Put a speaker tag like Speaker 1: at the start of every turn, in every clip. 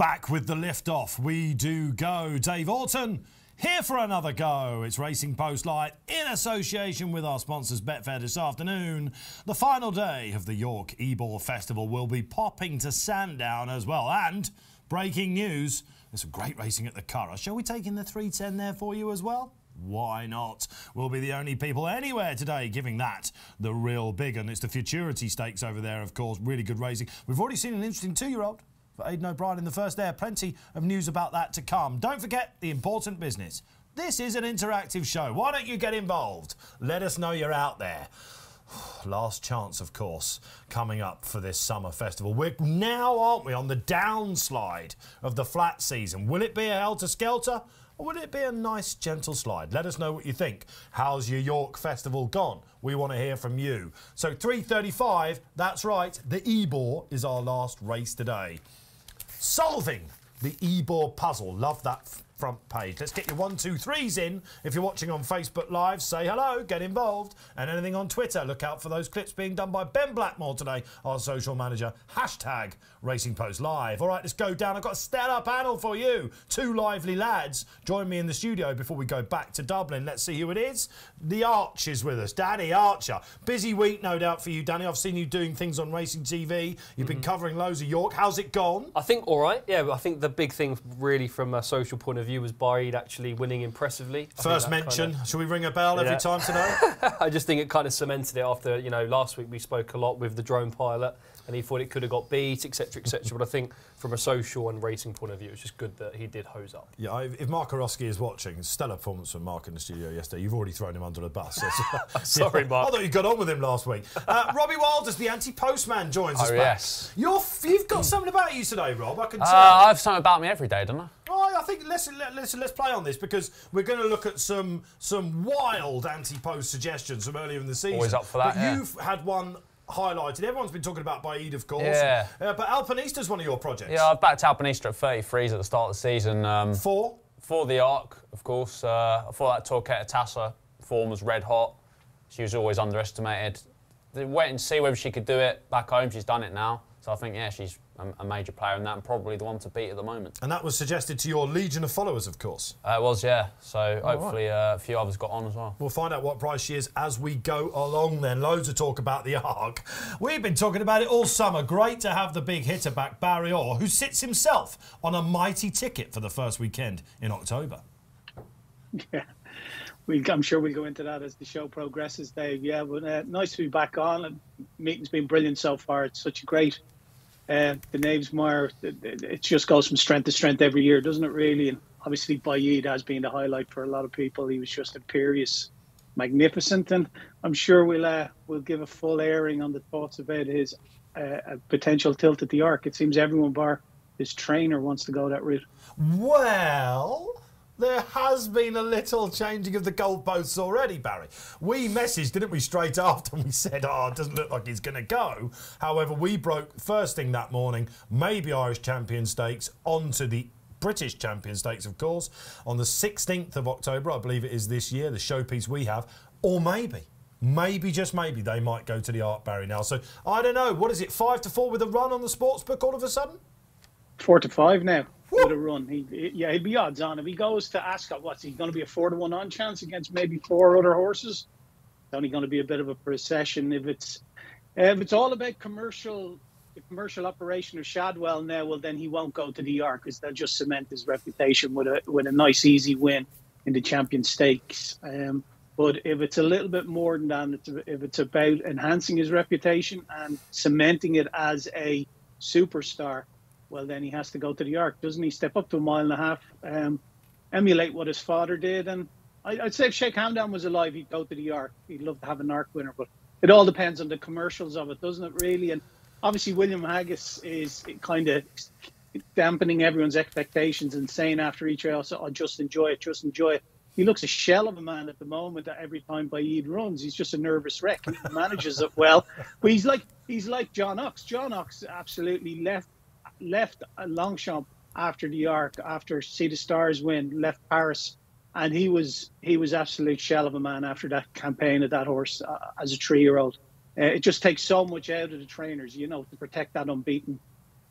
Speaker 1: Back with the liftoff, we do go. Dave Orton here for another go. It's Racing Post Live in association with our sponsors Betfair this afternoon. The final day of the York Ebor Festival will be popping to Sandown as well. And breaking news, there's some great racing at the Curragh. Shall we take in the 310 there for you as well? Why not? We'll be the only people anywhere today giving that the real big one. It's the Futurity Stakes over there, of course. Really good racing. We've already seen an interesting two-year-old for Aidan O'Brien in the first there. Plenty of news about that to come. Don't forget the important business. This is an interactive show. Why don't you get involved? Let us know you're out there. Last chance, of course, coming up for this summer festival. We're now, aren't we, on the downslide of the flat season. Will it be a helter skelter? Or would it be a nice, gentle slide? Let us know what you think. How's your York Festival gone? We want to hear from you. So 3.35, that's right, the Ebor is our last race today. Solving the Ebor puzzle. Love that front page. Let's get your one, two, threes in. If you're watching on Facebook Live, say hello, get involved. And anything on Twitter, look out for those clips being done by Ben Blackmore today, our social manager. Hashtag Racing Post Live. All right, let's go down. I've got a stellar panel for you. Two lively lads join me in the studio before we go back to Dublin. Let's see who it is. The Arch is with us. Danny Archer. Busy week, no doubt, for you, Danny. I've seen you doing things on Racing TV. You've been mm -hmm. covering loads of York. How's it gone?
Speaker 2: I think all right. Yeah, I think the big thing, really, from a social point of view, was Baaeed actually winning impressively.
Speaker 1: I First mention. Kinda... Should we ring a bell every time today?
Speaker 2: I just think it kind of cemented it after, you know, last week we spoke a lot with the drone pilot and he thought it could have got beat, etc., etc. but I think from a social and racing point of view, it's just good that he did hose up.
Speaker 1: Yeah, if Mark Orosky is watching, stellar performance from Mark in the studio yesterday. You've already thrown him under the bus.
Speaker 2: Sorry, Mark.
Speaker 1: I thought you got on with him last week. Uh, Robbie Wilders, the anti-postman, joins
Speaker 3: oh,
Speaker 1: us.
Speaker 3: yes.
Speaker 1: You're, you've got something about you today, Rob. I can
Speaker 3: uh,
Speaker 1: tell.
Speaker 3: I have something about me every day, don't I?
Speaker 1: Oh, I think let's let's let's play on this because we're going to look at some some wild anti-post suggestions from earlier in the season.
Speaker 3: Always up for that.
Speaker 1: But
Speaker 3: yeah.
Speaker 1: you've had one highlighted. Everyone's been talking about Baaeed, of course.
Speaker 3: Yeah.
Speaker 1: Uh, but Alpinista's one of your projects.
Speaker 3: Yeah, I've backed Alpinista at 33s at the start of the season. Um,
Speaker 1: for?
Speaker 3: For the Arc, of course. Uh, I thought that Torquettah Tassa form was red hot. She was always underestimated. They Wait and see whether she could do it back home. She's done it now. So I think, yeah, she's a, major player in that and probably the one to beat at the moment.
Speaker 1: And that was suggested to your legion of followers, of course.
Speaker 3: Uh, it was, yeah. So oh, hopefully right. uh, a few others got on as well.
Speaker 1: We'll find out what price she is as we go along then. Loads of talk about the ARC. We've been talking about it all summer. Great to have the big hitter back, Barry Orr, who sits himself on a mighty ticket for the first weekend in October.
Speaker 4: Yeah. We, I'm sure we'll go into that as the show progresses, Dave. Yeah, but uh, nice to be back on. And meeting's been brilliant so far. It's such a great uh, the Knavesmire, it, it just goes from strength to strength every year, doesn't it? Really, and obviously Baaeed has been the highlight for a lot of people. He was just imperious, magnificent, and I'm sure we'll uh, we'll give a full airing on the thoughts about his uh, potential tilt at the arc. It seems everyone bar his trainer wants to go that route.
Speaker 1: Well, there has been a little changing of the goalposts already, Barry. We messaged, didn't we, straight after we said, oh, it doesn't look like he's going to go. However, we broke first thing that morning, maybe Irish Champion Stakes onto the British Champion Stakes, of course, on the 16th of October, I believe it is this year, the showpiece we have, or maybe. Maybe, just maybe, they might go to the Arc Barry now. So I don't know. What is it, five to four with a run on the sportsbook all of a sudden?
Speaker 4: Four to five now with a run. He, yeah, he'd be odds on. If he goes to Ascot, what's he going to be a four to one on chance against maybe four other horses? It's only going to be a bit of a procession. If it's if it's all about commercial the commercial operation of Shadwell now, well then he won't go to the Arc because they'll just cement his reputation with a with a nice easy win in the Champion Stakes. Um, but if it's a little bit more than that, if it's about enhancing his reputation and cementing it as a superstar, well, then he has to go to the Arc, doesn't he? Step up to a mile and a half, um, emulate what his father did. And I, would say if Sheikh Hamdan was alive, he'd go to the Arc. He'd love to have an Arc winner, but it all depends on the commercials of it, doesn't it, really? And obviously, William Haggas is kind of dampening everyone's expectations and saying after each race, oh, just enjoy it, just enjoy it. He looks a shell of a man at the moment. That every time Baaeed runs, he's just a nervous wreck. He manages it well, but he's like he's like John Oxx. John Oxx absolutely left left Longchamp after the arc, after Sea the Stars win, left Paris, and he was he was absolute shell of a man after that campaign of that horse uh, as a three year old. Uh, it just takes so much out of the trainers, you know, to protect that unbeaten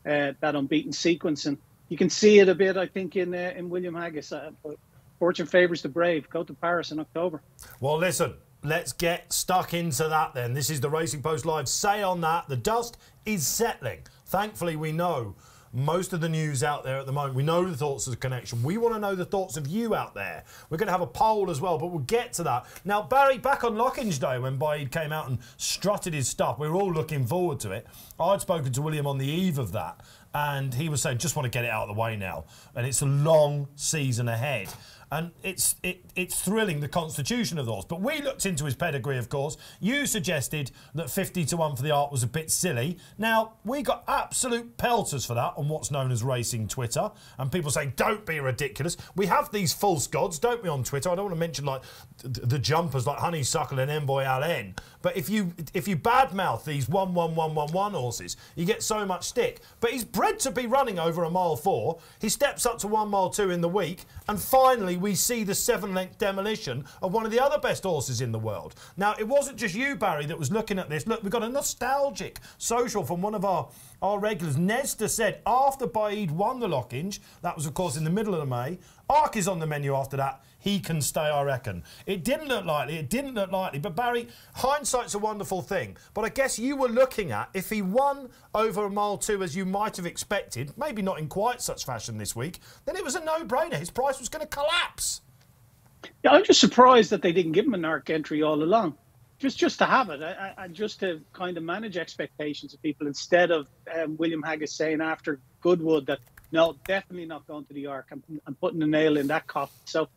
Speaker 4: uh, that unbeaten sequence. And you can see it a bit, I think, in uh, in William Haggas. Uh, fortune favours the brave. Go to Paris in October.
Speaker 1: Well, listen, let's get stuck into that then. This is the Racing Post Live say on that. The dust is settling. Thankfully, we know most of the news out there at the moment. We know the thoughts of the connection. We want to know the thoughts of you out there. We're going to have a poll as well, but we'll get to that. Now, Barry, back on Lockinge Day when Baaeed came out and strutted his stuff, we were all looking forward to it. I'd spoken to William on the eve of that, and he was saying, just want to get it out of the way now. And it's a long season ahead and it's it, it's thrilling the constitution of those. But we looked into his pedigree, of course. You suggested that 50 to 1 for the art was a bit silly. Now, we got absolute pelters for that on what's known as racing Twitter, and people saying, don't be ridiculous. We have these false gods, don't we, on Twitter? I don't want to mention like the jumpers like Honeysuckle and Envoy Allen, but if you if you badmouth these 11111 horses, you get so much stick. But he's bred to be running over a mile four. He steps up to one mile two in the week, and finally we see the seven length demolition of one of the other best horses in the world. Now, it wasn't just you, Barry, that was looking at this. Look, we've got a nostalgic social from one of our, our regulars. Nesta said after Baaeed won the Lockinge, that was, of course, in the middle of May, Arc is on the menu after that he can stay, I reckon. It didn't look likely, it didn't look likely. But Barry, hindsight's a wonderful thing. But I guess you were looking at if he won over a mile two as you might have expected, maybe not in quite such fashion this week, then it was a no brainer. His price was going to collapse.
Speaker 4: Yeah, I'm just surprised that they didn't give him an arc entry all along. Just, just to have it, and just to kind of manage expectations of people instead of um, William Haggas saying after Goodwood that no, definitely not going to the arc. I'm, I'm putting a nail in that coffin. So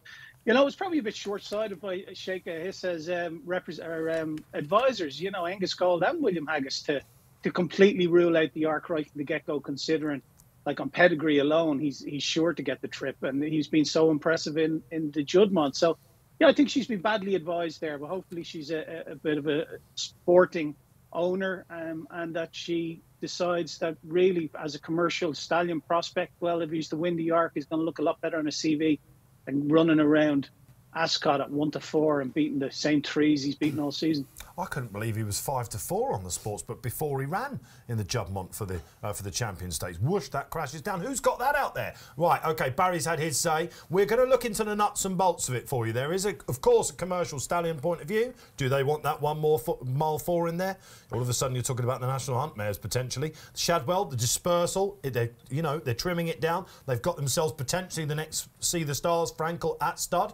Speaker 4: you know, it's probably a bit short-sighted by Sheikh Hissa's um, repre- or, um, advisors. You know, Angus Gold and William Haggas to to completely rule out the arc right from the get-go, considering like on pedigree alone, he's he's sure to get the trip, and he's been so impressive in in the Juddmonte. So, yeah, I think she's been badly advised there, but hopefully she's a, a bit of a sporting owner, um, and that she decides that really as a commercial stallion prospect, well, if he's to win the arc, he's going to look a lot better on a CV and running around Ascot at one to four and beating the same trees he's beaten all season.
Speaker 1: I couldn't believe he was five to four on the sports but before he ran in the Juddmonte for the uh, for the Champion Stakes. Whoosh, that crashes down. Who's got that out there? Right, okay. Barry's had his say. We're going to look into the nuts and bolts of it for you. There is, a, of course, a commercial stallion point of view. Do they want that one more fo- mile four in there? All of a sudden, you're talking about the National Hunt mares potentially. Shadwell, the dispersal. They, you know, they're trimming it down. They've got themselves potentially the next Sea the Stars Frankel at stud.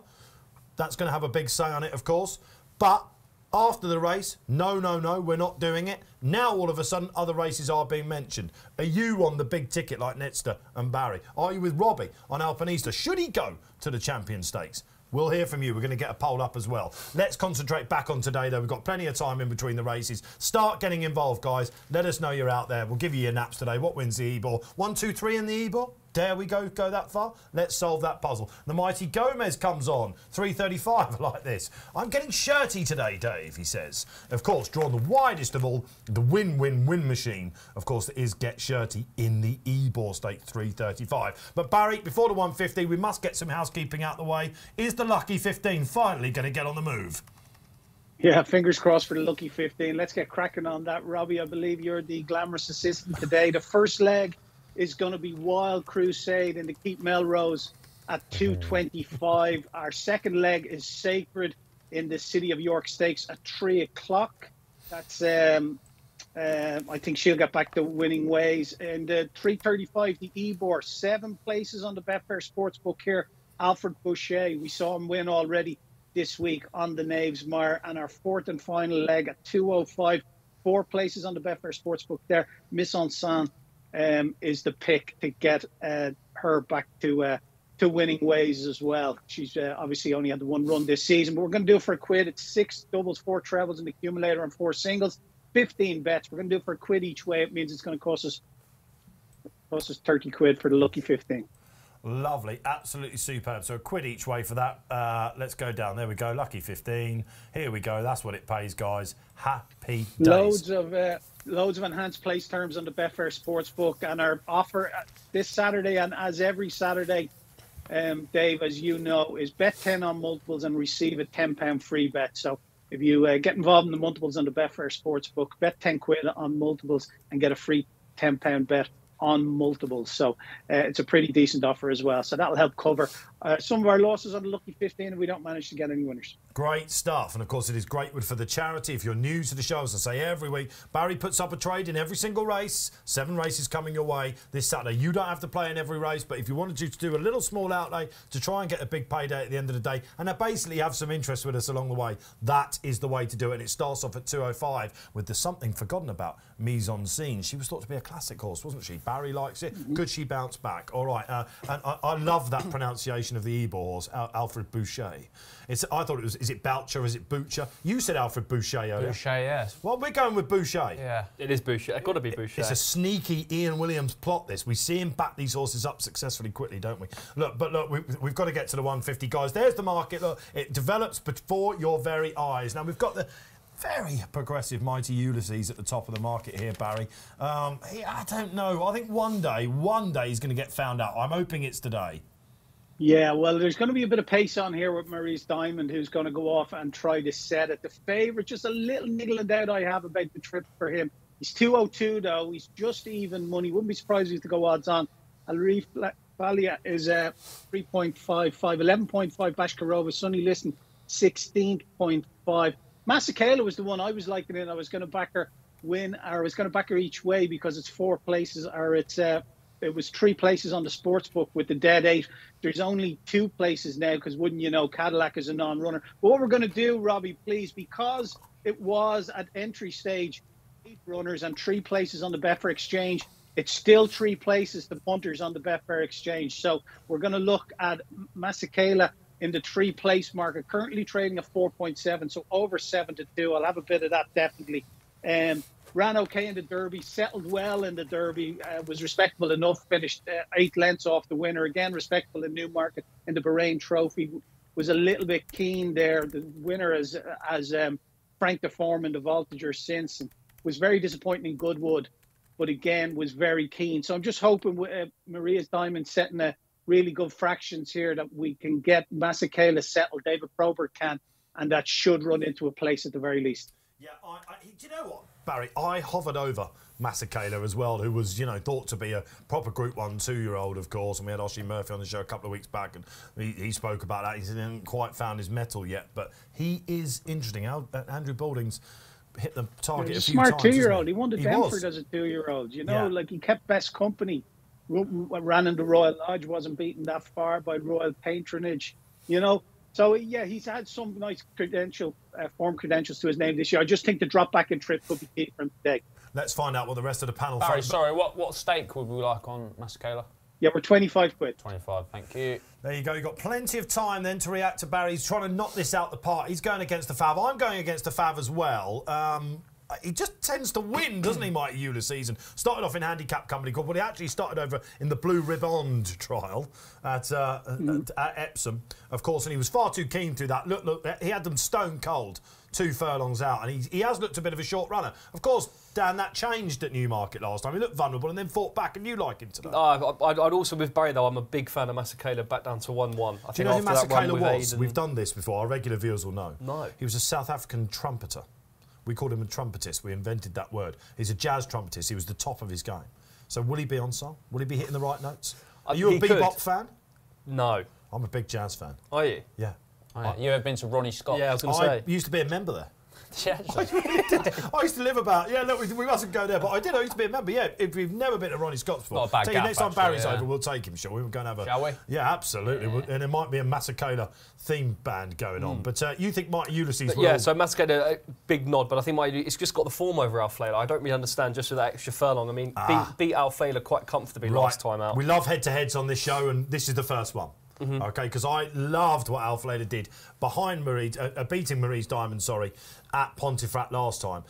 Speaker 1: That's going to have a big say on it, of course. But after the race, no, no, no, we're not doing it. Now, all of a sudden, other races are being mentioned. Are you on the big ticket like Netster and Barry? Are you with Robbie on Alpinista? Should he go to the Champion Stakes? We'll hear from you. We're going to get a poll up as well. Let's concentrate back on today, though. We've got plenty of time in between the races. Start getting involved, guys. Let us know you're out there. We'll give you your naps today. What wins the Ebor? One, two, three in the Ebor? Dare we go go that far? Let's solve that puzzle. The mighty Gomez comes on. 335 like this. I'm getting shirty today, Dave, he says. Of course, drawn the widest of all, the win-win-win machine, of course, is Get Shirty in the Ebor Stake 335. But Barry, before the 150, we must get some housekeeping out the way. Is the Lucky 15 finally going to get on the move?
Speaker 4: Yeah, fingers crossed for the lucky 15. Let's get cracking on that. Robbie, I believe you're the glamorous assistant today. The first leg is going to be Wild Crusade in the Keep Melrose at 225. Our second leg is Sacred in the City of York Stakes at 3 o'clock. That's, um, uh, I think she'll get back to winning ways. And uh, 335, the Ebor, seven places on the Betfair Sportsbook here. Alfred Boucher, we saw him win already this week on the Knavesmire. And our fourth and final leg at 205, four places on the Betfair Sportsbook there. Mise en Scene um, is the pick to get uh, her back to uh, to winning ways as well. She's uh, obviously only had the one run this season, but we're going to do it for a quid. It's six doubles, four trebles, an accumulator, and four singles. Fifteen bets. We're going to do it for a quid each way. It means it's going to cost us cost us thirty quid for the lucky fifteen.
Speaker 1: Lovely, absolutely superb. So a quid each way for that. Uh, let's go down. There we go. Lucky 15. Here we go. That's what it pays, guys. Happy days.
Speaker 4: Loads of uh, loads of enhanced place terms on the Betfair Sportsbook, and our offer this Saturday and as every Saturday, um, Dave, as you know, is bet ten on multiples and receive a ten pound free bet. So if you uh, get involved in the multiples on the Betfair Sportsbook, bet ten quid on multiples and get a free ten pound bet on multiples. So uh, it's a pretty decent offer as well. So that'll help cover uh, some of our losses on the lucky 15 if we don't manage to get any winners.
Speaker 1: Great stuff. And of course, it is great for the charity. If you're new to the show, as I say every week, Barry puts up a trade in every single race. Seven races coming your way this Saturday. You don't have to play in every race, but if you wanted to, to do a little small outlay to try and get a big payday at the end of the day and basically have some interest with us along the way, that is the way to do it. And it starts off at 205 with the something forgotten about Mise en Scene. She was thought to be a classic horse, wasn't she? Barry likes it.
Speaker 4: Mm-hmm.
Speaker 1: Could she bounce back? All right. Uh, and I, I, love that pronunciation of the Ebor horse, Al- Alfred Boucher. It's, I thought it was, is it Boucher, is it Boucher? You said Alfred Boucher earlier.
Speaker 3: Boucher, yes.
Speaker 1: Well, we're going with Boucher.
Speaker 3: Yeah.
Speaker 2: It is Boucher. It's got to be Boucher.
Speaker 1: It's a sneaky Ian Williams plot. This we see him back these horses up successfully quickly, don't we? Look, but look, we, we've got to get to the 150 guys. There's the market. Look, it develops before your very eyes. Now we've got the very progressive mighty Ulysses at the top of the market here, Barry. Um, he, I don't know. I think one day, one day he's going to get found out. I'm hoping it's today.
Speaker 4: Yeah, well, there's going to be a bit of pace on here with Marie's Diamond, who's going to go off and try to set it. The favourite, just a little niggle and doubt I have about the trip for him. He's 202, though. He's just even money. Wouldn't be surprised if to go odds on. Alrif Valia is uh, 3.55, 11.5 Bashkarova. Sonny Liston, 16.5. Masekela was the one I was liking it. I was going to back her win, or I was going to back her each way because it's four places, or it's uh, it was three places on the sports book with the dead eight. There's only two places now because wouldn't you know, Cadillac is a non-runner. But what we're going to do, Robbie, please, because it was at entry stage, eight runners and three places on the Betfair Exchange. It's still three places, the punters on the Betfair Exchange. So we're going to look at Masekela in the three place market, currently trading at 4.7, so over 7 to 2. I'll have a bit of that definitely. Um, ran okay in the Derby, settled well in the Derby, uh, was respectable enough, finished uh, eight lengths off the winner. Again, respectable in Newmarket in the Bahrain Trophy. Was a little bit keen there. The winner as as um, Frank de Forman, the Voltager since, and was very disappointing in Goodwood, but again was very keen. So I'm just hoping with uh, Marie's Diamond setting a really good fractions here that we can get Masekela settled. David Probert can, and that should run into a place at the very least.
Speaker 1: Yeah, I, I, do you know what, Barry? I hovered over Masekela as well, who was, you know, thought to be a proper Group 1 two-year-old, of course. And we had Oisin Murphy on the show a couple of weeks back, and he, he spoke about that. He he hadn't quite found his metal yet, but he is interesting. Uh, Andrew Balding's hit the target
Speaker 4: He's
Speaker 1: a few
Speaker 4: smart
Speaker 1: times.
Speaker 4: two-year-old.
Speaker 1: isn't
Speaker 4: He won the
Speaker 1: He
Speaker 4: Denford
Speaker 1: was.
Speaker 4: as a two-year-old. You know,
Speaker 1: Yeah.
Speaker 4: like he kept best company. Ran in the Royal Lodge, wasn't beaten that far by Royal Patronage. You know, so yeah, he's had some nice credential, uh, form credentials to his name this year. I just think the drop back and trip could be key for him today.
Speaker 1: Let's find out what the rest of the panel
Speaker 3: Barry,
Speaker 1: thinks.
Speaker 3: sorry, what, what stake would we like on Masekela?
Speaker 4: Yeah, we're 25 quid.
Speaker 3: 25, thank you.
Speaker 1: There you go. You've got plenty of time then to react to Barry. He's trying to knock this out the park. He's going against the Fav. I'm going against the Fav as well. Um, he just tends to win, doesn't he, Mighty Ulysses? And started off in handicap company called, but he actually started over in the Blue Riband trial at, uh, at, at Epsom, of course, and he was far too keen through that. Look, look, he had them stone cold two furlongs out, and he, he has looked a bit of a short runner. Of course, Dan, that changed at Newmarket last time. He looked vulnerable and then fought back, and you like him today.
Speaker 2: Uh, I'd, I'd also with Barry though. I'm a big fan of Masekela back down to one-one. I
Speaker 1: Do you know who
Speaker 2: after that run
Speaker 1: Masekela
Speaker 2: with
Speaker 1: was?
Speaker 2: Aiden-
Speaker 1: We've done this before. Our regular viewers will know.
Speaker 2: No.
Speaker 1: He was a South African trumpeter. We called him a trumpetist. We invented that word. He's a jazz trumpetist. He was the top of his game. So will he be on song? Will he be hitting the right notes? Are
Speaker 2: Uh,
Speaker 1: you a
Speaker 2: he
Speaker 1: bebop
Speaker 2: could.
Speaker 1: fan?
Speaker 2: No,
Speaker 1: I'm a big jazz fan.
Speaker 2: are you?
Speaker 1: Yeah.
Speaker 3: Oh, yeah. You ever been to Ronnie Scott?
Speaker 2: Yeah, I was going to say.
Speaker 1: I used to be a member there.
Speaker 3: yeah.
Speaker 1: I used to live about. Yeah, look, we, we mustn't go there, but I did. I used to be a member. Yeah, if you've never been to Ronnie Scott's before,
Speaker 3: Not a bad
Speaker 1: you
Speaker 3: gap,
Speaker 1: next time Barry's
Speaker 3: yeah.
Speaker 1: over, we'll take him. Shall we? We're going to have a.
Speaker 3: Shall we?
Speaker 1: Yeah, absolutely. We'll- And there might be a Masekela theme band going on. But uh, you think Mighty Ulysses? will
Speaker 2: Hmm. Yeah, so Masekela, a big nod, but I think my, it's just got the form over Alflaila. I don't really understand just with that extra furlong. I mean, beat, beat Alflaila quite comfortably last time out.
Speaker 1: We love head-to-heads on this show, and this is the first one.
Speaker 2: Mm-hmm.
Speaker 1: Okay, because I loved what Alflaila did behind Marie, uh, uh, beating Marie's Diamond, sorry, at Pontefract last time.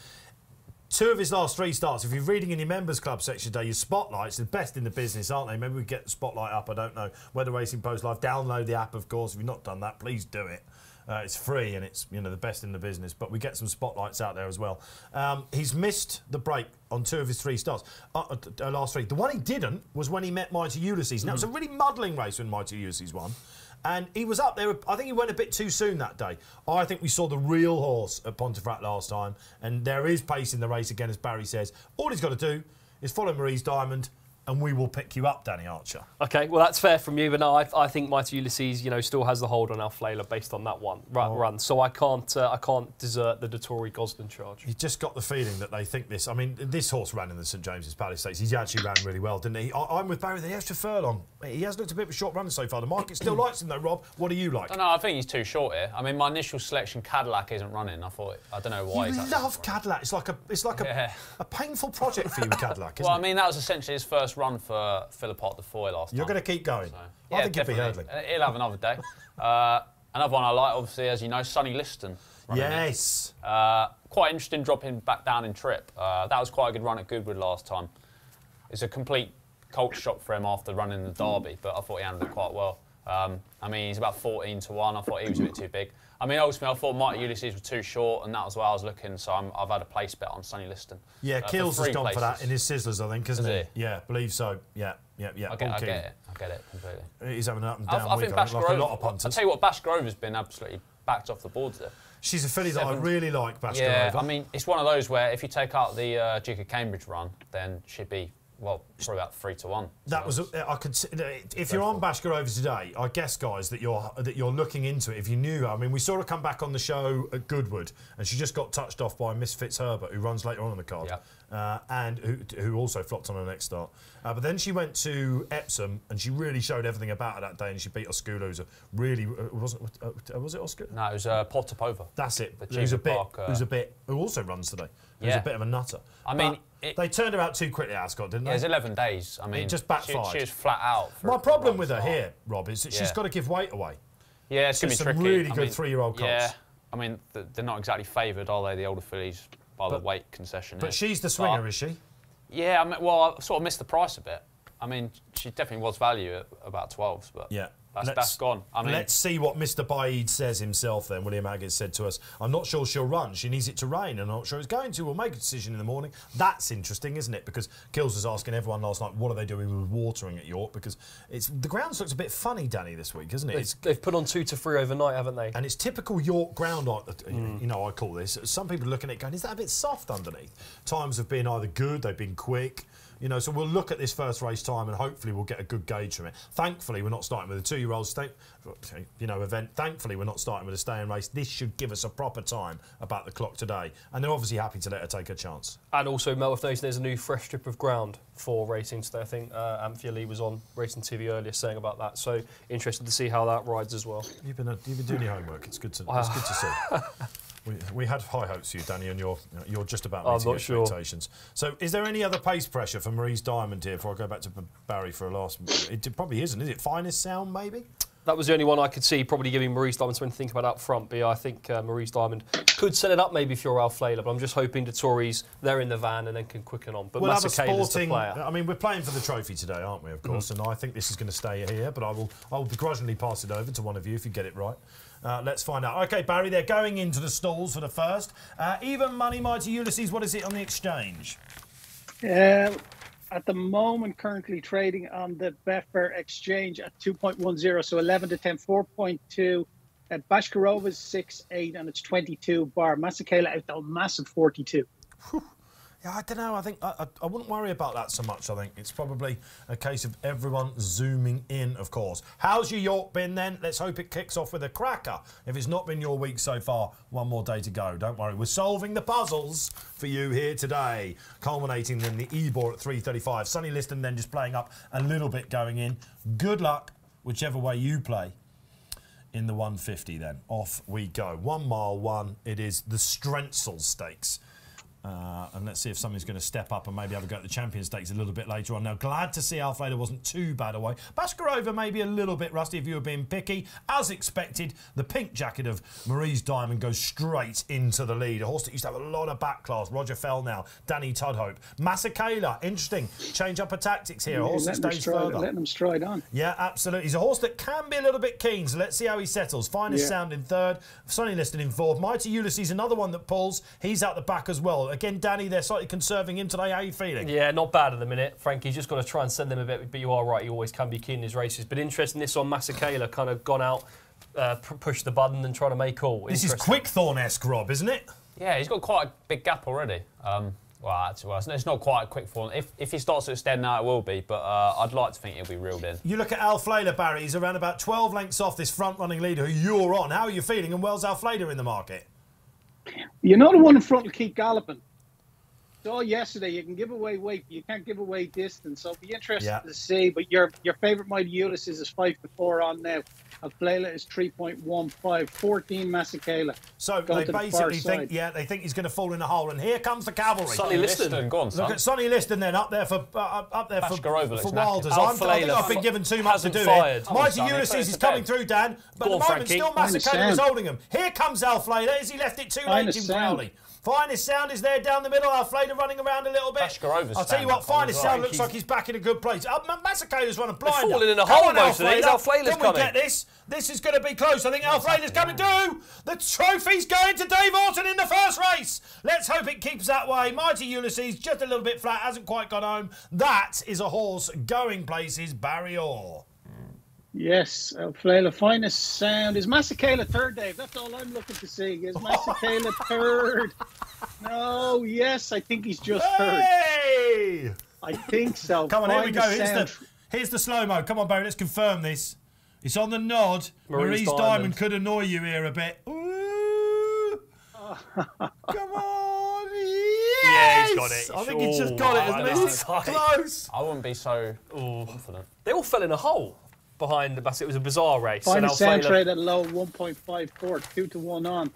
Speaker 1: Two of his last three starts, if you're reading in your members club section today, your spotlights, the best in the business, aren't they? Maybe we get the spotlight up, I don't know. Weather Racing Post Live, download the app, of course. If you've not done that, please do it. Uh, it's free and it's you know the best in the business, but we get some spotlights out there as well. Um, he's missed the break on two of his three starts, uh, uh, uh, last three. The one he didn't was when he met Mighty Ulysses. Now it was a really muddling race when Mighty Ulysses won, and he was up there. I think he went a bit too soon that day. I think we saw the real horse at Pontefract last time, and there is pace in the race again, as Barry says. All he's got to do is follow Marie's Diamond and we will pick you up, Danny Archer.
Speaker 2: Okay, well that's fair from you, but no, I, I think Mighty Ulysses, you know, still has the hold on Alflaila based on that one run.
Speaker 1: Oh.
Speaker 2: run. So I can't, uh, I can't desert the Dettori Gosden charge.
Speaker 1: You just got the feeling that they think this. I mean, this horse ran in the St James's Palace Stakes. He actually ran really well, didn't he? I, I'm with Barry. The extra furlong. He has looked a bit of a short runner so far. The market still likes him though. Rob, what do you like?
Speaker 3: No. I think he's too short here. I mean, my initial selection, Cadillac, isn't running. I thought. I don't know why.
Speaker 1: You
Speaker 3: he's
Speaker 1: love
Speaker 3: not
Speaker 1: Cadillac. It's like a, it's like
Speaker 3: Yeah.
Speaker 1: a, a painful project for you, Cadillac. Isn't
Speaker 3: Well, I mean, that was essentially his first run for Philippot the Foy last time.
Speaker 1: You're
Speaker 3: time.
Speaker 1: going to keep going.
Speaker 3: So,
Speaker 1: I think he'll be hurdling.
Speaker 3: Uh, He'll have another day. uh, another one I like, obviously, as you know, Sonny Liston.
Speaker 1: Yes.
Speaker 3: Uh, quite interesting dropping back down in trip. Uh, that was quite a good run at Goodwood last time. It's a complete culture shock for him after running the Derby, but I thought he handled it quite well. Um, I mean, he's about 14 to 1. I thought he was a bit too big. I mean, ultimately, I thought Mighty Ulysses was too short, and that was where I was looking, so I'm, I've had a place bet on Sonny Liston.
Speaker 1: Yeah,
Speaker 3: Uh,
Speaker 1: Keels has gone for that in his sizzlers, I think, isn't
Speaker 3: Has
Speaker 1: he? Yeah, believe so. Yeah, yeah, yeah.
Speaker 3: I get, I get it. I get it completely.
Speaker 1: He's having an up and down
Speaker 3: I
Speaker 1: week,
Speaker 3: think
Speaker 1: I
Speaker 3: Bash
Speaker 1: like a lot of punters.
Speaker 3: I'll tell you what, Bash Grove has been absolutely backed off the boards there.
Speaker 1: She's a filly that I really like, Bash
Speaker 3: Yeah,
Speaker 1: Garova.
Speaker 3: I mean, it's one of those where if you take out the uh, Duke of Cambridge run, then she'd be well probably about three to one.
Speaker 1: That was I could if you're on Bashkarova today, I guess guys that you're that you're looking into it. If you knew, her, I mean, we saw her come back on the show at Goodwood, and she just got touched off by Miss Fitzherbert, who runs later on in the card,
Speaker 3: Yeah.
Speaker 1: uh, and who, who also flopped on her next start. Uh, but then she went to Epsom, and she really showed everything about her that day, and she beat Oscula, who's a really uh, wasn't uh, was it Oscar?
Speaker 3: No, it was uh, Potapova.
Speaker 1: That's it. Who's a bit?
Speaker 3: Park, uh,
Speaker 1: who's a bit? Who also runs today? Who's a bit of a nutter.
Speaker 3: I mean, it-
Speaker 1: they turned her out too quickly, Ascot, didn't
Speaker 3: Yeah,
Speaker 1: they?
Speaker 3: it's 11 days. I mean,
Speaker 1: just
Speaker 3: she-
Speaker 1: backfired.
Speaker 3: She, was flat out.
Speaker 1: My problem with her
Speaker 3: start.
Speaker 1: here, Rob, is that she's
Speaker 3: Yeah.
Speaker 1: got to give weight away.
Speaker 3: Yeah, it's going to be
Speaker 1: some
Speaker 3: tricky.
Speaker 1: really
Speaker 3: I
Speaker 1: good
Speaker 3: mean,
Speaker 1: three-year-old colts.
Speaker 3: Yeah, I mean, th- they're not exactly favoured, are they, the older fillies, by the weight concession?
Speaker 1: But she's the swinger,
Speaker 3: But-
Speaker 1: is she?
Speaker 3: Yeah, I mean, well, I sort of missed the price a bit. I mean, she definitely was value at about 12s, but
Speaker 1: Yeah.
Speaker 3: That's,
Speaker 1: Let's-
Speaker 3: that's gone. I mean,
Speaker 1: Let's see what Mr. Baid says himself then. William Haggas said to us, I'm not sure she'll run. She needs it to rain, and I'm not sure it's going to. We'll make a decision in the morning. That's interesting, isn't it? Because Kills was asking everyone last night, what are they doing with watering at York? Because it's the grounds looks a bit funny, Danny, this week, isn't it?
Speaker 2: They've,
Speaker 1: It's,
Speaker 2: they've put on two to three overnight, haven't they?
Speaker 1: and it's typical York ground, you mm. know, I call this. Some people are looking at it going, is that a bit soft underneath? Times have been either good, they've been quick. You know, so we'll look at this first race time and hopefully we'll get a good gauge from it. Thankfully, we're not starting with a two-year-old stake, you know, event. Thankfully, we're not starting with a stay-in race. This should give us a proper time about the clock today, and they're obviously happy to let her take a chance.
Speaker 2: And also, Melworth knows there's a new fresh strip of ground for racing today. I think uh, Anthea Lee was on Racing TV earlier saying about that. So interested to see how that rides as well.
Speaker 1: You've been, you've been doing your homework. It's good to, it's good to see. We, we had high hopes for you, Danny, and you're you're just about meeting
Speaker 2: not sure.
Speaker 1: expectations. So, is there any other pace pressure for Marie's Diamond here? Before I go back to Barry for a last, it probably isn't. Is it finest sound maybe?
Speaker 2: That was the only one I could see probably giving Marie's Diamond something to think about up front. But yeah, I think uh, Marie's Diamond could set it up maybe if you're Alflaila, but I'm just hoping the Tories they're in the van and then can quicken on. But
Speaker 1: we'll have a sporting.
Speaker 2: player.
Speaker 1: I mean, we're playing for the trophy today, aren't we? Of course, and I think this is going to stay here. But I will, I will begrudgingly pass it over to one of you if you get it right. Uh, let's find out. Okay, Barry, they're going into the stalls for the first. Uh, even Money Mighty Ulysses, what is it on the exchange?
Speaker 4: Uh, at the moment, currently trading on the Betfair exchange at 2.10, so 11 to 10, 4.2. Uh, Bashkarova's 6 8, and it's 22 bar. Masekela out the massive 42.
Speaker 1: Yeah, I don't know. I think I, I, wouldn't worry about that so much. I think it's probably a case of everyone zooming in, of course. How's your York been then? Let's hope it kicks off with a cracker. If it's not been your week so far, one more day to go. Don't worry, we're solving the puzzles for you here today, culminating in the Ebor at 3:35. Sonny Liston then just playing up a little bit going in. Good luck, whichever way you play in the 150 then. Off we go. One mile one. It is the Strensall Stakes. Uh, and let's see if somebody's going to step up and maybe have a go at the Champion Stakes a little bit later on. Now, glad to see Alfredo wasn't too bad away. Baskarova maybe a little bit rusty if you were being picky. As expected, the pink jacket of Marie's Diamond goes straight into the lead. A horse that used to have a lot of back class. Roger Fell now, Danny Tudhope. Masekela, interesting. Change up of tactics here. A horse that stays further.
Speaker 4: letting them stride on.
Speaker 1: Yeah, absolutely. He's a horse that can be a little bit keen, so let's see how he settles. Finest
Speaker 4: Yeah.
Speaker 1: sound in third, Sonny Liston in fourth. Mighty Ulysses, another one that pulls. He's out the back as well. Again, Danny, they're slightly conserving him today. How are you feeling?
Speaker 2: Yeah, not bad at the minute. Frankie's just got to try and send them a bit, but you are right, he always can be keen in his races. But interesting, this on Masekela kind of gone out, uh, p- pushed the button and trying to make all.
Speaker 1: This is
Speaker 2: Interesting.
Speaker 1: Quickthorn esque, Rob, isn't it?
Speaker 3: Yeah, he's got quite a big gap already. Um, Well, that's, well, it's- it's not quite a quick form. If, if he starts to extend now, it will be. But uh, I'd like to think he'll be reeled in.
Speaker 1: You look at Alflaila, Barry. He's around about 12 lengths off this front-running leader who you're on. How are you feeling? And where's Alflaila in the market?
Speaker 4: You're not the one in front to keep galloping. Saw yesterday. You can give away weight, but you can't give away distance. So it'll be interesting
Speaker 1: Yeah.
Speaker 4: to see. But your your favourite Mighty Ulysses is five to four on now. Alflaila is 3.15, 14 Masekela.
Speaker 1: So they
Speaker 4: to the
Speaker 1: basically think,
Speaker 4: side.
Speaker 1: yeah, they think he's going to fall in a hole. And here comes the cavalry.
Speaker 2: Sonny Liston.
Speaker 3: Go on,
Speaker 1: Look at Sonny Liston then up there for uh, up- up there for,
Speaker 3: Bashkarova
Speaker 1: for. Wilders.
Speaker 2: Al
Speaker 1: I'm, I think I've been given too much to do
Speaker 2: fired.
Speaker 1: it. Mighty
Speaker 3: Sonny,
Speaker 1: Ulysses
Speaker 3: put it
Speaker 1: is
Speaker 3: to
Speaker 1: coming through, Dan. But
Speaker 2: Go
Speaker 1: at the moment,
Speaker 2: Frankie.
Speaker 1: still
Speaker 4: Finest
Speaker 1: Masekela is holding him. Here comes Alflaila. Has he left it too late,
Speaker 4: Finest
Speaker 1: Jim. Crowley? Finest sound is there down the middle. Alflaila running around a little bit.
Speaker 3: Bashkarova's
Speaker 1: I'll tell you what, finest sound
Speaker 3: right.
Speaker 1: looks like he's back in a good place. Uh, Ma- Masekela's run a blinder.
Speaker 2: falling in a
Speaker 1: Come
Speaker 2: hole
Speaker 1: on,
Speaker 2: most of these.
Speaker 1: Flaler.
Speaker 2: Alflaila's
Speaker 1: Can we
Speaker 2: coming.
Speaker 1: get this? This is going to be close. I think Alflaila's coming through. The trophy's going to Dave Orton in the first race. Let's hope it keeps that way. Mighty Ulysses, just a little bit flat, hasn't quite got home. That is a horse going places, Barry Orr.
Speaker 4: Yes, uh, Alflaila, finest sound. Is Masekela third, Dave? That's all I'm looking to see. Is Masekela third? No, yes, I think he's just third.
Speaker 1: Hey!
Speaker 4: I think so.
Speaker 1: Come on, here we go. Here's
Speaker 4: sound.
Speaker 1: the, here's the slow mo. Come on, Barry, let's confirm this. It's on the nod.
Speaker 2: Marie's
Speaker 1: Marie's,
Speaker 2: Diamond.
Speaker 1: Diamond. could annoy you here a bit. Ooh. Come on. Yes!
Speaker 2: Yeah, he's got it.
Speaker 1: I think he's just got it,
Speaker 2: wow,
Speaker 1: hasn't he? Close.
Speaker 3: I wouldn't be so confident.
Speaker 2: They all fell in a hole behind the bus. It was a bizarre race. and
Speaker 4: Finest sound
Speaker 2: Alflaila-
Speaker 4: trade at low 1.54, two to one on.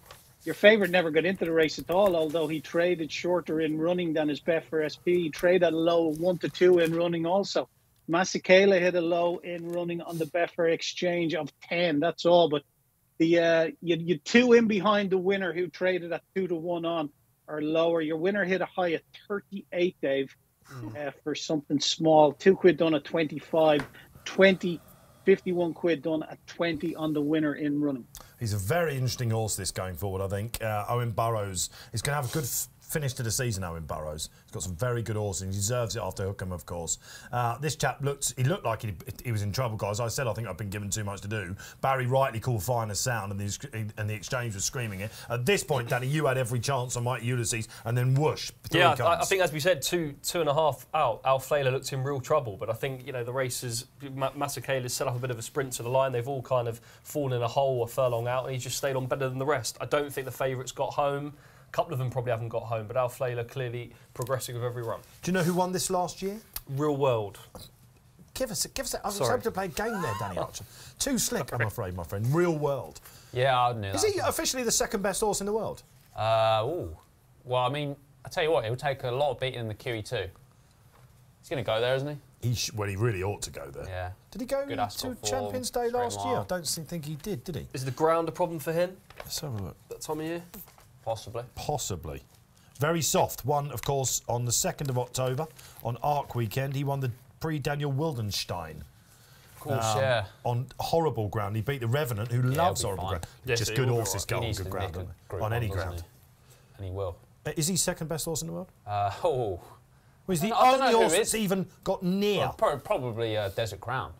Speaker 4: Your favourite never got into the race at all, although he traded shorter in running than his bet for SP. He traded at low one to two in running also. Masekela hit a low in running on the Betfair exchange of 10. That's all. But the uh, you, you two in behind the winner who traded at two to one on are lower. Your winner hit a high at 38, Dave, uh, for something small. Two quid done at 25, 20, 51 quid done at 20 on the winner in running.
Speaker 1: He's a very interesting horse, this going forward, I think. Uh, Owen Burrows is going to have a good finish to the season, Owen Burrows. He's got some very good horses. He deserves it after Hukum, of course. Uh, this chap looked, he looked like he, he was in trouble, guys. I said I think I've been given too much to do. Barry rightly called fine a sound, and the, and the exchange was screaming it. At this point, Danny, you had every chance on Mighty Ulysses, and then whoosh,
Speaker 2: Yeah, I, I think as we said, two two and a half out. Alflaila looked in real trouble, but I think you know the races. Ma- Masekela's set up a bit of a sprint to the line. They've all kind of fallen in a hole a furlong out, and he's just stayed on better than the rest. I don't think the favourites got home. A couple of them probably haven't got home, but Alflaila clearly progressing with every run.
Speaker 1: Do you know who won this last year?
Speaker 2: Real world.
Speaker 1: Give us, a, give us. A, I was
Speaker 2: Sorry.
Speaker 1: hoping to play a game there, Danny Archer. Too slick, I'm afraid, my friend. Real world.
Speaker 3: Yeah, I knew
Speaker 1: Is
Speaker 3: that.
Speaker 1: he officially the second best horse in the world?
Speaker 3: Uh, ooh. Well, I mean, I tell you what, it'll take a lot of beating in the QE2. He's going to go there, isn't he?
Speaker 1: He sh- well, he really ought to go there.
Speaker 3: Yeah.
Speaker 1: Did he go
Speaker 3: Good
Speaker 1: to Champions Day last year? I don't think think he did, did he?
Speaker 2: Is the ground a problem for him
Speaker 1: Let's have a look.
Speaker 2: that time of year?
Speaker 3: Possibly.
Speaker 1: Possibly. Very soft. Won, of course, on the 2nd of October on Arc Weekend. He won the Prix Daniel Wildenstein
Speaker 3: Of course,
Speaker 1: um,
Speaker 3: yeah.
Speaker 1: on horrible ground. He beat the Revenant, who loves horrible
Speaker 3: fine.
Speaker 1: ground.
Speaker 2: Yes,
Speaker 1: Just good horses
Speaker 2: right.
Speaker 1: go on good ground,
Speaker 3: nick a
Speaker 1: don't they?
Speaker 3: group
Speaker 1: on
Speaker 3: one,
Speaker 1: any ground.
Speaker 3: he? And he will.
Speaker 1: Uh, Is he second best horse in the world?
Speaker 3: Uh, oh,
Speaker 1: Well, he's the
Speaker 3: I don't know
Speaker 1: only horse that's even got near.
Speaker 3: well, probably uh, Desert Crown.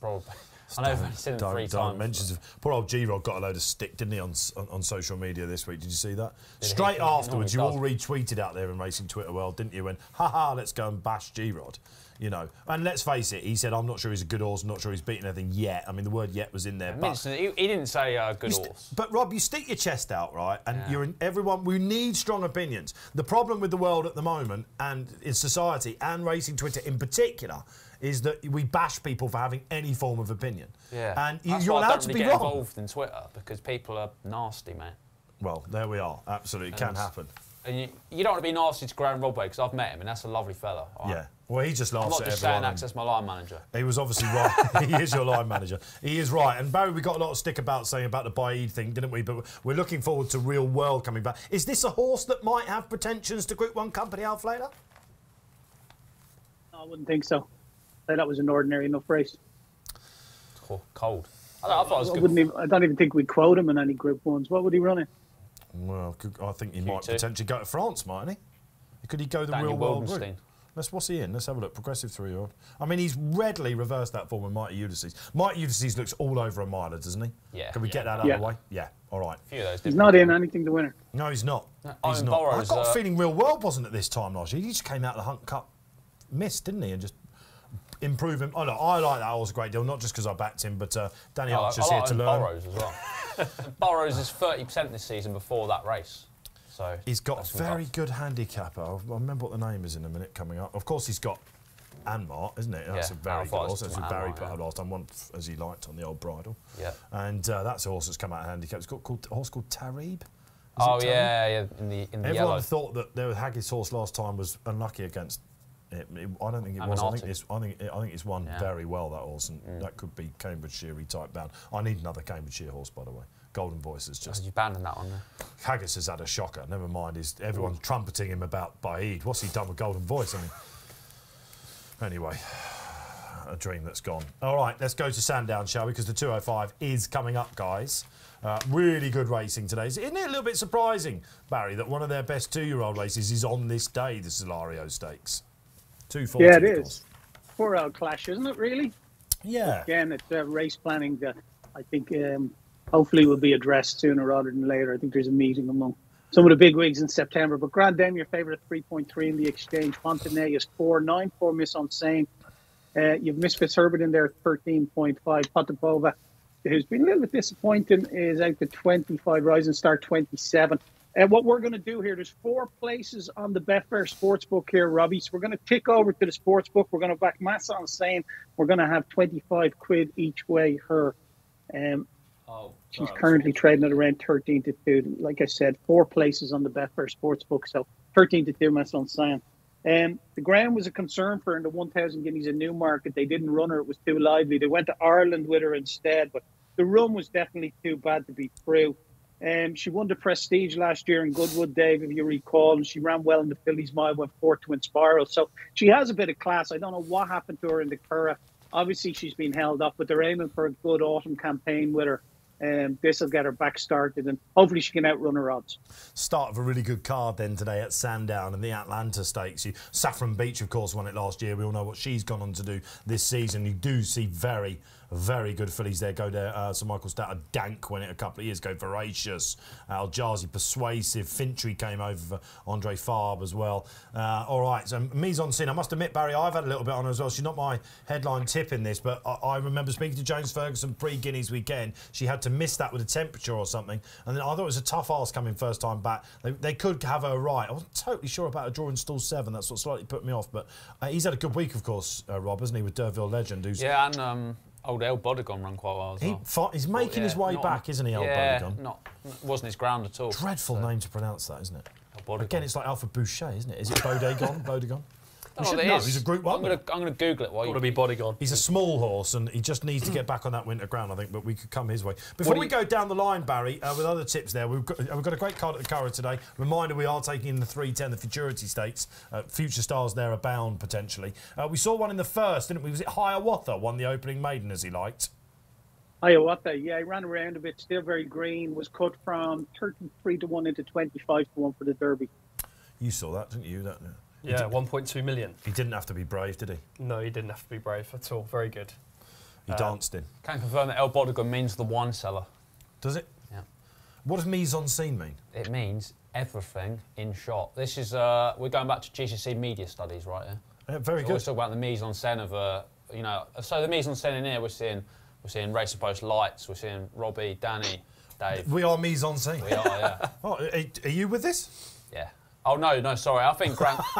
Speaker 3: Probably. I know I've only seen him
Speaker 1: Don't,
Speaker 3: three
Speaker 1: don't
Speaker 3: times.
Speaker 1: mention
Speaker 3: but-
Speaker 1: poor old G Rod got a load of stick, didn't he, on, on, on social media this week? Did you see that?
Speaker 3: Did?
Speaker 1: Straight afterwards, you
Speaker 3: normally
Speaker 1: all retweeted out there in racing Twitter world, didn't you? And haha, let's go and bash G Rod. You know, and let's face it, he said, "I'm not sure he's a good horse, not sure he's beaten anything yet." I mean, the word "yet" was in there, but
Speaker 3: he, he didn't say uh, good horse.
Speaker 1: But Rob, you stick your chest out, right? And
Speaker 3: Yeah.
Speaker 1: you're in everyone. We need strong opinions. The problem with the world at the moment, and in society, and racing Twitter in particular, is that we bash people for having any form of opinion.
Speaker 3: Yeah.
Speaker 1: And you,
Speaker 3: That's
Speaker 1: you're
Speaker 3: why I
Speaker 1: allowed
Speaker 3: don't
Speaker 1: to
Speaker 3: really
Speaker 1: be
Speaker 3: get
Speaker 1: wrong.
Speaker 3: involved in Twitter because people are nasty, man.
Speaker 1: Well, there we are. Absolutely, it can
Speaker 3: And-
Speaker 1: happen.
Speaker 3: And you, you don't want to be nasty to Graham Rodway because I've met him and that's a lovely fella. all right?
Speaker 1: Yeah. Well, he just laughs I'm
Speaker 3: not
Speaker 1: at
Speaker 3: just
Speaker 1: everyone.
Speaker 3: saying that 'cause that's my line manager.
Speaker 1: He was obviously right. he is your line manager. He is right. And Barry, we got a lot of stick about saying about the Baaeed thing, didn't we? But we're looking forward to Real World coming back. Is this a horse that might have pretensions to Group One company, Alflaila?
Speaker 4: I wouldn't think so. Say That was an ordinary enough race.
Speaker 3: Oh, Cold. I, I thought it was
Speaker 4: I,
Speaker 3: good.
Speaker 4: wouldn't even, I don't even think we'd quote him in any Group Ones. What would he run in?
Speaker 1: Well, I think he might
Speaker 3: Q2.
Speaker 1: potentially go to France, mightn't he? Could he go the
Speaker 3: Daniel
Speaker 1: Real World
Speaker 3: Wildenstein.
Speaker 1: route? Let's what's he in? Let's have a look. Progressive three-year-old. I mean, he's readily reversed that form with Mighty Ulysses. Mighty Ulysses looks all over a miler, doesn't he?
Speaker 3: Yeah.
Speaker 1: Can we get that out
Speaker 4: Yeah.
Speaker 1: of the way? Yeah. All right.
Speaker 3: A few of those
Speaker 4: He's not in anything to win her.
Speaker 1: No, he's not.
Speaker 3: No,
Speaker 1: he's
Speaker 3: Owen
Speaker 1: not. I
Speaker 3: Burrows,
Speaker 1: got a
Speaker 3: uh,
Speaker 1: feeling Real World wasn't at this time last year. He just came out of the Hunt Cup, missed, didn't he, and just improve him. Oh no, I like that horse a great deal, not just because I backed him, but uh, Danny
Speaker 3: I like,
Speaker 1: Archer's
Speaker 3: I
Speaker 1: here
Speaker 3: like
Speaker 1: to learn.
Speaker 3: Burrows as well. Burrows is 30% this season before that race. So
Speaker 1: He's got a very good handicapper. I'll I'll remember what the name is in a minute coming up. Of course, he's got Anmar, isn't it? That's
Speaker 3: Yeah,
Speaker 1: a very good horse. That's Barry
Speaker 3: Anmar,
Speaker 1: put out last time, one as he liked on the old bridle.
Speaker 3: Yeah.
Speaker 1: And uh, that's a horse that's come out of handicap. It's got called, a horse called Tarib. Is
Speaker 3: Oh yeah, yeah, in the in the
Speaker 1: Everyone
Speaker 3: yellow.
Speaker 1: thought that their Haggas horse last time was unlucky against. It, it- I don't think it was. I think it's. I think. It, I think it's won
Speaker 3: Yeah.
Speaker 1: very well that horse, and
Speaker 3: Mm.
Speaker 1: that could be Cambridgeshire type bound. I need another Cambridgeshire horse, by the way. Golden Voice is
Speaker 3: Oh,
Speaker 1: just.
Speaker 3: you abandoned that one. There.
Speaker 1: Haggas has had a shocker. Never mind. Is everyone trumpeting him about Baaeed? What's he done with Golden Voice? I mean. Anyway, a dream that's gone. All right, let's go to Sandown, shall we? Because the 205 is coming up, guys. Uh, really good racing today. Isn't it a little bit surprising, Barry, that one of their best two-year-old races is on this day, the Solario Stakes? 240.
Speaker 4: Yeah, it is.
Speaker 1: of
Speaker 4: is.
Speaker 1: course.
Speaker 4: Poor old clash, isn't it? Really?
Speaker 1: Yeah.
Speaker 4: Again, it's uh, race planning that I think um, hopefully will be addressed sooner rather than later. I think there's a meeting among some of the big wigs in September. But Grand Dame, your favourite 3.3 in the exchange. Fontenay is 4, 9, 4 Mise en Scene. Uh, you've Miss Fitzherbert in there 13.5. Potapova, who's been a little bit disappointing, is out to 25. Rising Star 27. And what we're going to do here, there's four places on the Betfair Sportsbook here, Robbie. So we're going to tick over to the Sportsbook. We're going to back Mise en Scene we're going to have 25 quid each way her. Um,
Speaker 2: Oh,
Speaker 4: she's currently trading at around 13 to 2. Like I said, four places on the Betfair Sportsbook. So 13 to 2, Mise en Scene. Um, the ground was a concern for her in the 1,000 guineas in Newmarket. They didn't run her; it was too lively. They went to Ireland with her instead, but the run was definitely too bad to be through. Um, she won the Prestige last year in Goodwood, Dave, if you recall, and she ran well in the Fillies Mile, went fourth to Inspiral. So she has a bit of class. I don't know what happened to her in the Curragh. Obviously, she's been held up, but they're aiming for a good autumn campaign with her. Um, this will get her back started, and hopefully she can outrun her odds.
Speaker 1: Start of a really good card then today at Sandown and the Atalanta Stakes. You, Saffron Beach, of course, won it last year. We all know what she's gone on to do this season. You do see very, very good fillies there. Go there. Uh, Sir Michael Statter Dank won it a couple of years ago. Voracious, Al Jazi Persuasive. Fintry came over for Andre Fabre as well. Uh, all right, so Mise en scene. I must admit, Barry, I've had a little bit on her as well. She's not my headline tip in this, but I, I remember speaking to James Ferguson pre Guineas weekend. She had to miss that with a temperature or something, and then I thought it was a tough ask coming first time back. They, they could have her right. I wasn't totally sure about a draw in stall seven. That's what slightly put me off, but uh, he's had a good week, of course, uh, Rob, hasn't he, with Derville Legend, who's
Speaker 3: Yeah, and um, old El Bodegon run quite well as
Speaker 1: he,
Speaker 3: well.
Speaker 1: fi- he's making his
Speaker 3: Yeah,
Speaker 1: way
Speaker 3: not-
Speaker 1: back, isn't he, old
Speaker 3: yeah,
Speaker 1: Bodegon?
Speaker 3: not wasn't his ground at all.
Speaker 1: Dreadful name to pronounce that, isn't it? Again, it's like Alfred Boucher, isn't it? Is it Bodegon? Bodegon? We
Speaker 3: Oh,
Speaker 1: should
Speaker 3: it
Speaker 1: know.
Speaker 3: is.
Speaker 1: He's a Group One.
Speaker 3: I'm gonna I'm gonna Google it while
Speaker 2: Got
Speaker 3: you.
Speaker 2: to be bodyguard.
Speaker 1: He's a small horse and he just needs to get back on that winter ground, I think, but we could come his way. Before we
Speaker 2: you-
Speaker 1: go down the line, Barry, uh, with other tips there, we've got, we've got a great card at the Curragh today. Reminder, we are taking in the 310, the Futurity Stakes. Uh, future stars there abound, potentially. Uh, we saw one in the first, didn't we? Was it Hiawatha won the opening maiden as he liked?
Speaker 4: Hiawatha, yeah, he ran around a bit, still very green, was cut from 33 to 1 into 25 to 1 for the Derby.
Speaker 1: You saw that, didn't you? That,
Speaker 2: Yeah, 1.2 million.
Speaker 1: he didn't have to be brave, did he?
Speaker 2: No, he didn't have to be brave at all. Very good.
Speaker 1: He danced in.
Speaker 3: Can confirm that El Bodegon means the wine cellar.
Speaker 1: Does it?
Speaker 3: Yeah.
Speaker 1: What does mise en scene mean?
Speaker 3: It means everything in shot. This is uh, we're going back to GCC media studies, right? Yeah.
Speaker 1: Uh, very
Speaker 3: We
Speaker 1: good.
Speaker 3: always talk about the mise en scène of uh, you know. So the mise en scène in here, we're seeing we're seeing Racer Post lights, we're seeing Robbie, Danny, Dave.
Speaker 1: We are mise en scene.
Speaker 3: We are, yeah,
Speaker 1: Oh, are, are you with this?
Speaker 3: yeah. Oh no, no, sorry. I think Grant.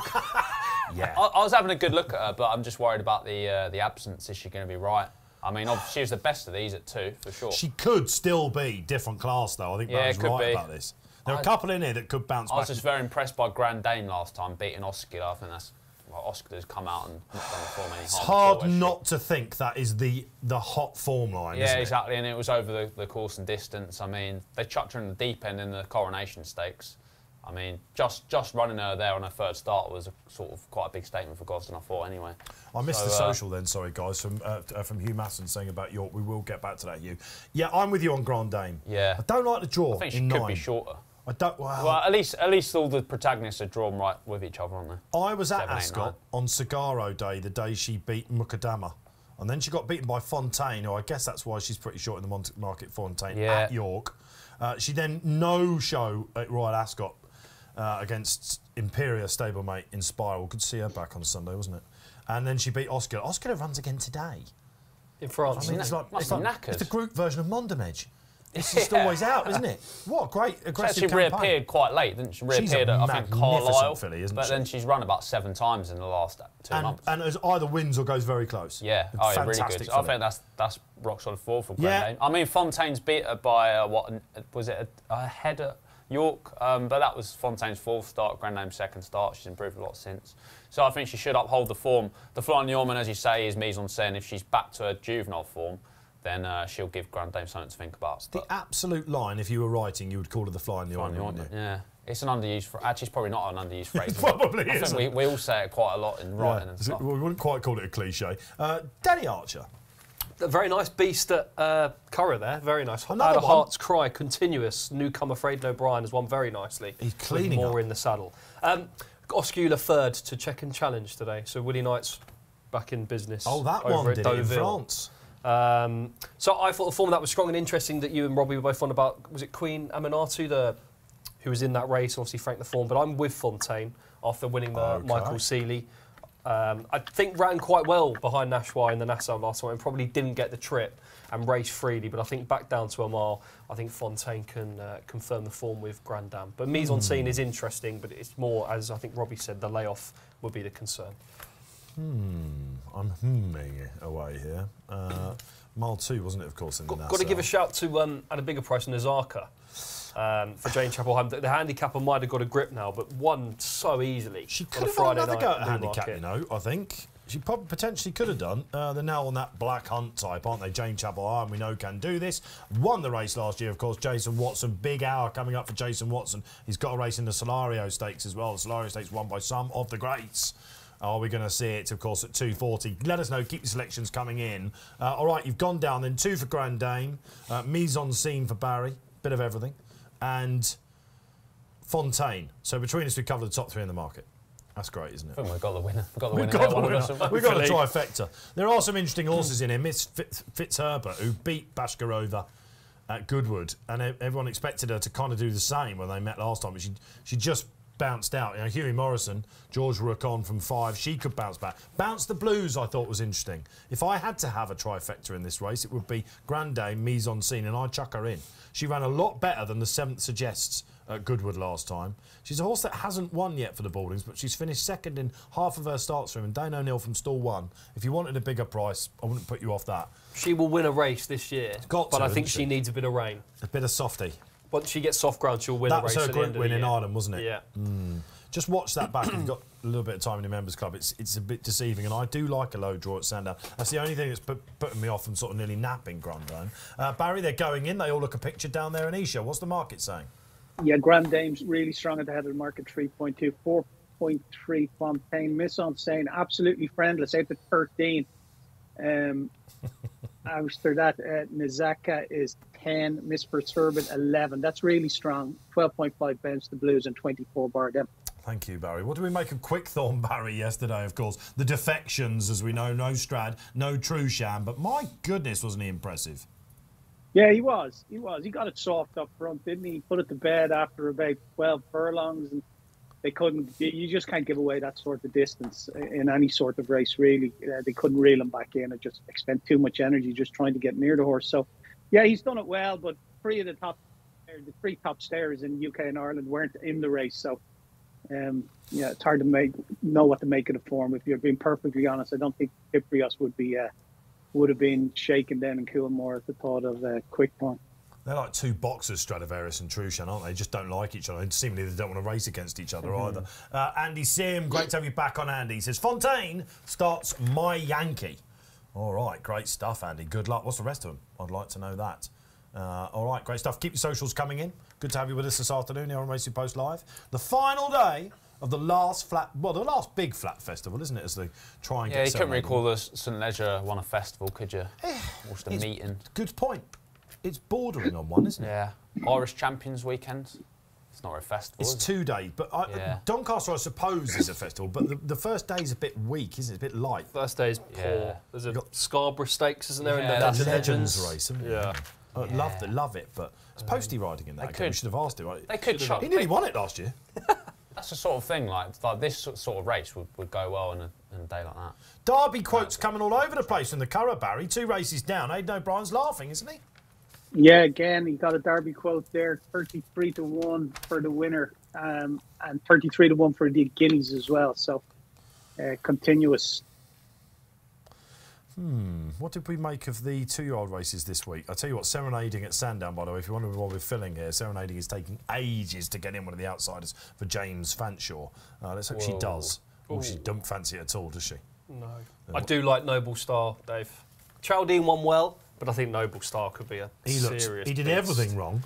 Speaker 1: Yeah.
Speaker 3: I, I was having a good look at her, but I'm just worried about the uh, the absence. Is she going to be right? I mean, she was the best of these at two for sure.
Speaker 1: She could still be different class, though. I think
Speaker 3: Yeah,
Speaker 1: right
Speaker 3: be.
Speaker 1: about this. There are a couple in here that could bounce
Speaker 3: I was just very impressed by Grand Dame last time beating Oscar. I think that's well, Oscar has come out and not done the form any
Speaker 1: It's hard
Speaker 3: at all, has she?
Speaker 1: not to think that is the the hot form line.
Speaker 3: Yeah,
Speaker 1: isn't it?
Speaker 3: exactly, and it was over the, the course and distance. I mean, they chucked her in the deep end in the Coronation Stakes. I mean, just just running her there on her third start was a sort of quite a big statement for Gosden, I thought, anyway.
Speaker 1: I missed
Speaker 3: So,
Speaker 1: the
Speaker 3: uh,
Speaker 1: social then, sorry guys, from uh, uh, from Hugh Masson saying about York. We will get back to that, Hugh. Yeah, I'm with you on Grand Dame.
Speaker 3: Yeah.
Speaker 1: I don't like the draw
Speaker 3: I think she could
Speaker 1: nine.
Speaker 3: be shorter.
Speaker 1: I don't. Well,
Speaker 3: Well, at least at least all the protagonists are drawn right with each other, aren't they?
Speaker 1: I was at
Speaker 3: Seven,
Speaker 1: Ascot
Speaker 3: nine.
Speaker 1: on Cigaro Day, the day she beat Mukadama. And then she got beaten by Fontaine, or I guess that's why she's pretty short in the Market Fontaine
Speaker 3: Yeah.
Speaker 1: at York. Uh, she then no show at Royal Ascot uh, against Imperia stablemate Inspiral. Good to see her back on Sunday, wasn't it? And then she beat Oscar. Oscar runs again today.
Speaker 2: in France.
Speaker 1: I mean, it's like, it's, like it's the group version of Mondammej. It's just always out, isn't it? What a great aggressive
Speaker 3: actually
Speaker 1: campaign.
Speaker 3: reappeared quite late, didn't she? Reappeared at, I think, Carlisle.
Speaker 1: filly, isn't
Speaker 3: but
Speaker 1: she?
Speaker 3: then she's run about seven times in the last two
Speaker 1: And,
Speaker 3: months.
Speaker 1: and as either wins or goes very close.
Speaker 3: yeah, oh, yeah, really good. I think that's that's rock solid four for
Speaker 1: Yeah.
Speaker 3: Grand Dame. I mean, Fontaine's beat her by uh, what was it a, a head at York? Um, but that was Fontaine's fourth start, Grand Dame's second start. She's improved a lot since. So I think she should uphold the form. The fly Flying Norman, as you say, is mise en scène. If she's back to her juvenile form, then uh, she'll give Grand Dame something to think about.
Speaker 1: The absolute line, if you were writing, you would call her the fly in the ointment, wouldn't you?
Speaker 3: yeah. It's an underused phrase. Actually, it's probably not an underused phrase. is?
Speaker 1: Probably
Speaker 3: I
Speaker 1: isn't.
Speaker 3: think we, we all say it quite a lot in writing and
Speaker 1: Yeah,
Speaker 3: stuff.
Speaker 1: we wouldn't quite call it a cliche. Uh, Danny Archer.
Speaker 2: A very nice beast at uh, Curragh there. Very nice.
Speaker 1: Another
Speaker 2: Had a
Speaker 1: one.
Speaker 2: heart's cry, continuous. Newcomer Fraden O'Brien has won very nicely.
Speaker 1: He's cleaning
Speaker 2: more
Speaker 1: up.
Speaker 2: in the saddle. Um, Oscula third to check and challenge today. So Willie Knight's back in business.
Speaker 1: Oh, that
Speaker 2: over
Speaker 1: one
Speaker 2: at
Speaker 1: did in France.
Speaker 2: Um, so I thought the form of that was strong and interesting that you and Robbie were both on about. Was it Queen Aminatu, the who was in that race? Obviously, Frank the Form, but I'm with Fontaine after winning the
Speaker 1: Okay.
Speaker 2: Michael Seely. Um, I think ran quite well behind Nashwa in the Nassau last time and probably didn't get the trip and raced freely. But I think back down to a mile, I think Fontaine can uh, confirm the form with Grand Dame. But mise en scene is interesting, but it's more, as I think Robbie said, the layoff would be the concern.
Speaker 1: I'm humming away here. Uh, mile two, wasn't it, of course, in the
Speaker 2: Got, got to give a shout to um, at a bigger price Nazarka um, for Jane Chapple-Hyam. The, the handicapper might have got a grip now, but won so easily.
Speaker 1: She
Speaker 2: on
Speaker 1: could have had another go
Speaker 2: at
Speaker 1: handicap, you know, I think. She probably potentially could have done. Uh, they're now on that black hunt type, aren't they? Jane Chapple-Hyam, we know, can do this. Won the race last year, of course. Jason Watson, big hour coming up for Jason Watson. He's got a race in the Solario Stakes as well. The Solario Stakes won by some of the greats. Are we going to see it, of course, at 240? Let us know. Keep your selections coming in. Uh, all right, you've gone down then. Two for Grand Dame. Uh, mise en scene for Barry. Bit of everything. And Fontaine. So between us, we cover the top three in the market. That's great, isn't it?
Speaker 3: We've got the winner. We've got the
Speaker 1: We've
Speaker 3: winner.
Speaker 1: got the winner.
Speaker 3: we?
Speaker 1: We've got a
Speaker 2: Hopefully.
Speaker 1: trifecta. There are some interesting horses in here. Miss Fitz, Fitzherbert, who beat Bashkirova at Goodwood, and everyone expected her to kind of do the same when they met last time, but she she just bounced out. You know, Hughie Morrison, George Rooke on from five, she could bounce back. Bounce the Blues, I thought was interesting. If I had to have a trifecta in this race, it would be Grande, mise en scene, and I'd chuck her in. She ran a lot better than the seventh suggests at Goodwood last time. She's a horse that hasn't won yet for the Baldings, but she's finished second in half of her starts for him. And Dane O'Neill from stall one. If you wanted a bigger price, I wouldn't put you off that.
Speaker 2: She will win a race this year,
Speaker 1: got
Speaker 2: but
Speaker 1: to,
Speaker 2: I think she
Speaker 1: she?
Speaker 2: needs a bit of rain.
Speaker 1: A bit of softy.
Speaker 2: Once she gets soft ground, she'll win
Speaker 1: That
Speaker 2: a
Speaker 1: was
Speaker 2: race
Speaker 1: her
Speaker 2: at the
Speaker 1: group win in
Speaker 2: year.
Speaker 1: Ireland, wasn't it?
Speaker 2: Yeah.
Speaker 1: Just watch that back. You've got a little bit of time in the members club. It's it's a bit deceiving, and I do like a low draw at Sandown. That's the only thing that's put, putting me off from sort of nearly napping Grandone. Uh, Barry, they're going in. They all look a picture down there in Esher. What's the market saying?
Speaker 4: Yeah, Grand Dame's really strong at the head of the market, 3.2, 4.3 Fontaine. Mise en Scene absolutely friendless, out to 13. Um, after that, uh, Nizaka is 10, Miss Perturbed 11. That's really strong. 12.5 bounce the Blues and 24 bar them.
Speaker 1: Thank you, Barry. What do we make of Quickthorn Barry yesterday, of course? The defections, as we know, no Strad, no Trueshan, but my goodness, wasn't he impressive?
Speaker 4: Yeah, he was. He was. He got it soft up front, didn't he? He put it to bed after about 12 furlongs, and they couldn't. You just can't give away that sort of distance in any sort of race, really. Uh, they couldn't reel him back in. It just expend too much energy just trying to get near the horse. So, yeah, he's done it well, but three of the top, the three top stairs in UK and Ireland weren't in the race. So, um, yeah, it's hard to make know what to make of the form. If you're being perfectly honest, I don't think Kyprios would be. Uh, would have been shaken down and Coolmore at the thought of uh, quick one.
Speaker 1: They're like two boxers, Stradivarius and Trueshan, aren't they? Just don't like each other. Seemingly they don't want to race against each other either. Uh, Andy Sim, great to have you back on, Andy. He says, Fontaine starts My Yankee. All right, great stuff, Andy. Good luck. What's the rest of them? I'd like to know that. Uh, all right, great stuff. Keep your socials coming in. Good to have you with us this afternoon here on Racing Post Live. The final day of the last flat, well, the last big flat festival, isn't it? As they try and
Speaker 3: Yeah,
Speaker 1: get
Speaker 3: you couldn't really call the St Leger one a festival, could you? Watch the meeting.
Speaker 1: Good point. It's bordering on one, isn't it?
Speaker 3: Yeah. Irish Champions weekend. It's not a festival.
Speaker 1: It's
Speaker 3: is it?
Speaker 1: two days, but I,
Speaker 3: Yeah.
Speaker 1: Doncaster, I suppose, is a festival. But the, the first day is a bit weak, isn't it? It's a bit light.
Speaker 2: First day is poor.
Speaker 3: Yeah.
Speaker 2: There's a
Speaker 1: got-
Speaker 2: Scarborough Stakes, isn't there?
Speaker 3: Yeah,
Speaker 2: in
Speaker 3: that's
Speaker 2: Legends,
Speaker 1: Legends race, isn't it?
Speaker 2: Yeah.
Speaker 1: I love it, love it, but it's um, posty riding in that
Speaker 3: they
Speaker 1: game. We should have asked him.
Speaker 3: They could chuck.
Speaker 1: He nearly won it last year.
Speaker 3: That's the sort of thing. Like, like this sort sort of race would, would go well in a, in a day like that.
Speaker 1: Derby quotes coming all over the place from the Curragh Barry. Two races down. Aidan O'Brien's laughing, isn't he?
Speaker 4: Yeah, again, he got a Derby quote there, 33 to 1 for the winner, um, and 33 to 1 for the Guineas as well. So, uh, continuous.
Speaker 1: What did we make of the two-year-old races this week? I tell you what, serenading at Sandown, by the way, if you wonder why we're filling here, serenading is taking ages to get in one of the outsiders for James Fanshawe. Uh, let's hope she
Speaker 3: Whoa.
Speaker 1: does. Oh, she don't fancy it at all, does she?
Speaker 2: No. I do like Noble Style, Dave. Chaldean won well, but I think Noble Style could be a
Speaker 1: He looked,
Speaker 2: serious
Speaker 1: he did
Speaker 2: beast.
Speaker 1: everything wrong.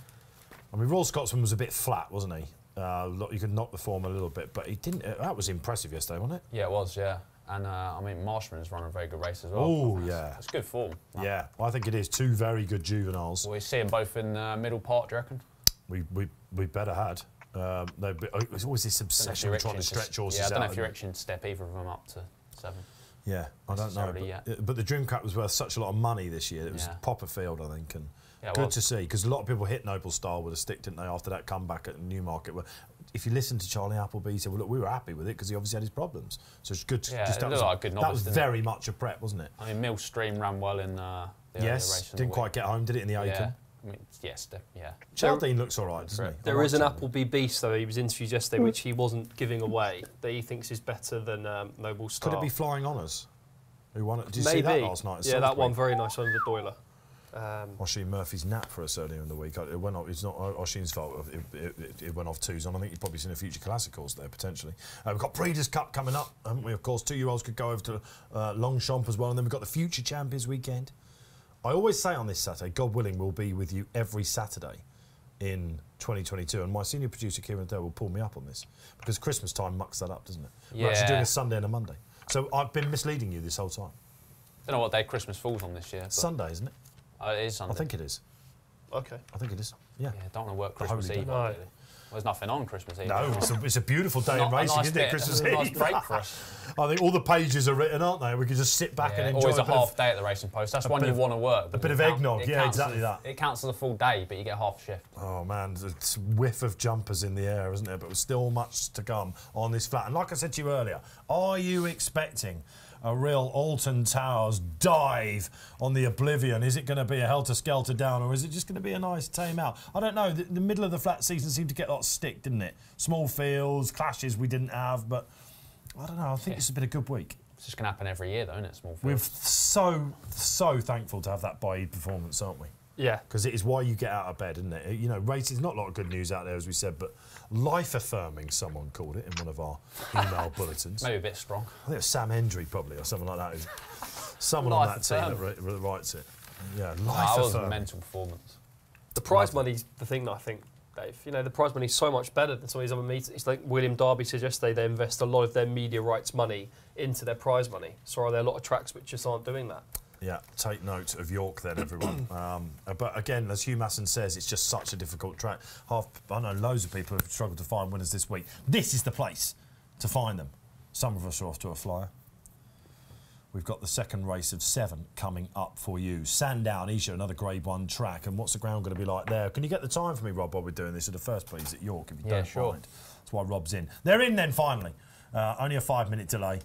Speaker 1: I mean, Royal Scotsman was a bit flat, wasn't he? Uh, look, you could knock the form a little bit, but he didn't. Uh, that was impressive yesterday, wasn't it?
Speaker 3: Yeah, it was. Yeah, and uh, I mean Marshman's run a very good race as well.
Speaker 1: Oh,
Speaker 3: I
Speaker 1: yeah.
Speaker 3: it's, it's good form. Like,
Speaker 1: Yeah, I think it is. Two very good juveniles.
Speaker 3: We see them both in uh, middle part. Do you reckon?
Speaker 1: We we we better had. Um, they've been- oh, there's always this
Speaker 3: Don't know if
Speaker 1: obsession
Speaker 3: you're
Speaker 1: with trying to stretch horses
Speaker 3: Yeah, I don't know
Speaker 1: out.
Speaker 3: if you're itching step either of them up to seven.
Speaker 1: Yeah, I don't know. But,
Speaker 3: yet.
Speaker 1: but the Dream Cup was worth such a lot of money this year. It was
Speaker 3: Yeah.
Speaker 1: proper field, I think, and
Speaker 3: Yeah,
Speaker 1: good
Speaker 3: was.
Speaker 1: to see because a lot of people hit Noble Style with a stick, didn't they? After that comeback at Newmarket, Well, if you listen to Charlie Appleby, he said, "Well, look, we were happy with it because he obviously had his problems." So it's good. To,
Speaker 3: Yeah,
Speaker 1: just that was,
Speaker 3: like good
Speaker 1: that was
Speaker 3: didn't it?
Speaker 1: very much a prep, wasn't it?
Speaker 3: I mean, Millstream ran well in uh, the
Speaker 1: yes, didn't quite get home, did it in the Aiken?
Speaker 3: Yeah, I mean, yes, yeah.
Speaker 1: Geraldine looks all right, doesn't he? I
Speaker 2: There is
Speaker 1: like
Speaker 2: an
Speaker 1: Geraldine.
Speaker 2: Appleby beast, though. He was interviewed yesterday, which he wasn't giving away, that he thinks is better than um, Noble Style.
Speaker 1: Could it be Flying Honours? Who won it? Did you
Speaker 2: Maybe.
Speaker 1: see that last night?
Speaker 2: yeah, that one very nice under Doyler. Um,
Speaker 1: Oisin Murphy's nap for us earlier in the week. It went off. It's not Oisin's fault. It, it, it, it went off twos on. I think you've probably seen a future classicals there potentially. Uh, we've got Breeders' Cup coming up, haven't we? Of course, two-year-olds could go over to uh, Longchamp as well, and then we've got the Future Champions weekend. I always say on this Saturday, God willing, we'll be with you every Saturday in 2022, and my senior producer Kieran Dale will pull me up on this because Christmas time mucks that up, doesn't it? We're actually doing a Sunday and a Monday, so I've been misleading you this whole time.
Speaker 3: I Don't know what day Christmas falls on this year. But
Speaker 1: Sunday, isn't it?
Speaker 3: uh, it is Sunday.
Speaker 1: I think it is.
Speaker 2: okay.
Speaker 1: I think it is. Yeah.
Speaker 3: Yeah, don't want to work Christmas Eve.
Speaker 2: day.
Speaker 3: ideally. There's nothing on Christmas Eve.
Speaker 1: No, it's a, it's a beautiful day in racing,
Speaker 3: nice
Speaker 1: isn't it? Christmas
Speaker 3: a nice
Speaker 1: Eve.
Speaker 3: break for us.
Speaker 1: I think all the pages are written, aren't they? We can just sit back
Speaker 3: Yeah,
Speaker 1: and enjoy
Speaker 3: always a,
Speaker 1: bit
Speaker 3: half
Speaker 1: of-
Speaker 3: day at the racing post. That's
Speaker 1: one
Speaker 3: you
Speaker 1: of-
Speaker 3: want to work.
Speaker 1: a bit of eggnog, yeah, exactly
Speaker 3: as-
Speaker 1: that.
Speaker 3: It counts as a full day, but you get half shift.
Speaker 1: Oh man, there's a whiff of jumpers in the air, isn't there? But there's still much to come on this flat. And like I said to you earlier, are you expecting a real Alton Towers dive on the Oblivion? Is it going to be a helter skelter down, or is it just going to be a nice tame out? I don't know. The, the middle of the flat season seemed to get a lot of stick, didn't it? Small fields, clashes we didn't have, but I don't know. I think
Speaker 3: Yeah.
Speaker 1: it's been a good week.
Speaker 3: It's just going to happen every year, though, isn't it? Small fields.
Speaker 1: We're so so thankful to have that Baaeed performance, aren't we?
Speaker 2: Yeah.
Speaker 1: because it is why you get out of bed, isn't it? You know, racing's not a lot of good news out there, as we said, but life affirming, someone called it in one of our email bulletins.
Speaker 3: Maybe a bit strong.
Speaker 1: I think it was Sam Hendry, probably, or someone like that. who- Someone on
Speaker 3: Life
Speaker 1: that team that
Speaker 3: affirming.
Speaker 1: ri- ri- writes it. Yeah, oh, life
Speaker 3: That was a mental performance.
Speaker 2: The prize money's the thing that I think, Dave. You know, the prize money's so much better than some of these other meetings. It's like William Derby said yesterday, they invest a lot of their media rights money into their prize money. So are there a lot of tracks which just aren't doing that?
Speaker 1: Yeah, take note of York then, everyone. um, but again, as Hugh Masson says, it's just such a difficult track. Half, I know loads of people have struggled to find winners this week. This is the place to find them. Some of us are off to a flyer. We've got the second race of seven coming up for you. Sandown, Esher, another Grade 1 track. And what's the ground going to be like there? Can you get the time for me, Rob, while we're doing this at the first, please, at York, if you
Speaker 3: Yeah,
Speaker 1: don't
Speaker 3: sure.
Speaker 1: mind? That's why Rob's in. They're in then, finally. Uh, only a five minute delay.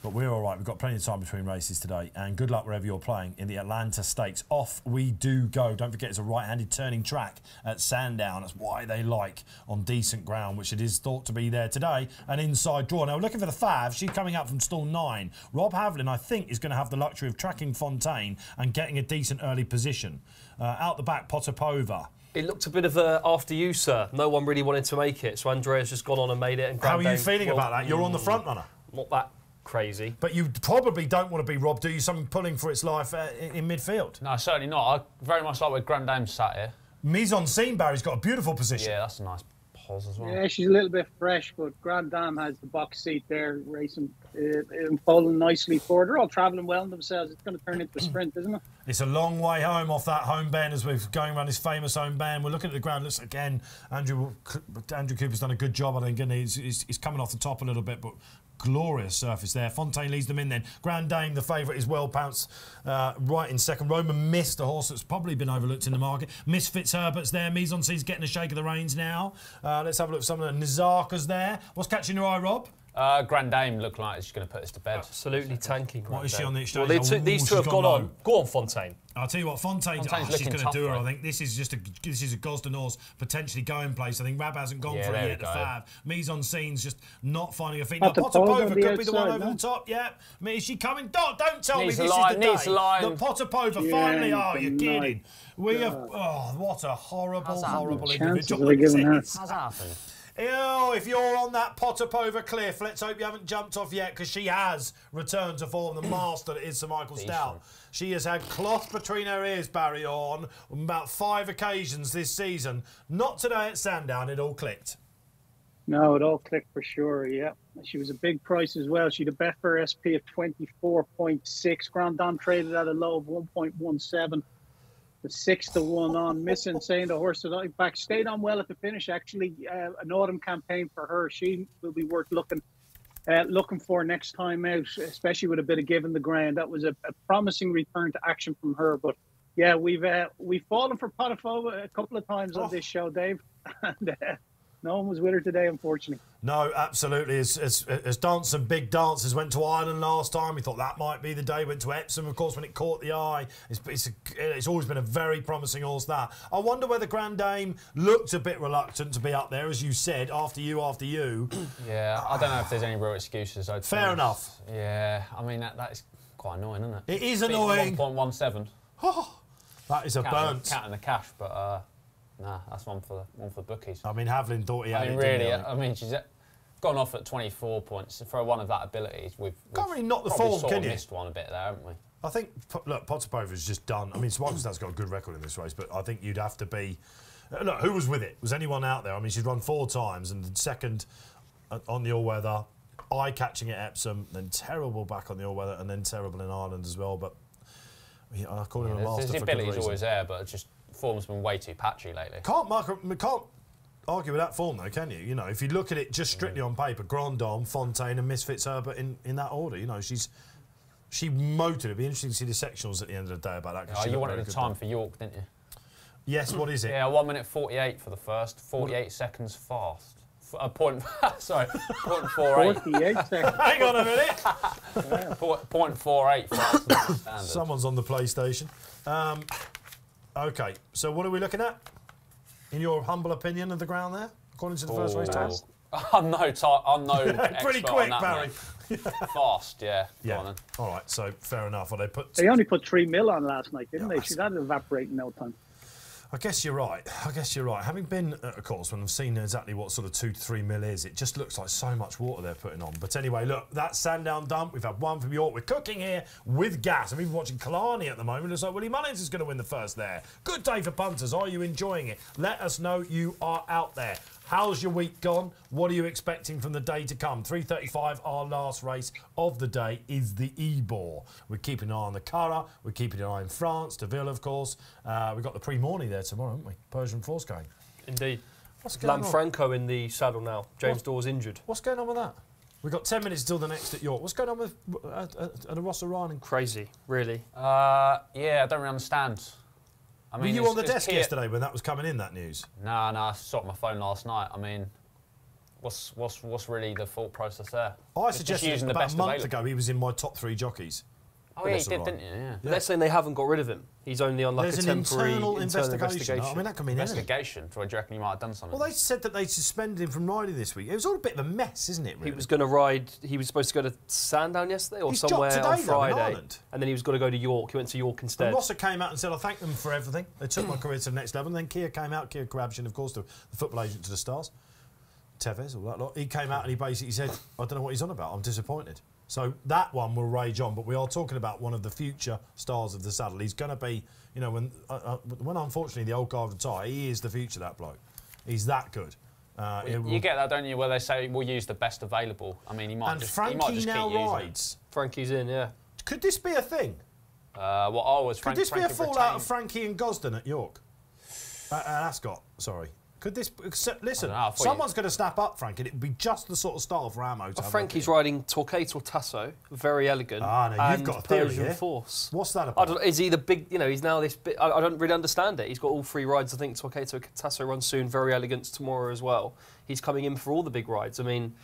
Speaker 1: But we're all right. We've got plenty of time between races today. And good luck wherever you're playing in the Atalanta Stakes. Off we do go. Don't forget, it's a right handed turning track at Sandown. That's why they like on decent ground, which it is thought to be there today. An inside draw. Now, we're looking for the Fav. She's coming up from stall nine. Rob Havlin, I think, is going to have the luxury of tracking Fontaine and getting a decent early position. Uh, out the back, Potapova.
Speaker 2: It looked a bit of a after you, sir. No one really wanted to make it, so Andrea's just gone on and made it. And
Speaker 1: How are you feeling
Speaker 2: well,
Speaker 1: about that? You're on the front runner.
Speaker 2: Not that crazy.
Speaker 1: But you probably don't want to be Rob, do you? Someone pulling for its life uh, in in midfield.
Speaker 3: No, certainly not. I very much like where Grand Dame sat here.
Speaker 1: Mise en scene, Barry's got a beautiful position.
Speaker 3: Yeah, that's a nice pause as well.
Speaker 4: Yeah, she's a little bit fresh, but Grand Dame has the box seat there, racing uh, unfolding nicely forward. They're all travelling well themselves. It's going to turn into a sprint, isn't it?
Speaker 1: It's a long way home off that home bend as we're going around his famous home bend. We're looking at the ground. Looks again, Andrew Andrew Cooper's done a good job. I think and he's, he's, he's coming off the top a little bit, but glorious surface there. Fontaine leads them in then. Grand Dame, the favourite, is well pounced uh, right in second. Roman Mist, a horse that's probably been overlooked in the market. Miss Fitzherbert's there. Mise en Scene's getting a shake of the reins now. Uh, let's have a look at some of the Nizarka's there. What's catching your eye, Rob?
Speaker 3: Uh, Grand Dame looked like she's going to put us to bed.
Speaker 2: Absolutely tanking.
Speaker 1: What is she on the
Speaker 2: Well,
Speaker 1: exchange?
Speaker 2: they
Speaker 1: Oh,
Speaker 2: two, these two have gone
Speaker 1: gone
Speaker 2: on. Go on, Fontaine.
Speaker 1: I'll tell you what, Fontaine,
Speaker 3: Fontaine's
Speaker 1: oh, she's
Speaker 3: looking
Speaker 1: going to do her.
Speaker 3: though.
Speaker 1: I think this is just a this is a Gosden horse potentially going place. I think Rab hasn't gone
Speaker 3: Yeah,
Speaker 1: for
Speaker 3: there
Speaker 1: it
Speaker 3: we
Speaker 1: yet. The
Speaker 3: go.
Speaker 1: Fab, Mise en scene's just not finding her feet. Now,
Speaker 4: Potapova
Speaker 1: Potapova could
Speaker 4: the
Speaker 1: be the one over
Speaker 4: no?
Speaker 1: the top. Yeah, I mean, is she coming? Don't, don't tell
Speaker 3: Needs
Speaker 1: me this
Speaker 3: line,
Speaker 1: is the
Speaker 3: needs
Speaker 1: day.
Speaker 3: line.
Speaker 1: The Potapova
Speaker 4: Yeah,
Speaker 1: finally. Oh, you're
Speaker 4: good
Speaker 1: kidding.
Speaker 4: night.
Speaker 1: We have. Oh, what a horrible, horrible
Speaker 4: happened? Chances
Speaker 1: individual.
Speaker 4: are they giving her?
Speaker 1: this.
Speaker 3: How's that happened?
Speaker 1: Ew, if you're on that Potapova cliff, let's hope you haven't jumped off yet because she has returned to form. The master that is Sir Michael Stoute. She has had cloth between her ears, Barry on about five occasions this season. Not today at Sandown, it all clicked.
Speaker 4: No, it all clicked for sure. Yeah, she was a big price as well. She had a bet for SP of twenty four point six. Grand Dame traded at a low of one point one seven. The six to one on Mise en Scene the horse that I back stayed on well at the finish. Actually, uh, an autumn campaign for her. She will be worth looking uh, looking for next time out, especially with a bit of giving the ground. That was a, a promising return to action from her. But yeah, we've uh, we've fallen for Potapova a couple of times on
Speaker 1: Oh.
Speaker 4: this show, Dave. and, uh, no one was with her today, unfortunately.
Speaker 1: No, absolutely. As, as, as dance and big dances went to Ireland last time, we thought that might be the day. Went to Epsom, of course, when it caught the eye. It's, it's, a, it's always been a very promising horse. That I wonder whether Grand Dame looked a bit reluctant to be up there, as you said, after you, after you.
Speaker 3: Yeah, I don't know if there's any real excuses. I'd
Speaker 1: Fair
Speaker 3: say.
Speaker 1: enough.
Speaker 3: Yeah, I mean that, that is quite annoying, isn't it?
Speaker 1: It is annoying.
Speaker 3: 1.17.
Speaker 1: Oh, That is a
Speaker 3: Counting,
Speaker 1: burnt.
Speaker 3: counting the cash, but uh, nah, that's one for the one for the bookies.
Speaker 1: I mean, Havlin thought he had
Speaker 3: I mean,
Speaker 1: it.
Speaker 3: really,
Speaker 1: he?
Speaker 3: I mean, she's gone off at 24 points for one of that ability. We've, we've
Speaker 1: Can't really knock the form, can you?
Speaker 3: missed one a bit there, haven't we?
Speaker 1: I think look, Potapova's just done. I mean, Swagson's got a good record in this race, but I think you'd have to be. uh, Look, who was with it? Was anyone out there? I mean, she's run four times and second uh, on the all-weather, eye-catching at Epsom, then terrible back on the all-weather, and then terrible in Ireland as well. But yeah, I call him a master
Speaker 3: there's the
Speaker 1: for good
Speaker 3: ability's always there, but just form's been way too patchy lately.
Speaker 1: Can't mark, can't argue with that form though, can you? You know, if you look at it just strictly on paper, Grand Dame, Fontaine, and Miss Fitzherbert in, in that order, you know, she's she motored. It'd be interesting to see the sectionals at the end of the day about that.
Speaker 3: Oh, you wanted
Speaker 1: very
Speaker 3: the time
Speaker 1: there.
Speaker 3: for York, didn't you?
Speaker 1: Yes, what is it?
Speaker 3: Yeah, one minute 48 for the first, 48 seconds fast. F- A point, sorry, point four eight.
Speaker 4: 48 seconds.
Speaker 1: Hang on a minute.
Speaker 3: Point, point four eight standard.
Speaker 1: Someone's on the PlayStation. Um, okay, so what are we looking at? In your humble opinion of the ground there, according to the first race
Speaker 3: Ooh.
Speaker 1: times?
Speaker 3: I'm no, ti I'm no
Speaker 1: Pretty quick,
Speaker 3: that,
Speaker 1: Barry.
Speaker 3: Fast, yeah.
Speaker 1: Yeah. All right, so fair enough. Well, they put.
Speaker 4: They only put three mil on last night, didn't
Speaker 1: Yeah,
Speaker 4: they?
Speaker 1: that's-
Speaker 4: She that'd evaporate in no time.
Speaker 1: I guess you're right. I guess you're right. Having been at a course when I've seen exactly what sort of two to three mil is, it just looks like so much water they're putting on. But anyway, look, that's Sandown dump. We've had one from York. We're cooking here with gas. I'm even watching Killarney at the moment. It's like Willie Mullins is going to win the first there. Good day for punters. Are you enjoying it? Let us know you are out there. How's your week gone? What are you expecting from the day to come? 3.35, our last race of the day is the Ebor. We're keeping an eye on the Curragh. We're keeping an eye on France, Deauville, of course. Uh, we've got the Prix Morny there tomorrow, haven't we? Persian Force going.
Speaker 2: Indeed.
Speaker 1: What's going on?
Speaker 2: Lanfranco in the saddle now. James
Speaker 1: What?
Speaker 2: Dawes injured.
Speaker 1: What's going on with that? We've got 10 minutes till the next at York. What's going on with uh, uh, uh, the Rossa Ryan?
Speaker 2: Crazy, really.
Speaker 3: Uh, yeah, I don't really understand. I
Speaker 1: Were you on the desk
Speaker 3: Kia-
Speaker 1: yesterday when that was coming in, that news?
Speaker 3: No, no, I saw my phone last night. I mean, what's what's what's really the thought process there?
Speaker 1: I
Speaker 3: It's
Speaker 1: suggested about a month
Speaker 3: available.
Speaker 1: ago he was in my top three jockeys.
Speaker 3: Oh, yeah, you did, didn't you? Yeah.
Speaker 2: They're saying they haven't got rid of him. He's only on like
Speaker 1: There's
Speaker 2: a
Speaker 1: an
Speaker 2: temporary
Speaker 1: internal, investigation.
Speaker 2: investigation.
Speaker 1: I mean, that can mean anything.
Speaker 3: Investigation. Do do you reckon you might have done something?
Speaker 1: Well, they said that they suspended him from riding this week. It was all a bit of a mess, isn't it? Really?
Speaker 2: He was going to ride. He was supposed to go to Sandown yesterday or
Speaker 1: He's
Speaker 2: somewhere
Speaker 1: today,
Speaker 2: on
Speaker 1: though, in
Speaker 2: Friday,
Speaker 1: Ireland.
Speaker 2: and then he was going to go to York. He went to York instead.
Speaker 1: And Rossa came out and said, I thank them for everything. They took my career to the next level. And then Kia came out, Kia Joorabchian, of course, the, the football agent to the Stars, Tevez, all that lot. He came out and he basically said, I don't know what he's on about. I'm disappointed. So that one will rage on. But we are talking about one of the future stars of the saddle. He's going to be, you know, when, uh, uh, when unfortunately the old guard retire, he is the future, that bloke. He's that good. Uh, it will-
Speaker 3: You get that, don't you? Where they say we'll use the best available. I mean, he might
Speaker 1: and
Speaker 3: just, he might
Speaker 1: Frankie
Speaker 3: just
Speaker 1: now
Speaker 3: keep using
Speaker 1: rides.
Speaker 2: Frankie's in, yeah.
Speaker 1: Could this be a thing?
Speaker 3: Uh, well, oh, was
Speaker 1: Could
Speaker 3: Frank,
Speaker 1: this be a fallout
Speaker 3: retained?
Speaker 1: of Frankie and Gosden at York? Uh, uh, Ascot, sorry. Could this? except- Listen,
Speaker 3: know, I thought you-
Speaker 1: someone's going to snap up, Frank, and it'd be just the sort of style for Ammo. To have
Speaker 2: Frankie's
Speaker 1: look
Speaker 2: riding Torquator Tasso, very elegant.
Speaker 1: Ah, now you've
Speaker 2: and
Speaker 1: got a theory
Speaker 2: Persian
Speaker 1: here.
Speaker 2: Force.
Speaker 1: What's that
Speaker 2: I
Speaker 1: about?
Speaker 2: don't, is he the big? You know, he's now this. Bit, I, I don't really understand it. He's got all three rides. I think Torquator Tasso runs soon. Very elegant tomorrow as well. He's coming in for all the big rides. I mean,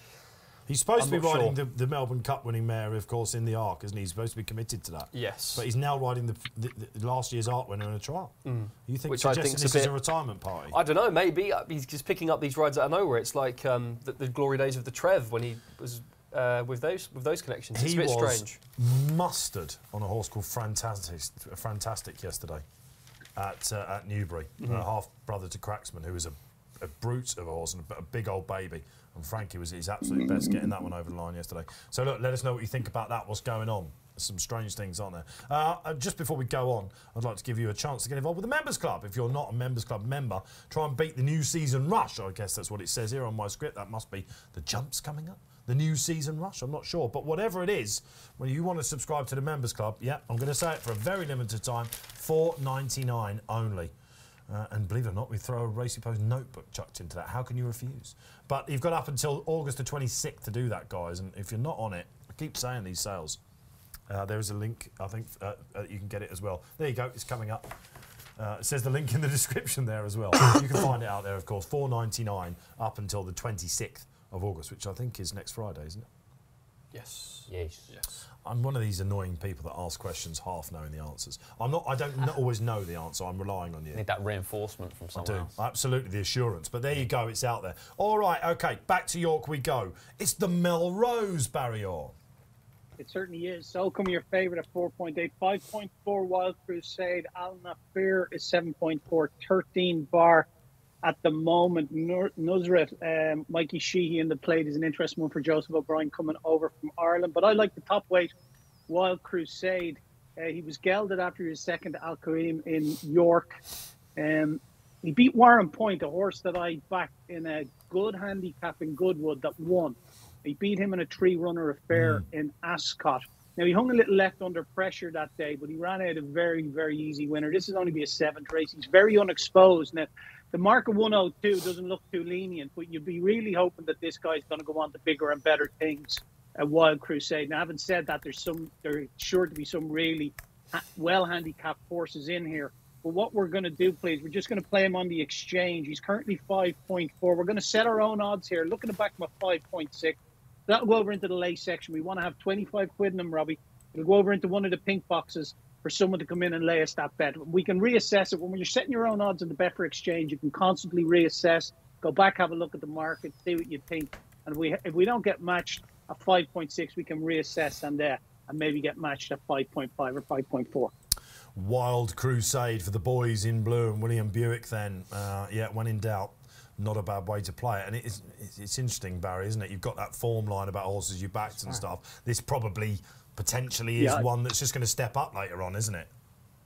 Speaker 1: He's supposed
Speaker 2: I'm
Speaker 1: to be riding
Speaker 2: sure.
Speaker 1: the, the Melbourne Cup winning mare, of course, in the Arc, isn't he? He's supposed to be committed to that.
Speaker 2: yes.
Speaker 1: But he's now riding the, the, the last year's Arc winner in a trial. You think
Speaker 2: Mm. Which I
Speaker 1: suggesting this
Speaker 2: a
Speaker 1: is a retirement party?
Speaker 2: I don't know. Maybe uh, he's just picking up these rides out of nowhere. It's like um, the, glory days of the Trev when he was uh, with those with those connections. It's
Speaker 1: he
Speaker 2: a bit
Speaker 1: was
Speaker 2: strange.
Speaker 1: mustard on a horse called Fantastic, Fantastic yesterday at uh, at Newbury,
Speaker 2: Mm-hmm.
Speaker 1: a half brother to Cracksman, who is a, a brute of a horse and a, a big old baby. And Frankie was his absolute best getting that one over the line yesterday. So look, let us know what you think about that. What's going on? Some strange things aren't there. Uh, just before we go on, I'd like to give you a chance to get involved with the Members Club. If you're not a Members Club member, try and beat the new season rush. I guess that's what it says here on my script. That must be the jumps coming up. The new season rush. I'm not sure, but whatever it is, when you want to subscribe to the Members Club, yeah, I'm going to say it for a very limited time, 4.99 only. Uh, and believe it or not, we throw a Racing Post notebook chucked into that. How can you refuse? But you've got up until August the 26th to do that, guys. And if you're not on it, I keep saying these sales. Uh, there is a link, I think, uh, uh, you can get it as well. There you go, it's coming up. Uh, it says the link in the description there as well. you can find it out there, of course. 4.99 up until the 26th of August, which I think is next Friday, isn't it?
Speaker 2: Yes.
Speaker 3: Yes.
Speaker 2: Yes.
Speaker 1: I'm one of these annoying people that ask questions half knowing the answers. I'm not. I don't kn- always know the answer. I'm relying on you.
Speaker 3: Need that reinforcement from someone.
Speaker 1: I do.
Speaker 3: else.
Speaker 1: Absolutely, the assurance. But there you go, it's out there. All right, okay, back to York we go. It's the Melrose Barrier.
Speaker 4: It certainly is. So come your favourite at 4.8. 5.4 Wild Crusade. Al Nafir is 7.4. 13 bar at the moment. Nur- Nusret, um, Mikey Sheehy in the plate is an interesting one for Joseph O'Brien coming over from Ireland. But I like the top weight Wild Crusade. Uh, he was gelded after his second Al Karim in York. Um, he beat Warren Point, a horse that I backed in a good handicap in Goodwood that won. He beat him in a three runner affair in Ascot. Now, he hung a little left under pressure that day, but he ran out a very, very easy winner. This is only be a seventh race. He's very unexposed. Now, the mark of 102 doesn't look too lenient, but you'd be really hoping that this guy's going to go on to bigger and better things at Wild Crusade. Now, having said that, there's some, there's sure to be some really well handicapped horses in here. But what we're going to do, please, we're just going to play him on the exchange. He's currently 5.4. We're going to set our own odds here. Looking at back from a 5.6. That'll go over into the lay section. We want to have 25 quid in them, Robbie. It'll go over into one of the pink boxes for someone to come in and lay us that bet. We can reassess it. When you're setting your own odds on the Betfair Exchange, you can constantly reassess, go back, have a look at the market, see what you think. And if we, if we don't get matched at 5.6, we can reassess and, uh, and maybe get matched at 5.5 or 5.4.
Speaker 1: Wild Crusade for the boys in blue and William Buick then. Uh, yeah, when in doubt, not a bad way to play it. And it is, it's, it's interesting, Barry, isn't it? You've got that form line about horses you backed and stuff. This probably potentially is
Speaker 4: Yeah.
Speaker 1: one that's just going to step up later on, isn't it?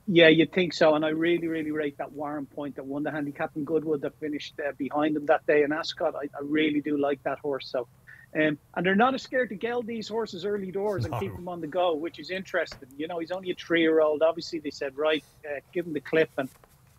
Speaker 4: Yeah, you'd think so. And I really, really rate that Warren Point that won the handicap in Goodwood that finished uh, behind him that day in Ascot. I, I really do like that horse. So, um, and they're not as scared to geld these horses early doors and keep them on the go, which is interesting. You know, he's only a three-year-old. Obviously, they said right, uh, give him the clip and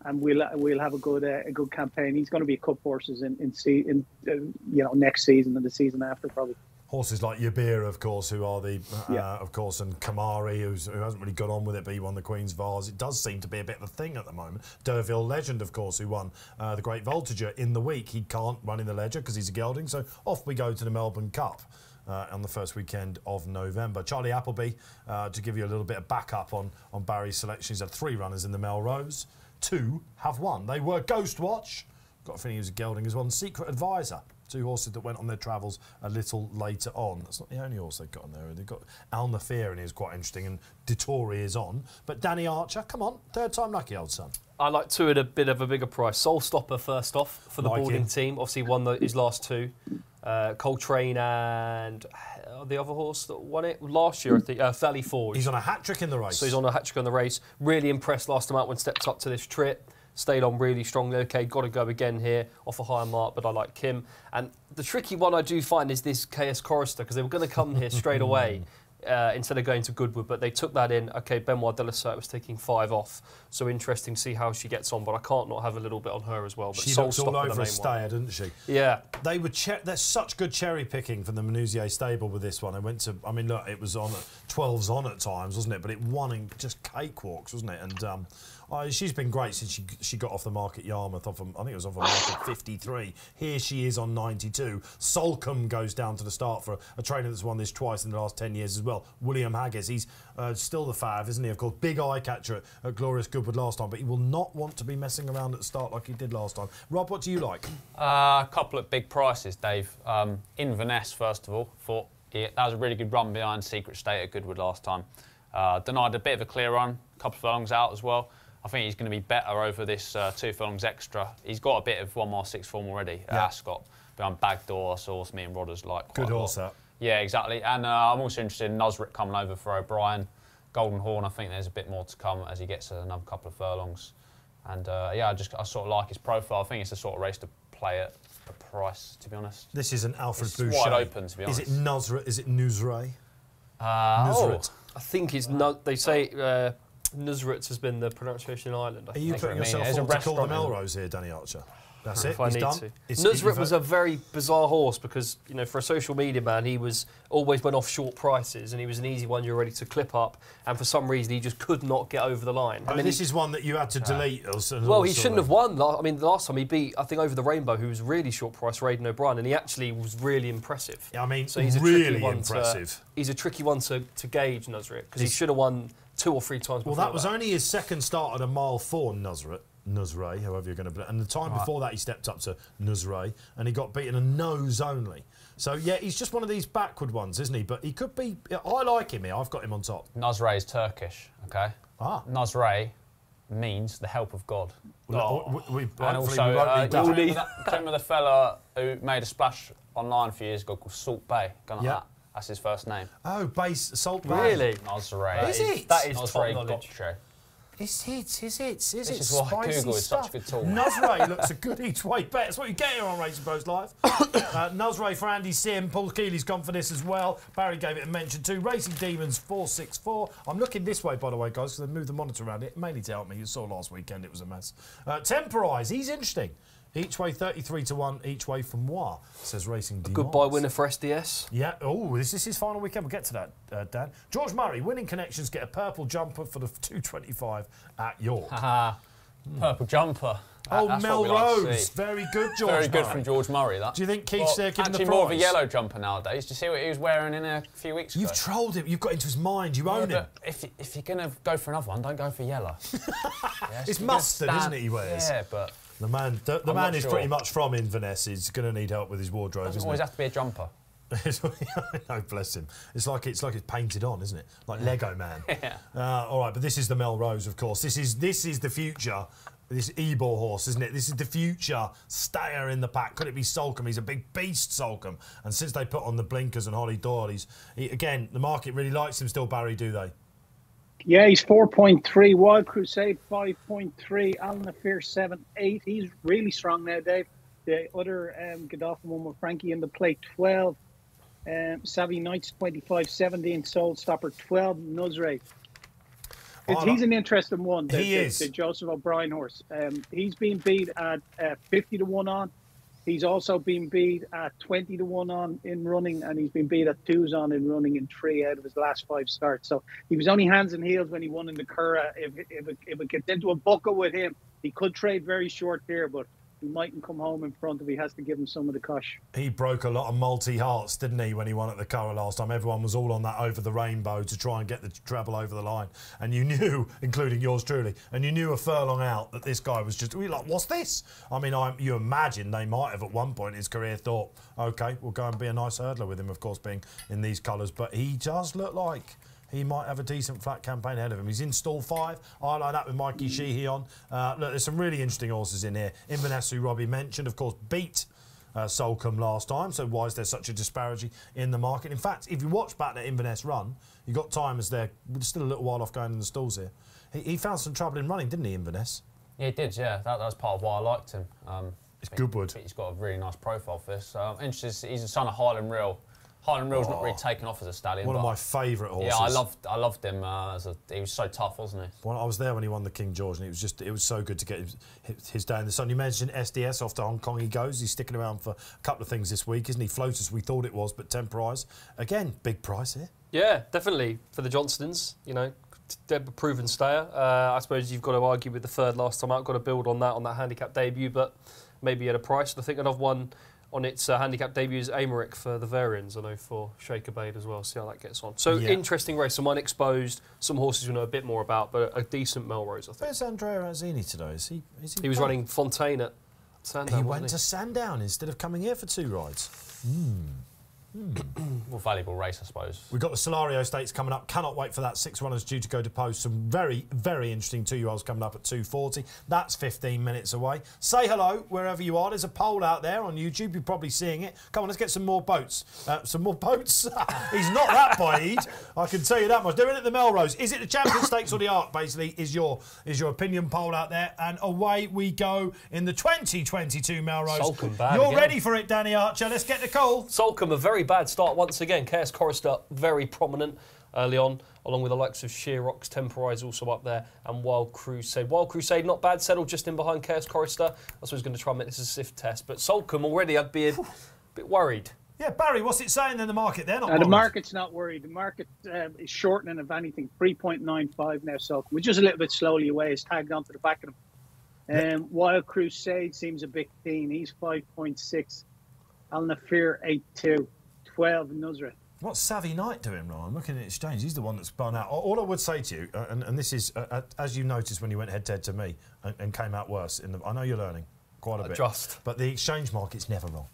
Speaker 4: and we'll we'll have a good uh, a good campaign. He's going to be a cup horses in in, se- in uh, you know next season and the season after probably.
Speaker 1: Horses like Yibir, of course, who are the, uh,
Speaker 4: Yeah.
Speaker 1: of course, and Kemari, who's, who hasn't really got on with it, but he won the Queen's Vase. It does seem to be a bit of a thing at the moment. Deauville Legend, of course, who won uh, the Great Voltigeur in the week. He can't run in the Leger because he's a gelding, so off we go to the Melbourne Cup. Uh, on the first weekend of November. Charlie Appleby, uh, to give you a little bit of backup on, on Barry's selection, he's had three runners in the Melrose. Two have won. They were Ghostwatch, got a feeling he was a gelding as well, and Secret Advisor. Two horses that went on their travels a little later on. That's not the only horse they've got on there. They've got Al Nafir, and he's quite interesting, and Dettori is on. But Danny Archer, come on, third time lucky, old son.
Speaker 2: I like two at a bit of a bigger price. Soul Stopper first off for the
Speaker 1: Like
Speaker 2: boarding
Speaker 1: him.
Speaker 2: team. Obviously won the, his last two. Uh, Coltrane and uh, the other horse that won it last year, I think, uh, Valley Forge.
Speaker 1: He's on a hat trick in the race.
Speaker 2: So he's on a hat trick on the race. Really impressed last time out when stepped up to this trip. Stayed on really strongly. Okay, got to go again here off a higher mark, but I like Kim. And the tricky one I do find is this KS Chorister because they were going to come here straight away uh, instead of going to Goodwood, but they took that in. Okay, Benoit de la Sayette was taking five off, so interesting to see how she gets on. But I can't not have a little bit on her as well. But
Speaker 1: She looks all over a stayer, doesn't she?
Speaker 2: Yeah,
Speaker 1: They were che- there's such good cherry picking from the Menuisier stable with this one. They went to, I mean, look, it was on 12s on at times, wasn't it? But it won in just cakewalks, wasn't it? And um, oh, she's been great since she she got off the market Yarmouth. Off, of, I think it was off a market 53. Here she is on 92. Solcombe goes down to the start for a, a trainer that's won this twice in the last 10 years as well. William Haggas, he's uh, still the fav, isn't he? Of course, big eye catcher at, at Glorious Goodwood last time, but he will not want to be messing around at the start like he did last time. Rob, what do you like?
Speaker 3: Uh, a couple of big prices, Dave. Um, Inverness, first of all, thought he, that was a really good run behind Secret State at Goodwood last time. Uh, denied a bit of a clear run, a couple of furlongs out as well. I think he's going to be better over this uh, two furlongs extra. He's got a bit of one mile six form already at
Speaker 1: Yeah.
Speaker 3: Ascot behind Bagdoor, Source, me and Rodders like quite
Speaker 1: Good
Speaker 3: a lot.
Speaker 1: horse, that.
Speaker 3: Yeah, exactly. And uh, I'm also interested in Nusrit coming over for O'Brien. Golden Horn, I think there's a bit more to come as he gets another couple of furlongs. And uh, yeah, I just I sort of like his profile. I think it's the sort of race to play at a price, to be honest.
Speaker 1: This is an Alfred
Speaker 3: It's
Speaker 1: Boucher.
Speaker 3: wide open, to be honest.
Speaker 1: Is it
Speaker 3: honest.
Speaker 1: Is it Nusray?
Speaker 3: Uh,
Speaker 1: Nusret.
Speaker 2: I think it's nu- they say uh, Nusret has been the pronunciation in Ireland. I
Speaker 1: Are you
Speaker 2: think.
Speaker 1: putting
Speaker 3: what I mean.
Speaker 1: yourself
Speaker 3: There's a
Speaker 1: forward to call the Melrose here, Danny Archer? That's it.
Speaker 2: if I
Speaker 1: He's
Speaker 2: need
Speaker 1: done.
Speaker 2: to.
Speaker 1: It's-
Speaker 2: Nusret was a very bizarre horse because, you know, for a social media man, he was always went off short prices and he was an easy one you're ready to clip up. And for some reason, he just could not get over the line.
Speaker 1: Oh, this is one that you had to delete. us and
Speaker 2: well, he shouldn't
Speaker 1: of-
Speaker 2: have won. I mean, the last time he beat, I think, over the Rainbow, who was really short price, Aidan O'Brien, and he actually was really impressive.
Speaker 1: Yeah, I mean,
Speaker 2: So he's a
Speaker 1: really
Speaker 2: tricky one
Speaker 1: impressive.
Speaker 2: To, he's a tricky one to, to gauge, Nusret, because he should have won two or three times
Speaker 1: Well, that was only his second start at a mile four, Nusret. Nusray, however you're going to put it. And the time before that, he stepped up to Nusray and he got beaten a nose only. So, yeah, he's just one of these backward ones, isn't he? But he could be. I like him here. I've got him on top.
Speaker 3: Nusray is Turkish, okay?
Speaker 1: Ah.
Speaker 3: Nusray means the help of God.
Speaker 1: Well, we, we,
Speaker 3: And also,
Speaker 1: we
Speaker 3: uh, do remember, that, remember the fella who made a splash online a few years ago called Salt Bae? Going like
Speaker 1: Yeah.
Speaker 3: that. That's his first name.
Speaker 1: Oh, base Salt Bae.
Speaker 2: Really?
Speaker 3: Nusray.
Speaker 1: Is it?
Speaker 2: That is
Speaker 3: Nusray
Speaker 2: top knowledge.
Speaker 3: Gotcha.
Speaker 1: Is it? Is it? Is this it?
Speaker 3: Is why
Speaker 1: spicy
Speaker 3: Google is
Speaker 1: stuff?
Speaker 3: such a good tool.
Speaker 1: Nusray looks a good each way bet. That's what you get here on Racing Post Live. uh, Nusray for Andy Sim. Paul Kealy's gone for this as well. Barry gave it a mention too. Racing Demons 464. I'm looking this way, by the way, guys, because they moved the monitor around it, mainly to help me. You saw last weekend it was a mess. Uh, Temporize, he's interesting. Each way 33 to 1, each way for moi, says Racing Demons.
Speaker 2: Goodbye winner for SDS.
Speaker 1: Yeah. Oh, this is his final weekend. We'll get to that, uh, Dan. George Murray, winning connections, get a purple jumper for the 225 at York.
Speaker 3: Haha. Purple jumper. That-
Speaker 1: Oh,
Speaker 3: that's what like
Speaker 1: Melrose. Very good, George.
Speaker 3: Very good
Speaker 1: Murray.
Speaker 3: from George Murray, that.
Speaker 1: Do you think Keith's there giving the
Speaker 3: Actually, more of a yellow jumper nowadays. Do you see what he was wearing in a few weeks ago?
Speaker 1: You've trolled him. You've got into his mind. You
Speaker 3: Yeah,
Speaker 1: own him.
Speaker 3: if, if you're going to go for another one, don't go for yellow. Yeah,
Speaker 1: It's mustard,
Speaker 3: gonna
Speaker 1: isn't it, he wears?
Speaker 3: Yeah, but
Speaker 1: The man, the, the man is
Speaker 3: sure.
Speaker 1: pretty much from Inverness. He's going to need help with his wardrobe,
Speaker 3: doesn't always
Speaker 1: he?
Speaker 3: have to be a jumper.
Speaker 1: no, bless him. It's like it's like it's painted on, isn't it? Like Lego Man.
Speaker 3: Yeah.
Speaker 1: Uh, all right, but this is the Melrose, of course. This is this is the future. This Ebor horse, isn't it? This is the future stayer in the pack. Could it be Solcombe? He's a big beast, Solcombe. And since they put on the blinkers and Holly Doyle, he's he, again the market really likes him still. Barry, do they?
Speaker 4: Yeah, he's 4.3. Wild Crusade 5.3. Al Nafir 7, 8. He's really strong now, Dave. The other um, Godolphin one with Frankie in the plate 12. Um, Savvy Knights 25, 17. Soul Stopper 12. Nusray. It's,
Speaker 1: Oh,
Speaker 4: he's an interesting one. The,
Speaker 1: He
Speaker 4: the,
Speaker 1: is.
Speaker 4: The Joseph O'Brien horse. Um, he's been beat at uh, 50 to 1 on. He's also been beat at 20 to 1 on in running, and he's been beat at twos on in running in three out of his last five starts. So he was only hands and heels when he won in the Curragh. If, if, it, if it gets into a buckle with him, he could trade very short there, but he mightn't come home in front if he has to give him some of the cush.
Speaker 1: He broke a lot of multi hearts, didn't he, when he won at the Curragh last time? Everyone was all on that over the rainbow to try and get the treble over the line. And you knew, including yours truly, and you knew a furlong out that this guy was just, like, what's this? I mean, I, you imagine they might have at one point in his career thought, okay, we'll go and be a nice hurdler with him, of course, being in these colours. But he does look like. He might have a decent flat campaign ahead of him. He's in stall five. I like that with Mikey Sheehy on. Uh, look, there's some really interesting horses in here. Inverness, who Robbie mentioned, of course, beat uh, Solcombe last time. So why is there such a disparity in the market? In fact, if you watch back that Inverness run, you've got time as there. There's still a little while off going in the stalls here. He, he found some trouble in running, didn't he, Inverness?
Speaker 3: Yeah, he did. Yeah, that, that's part of why I liked him. Um,
Speaker 1: It's Goodwood.
Speaker 3: He's got a really nice profile for this. So I'm interested. He's a son of Highland Reel. Highland Reel's not really taken off as a stallion.
Speaker 1: One of my favourite horses.
Speaker 3: Yeah, I loved. I loved him. Uh, as a, he was so tough, wasn't he?
Speaker 1: Well, I was there when he won the King George, and it was just it was so good to get his, his day in the sun. You mentioned SDS off to Hong Kong. He goes. He's sticking around for a couple of things this week, isn't he? Floaters we thought it was, but ten prize again, big price here.
Speaker 2: Yeah, definitely for the Johnstons. You know, they're a proven stayer. Uh, I suppose you've got to argue with the third last time out. Got to build on that on that handicap debut, but maybe at a price. I think another one on its uh, handicap debut is for the Varians. I know for Shaker Bade as well. See how that gets on. So
Speaker 1: Yeah.
Speaker 2: interesting race. Some unexposed, some horses we know a bit more about, but a decent Melrose. I think
Speaker 1: Where's Andrea Atzeni today? Is he? Is he?
Speaker 2: he was
Speaker 1: back?
Speaker 2: running Fontaine at Sandown.
Speaker 1: He went to Sandown instead of coming here for two rides.
Speaker 3: More valuable race, I suppose.
Speaker 1: We've got the Solario Stakes coming up. Cannot wait for that. Six runners due to go to post. Some very, very interesting two-year-olds coming up at 2.40. That's 15 minutes away. Say hello wherever you are. There's a poll out there on YouTube. You're probably seeing it. Come on, let's get some more boats. Uh, some more boats. He's not that Baaeed. I can tell you that much. Doing it at the Melrose. Is it the Champion Stakes or the Arc, basically, is your is your opinion poll out there. And away we go in the 2022 Melrose.
Speaker 2: Bad
Speaker 1: You're
Speaker 2: again.
Speaker 1: ready for it, Danny Archer. Let's get the call.
Speaker 2: Salcombe, a very bad start once again. Chaos Chorister, very prominent early on, along with the likes of Sheerox, Temporize also up there, and Wild Crusade. Wild Crusade, not bad, settled just in behind Chaos Chorister. That's what he's going to try and make this a sift test. But Salcombe already, I'd be a bit worried.
Speaker 1: Yeah, Barry, what's it saying in the market? They're
Speaker 4: Uh, the market's not worried. The market um, is shortening, if anything, 3.95 now. So we're just a little bit slowly away. It's tagged onto the back of them. Um, Wild Crusade seems a bit keen. He's 5.6. Al Nafir 8.2. 12 Nuzra.
Speaker 1: What's Savvy Knight doing, Ron? I'm looking at Exchange. He's the one that's spun out. All all I would say to you, uh, and, and this is, uh, as you noticed when you went head to head to me and, and came out worse, in the, I know you're learning quite a bit.
Speaker 2: Adjust.
Speaker 1: But the exchange market's never wrong.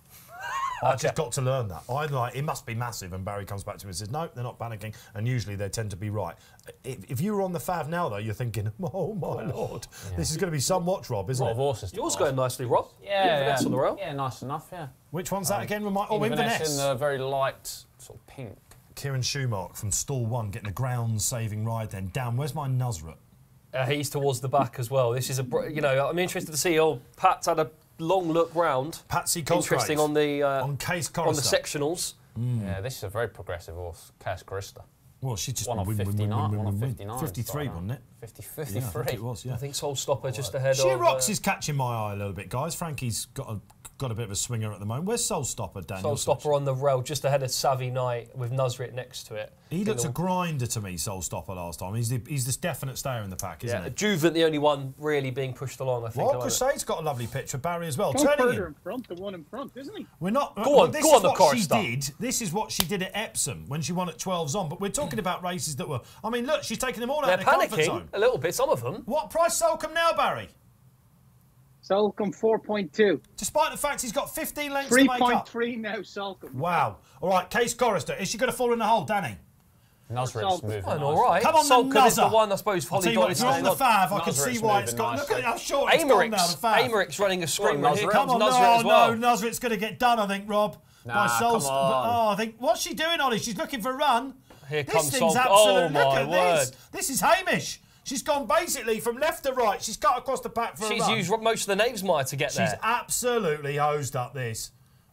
Speaker 1: I just got to learn that. I like it must be massive, and Barry comes back to me and says, "No, they're not panicking." And usually they tend to be right. If, if you were on the Fav now, though, you're thinking, "Oh my lord, this is going to be some watch, Rob, isn't
Speaker 3: lot
Speaker 1: it?"
Speaker 3: of
Speaker 2: Yours going nicely, Rob.
Speaker 3: Yeah,
Speaker 2: Inverness
Speaker 3: yeah.
Speaker 2: on the rail.
Speaker 3: Yeah, nice enough. Yeah.
Speaker 1: Which one's that again? Remind, oh,
Speaker 3: Inverness
Speaker 1: Inverness.
Speaker 3: in the very light sort of pink.
Speaker 1: Kieran Shoemark from stall one getting a ground saving ride. Then down. Where's my Nuzrat?
Speaker 2: Uh, he's towards the back as well. This is a, you know, I'm interested to see. Oh, Pat's had a long look round.
Speaker 1: Patsy Cosgrave.
Speaker 2: Interesting on the uh,
Speaker 1: on Case
Speaker 2: on the
Speaker 1: Chorister.
Speaker 2: sectionals.
Speaker 3: Yeah, this is a very progressive horse, Cass Carista.
Speaker 1: Well, she just
Speaker 3: One of
Speaker 1: win, win, win,
Speaker 3: 59.
Speaker 1: win, win,
Speaker 3: One of
Speaker 1: win, win. 53, wasn't it?
Speaker 3: 50,
Speaker 1: Yeah, I
Speaker 3: 53.
Speaker 1: think it was. Yeah.
Speaker 2: I think Soul Stopper just ahead of.
Speaker 1: She
Speaker 2: of.
Speaker 1: Rocks
Speaker 2: uh,
Speaker 1: is catching my eye a little bit, guys. Frankie's got a got a bit of a swinger at the moment. Where's Soul Stopper, Daniel?
Speaker 2: Soul Stopper on the rail just ahead of Savvy Knight with Nuzrit next to it.
Speaker 1: He
Speaker 2: In
Speaker 1: looked a grinder to me, Soul Stopper, last time. He's the, he's this definite stayer in the pack, isn't
Speaker 2: yeah,
Speaker 1: he?
Speaker 2: Juvent, the only one really being pushed along, I think.
Speaker 1: Wild Crusade's got a lovely picture of Barry as well.
Speaker 4: Go
Speaker 1: Turning in.
Speaker 4: in front, the one in front, isn't he?
Speaker 1: We're not.
Speaker 2: Go
Speaker 1: well,
Speaker 2: on,
Speaker 1: this
Speaker 2: go
Speaker 1: is
Speaker 2: on the
Speaker 1: what she
Speaker 2: chorister.
Speaker 1: did. This is what she did at Epsom when she won at 12s on. But we're talking about races that were. I mean, look, she's taking them all out
Speaker 2: They're
Speaker 1: of their comfort
Speaker 2: panicking
Speaker 1: zone.
Speaker 2: a little bit, some of them.
Speaker 1: What price Solcombe now, Barry?
Speaker 4: Salcombe 4.2.
Speaker 1: Despite the fact he's got 15 lengths to make up.
Speaker 4: 3.3 now, Salcombe.
Speaker 1: Wow. All right, Case Chorister. Is she going to fall in the hole, Danny?
Speaker 3: Nuzrit's moving
Speaker 2: Fine, all right.
Speaker 1: Come on,
Speaker 2: Salcombe
Speaker 1: the
Speaker 2: is the one, I suppose,
Speaker 1: I'll
Speaker 2: Holly
Speaker 1: tell you if you're on the
Speaker 2: on.
Speaker 1: Fav, I can see why it's
Speaker 3: moving
Speaker 1: got.
Speaker 3: nicely.
Speaker 1: Look at how short it's gone now, the
Speaker 2: Americ's,
Speaker 1: Fav.
Speaker 2: Running a screamer.
Speaker 3: Nuzrit.
Speaker 2: Here
Speaker 1: Come
Speaker 2: comes
Speaker 1: on,
Speaker 2: Nuzrit
Speaker 1: no,
Speaker 2: well.
Speaker 1: no, Nuzrit's going to get done, I think, Rob. by
Speaker 3: Nah,
Speaker 1: Sol-
Speaker 3: come on.
Speaker 1: Oh, I think what's she doing, Ollie? She's looking for a run.
Speaker 2: Here
Speaker 1: this
Speaker 2: comes
Speaker 1: thing's
Speaker 2: Sol-
Speaker 1: absolute.
Speaker 2: oh,
Speaker 1: look
Speaker 2: my
Speaker 1: at
Speaker 2: word.
Speaker 1: this. This is Hamish. She's gone basically from left to right. She's cut across the pack for
Speaker 2: She's
Speaker 1: a run.
Speaker 2: used most of the names, Maya, to get
Speaker 1: She's
Speaker 2: there.
Speaker 1: She's absolutely hosed up this.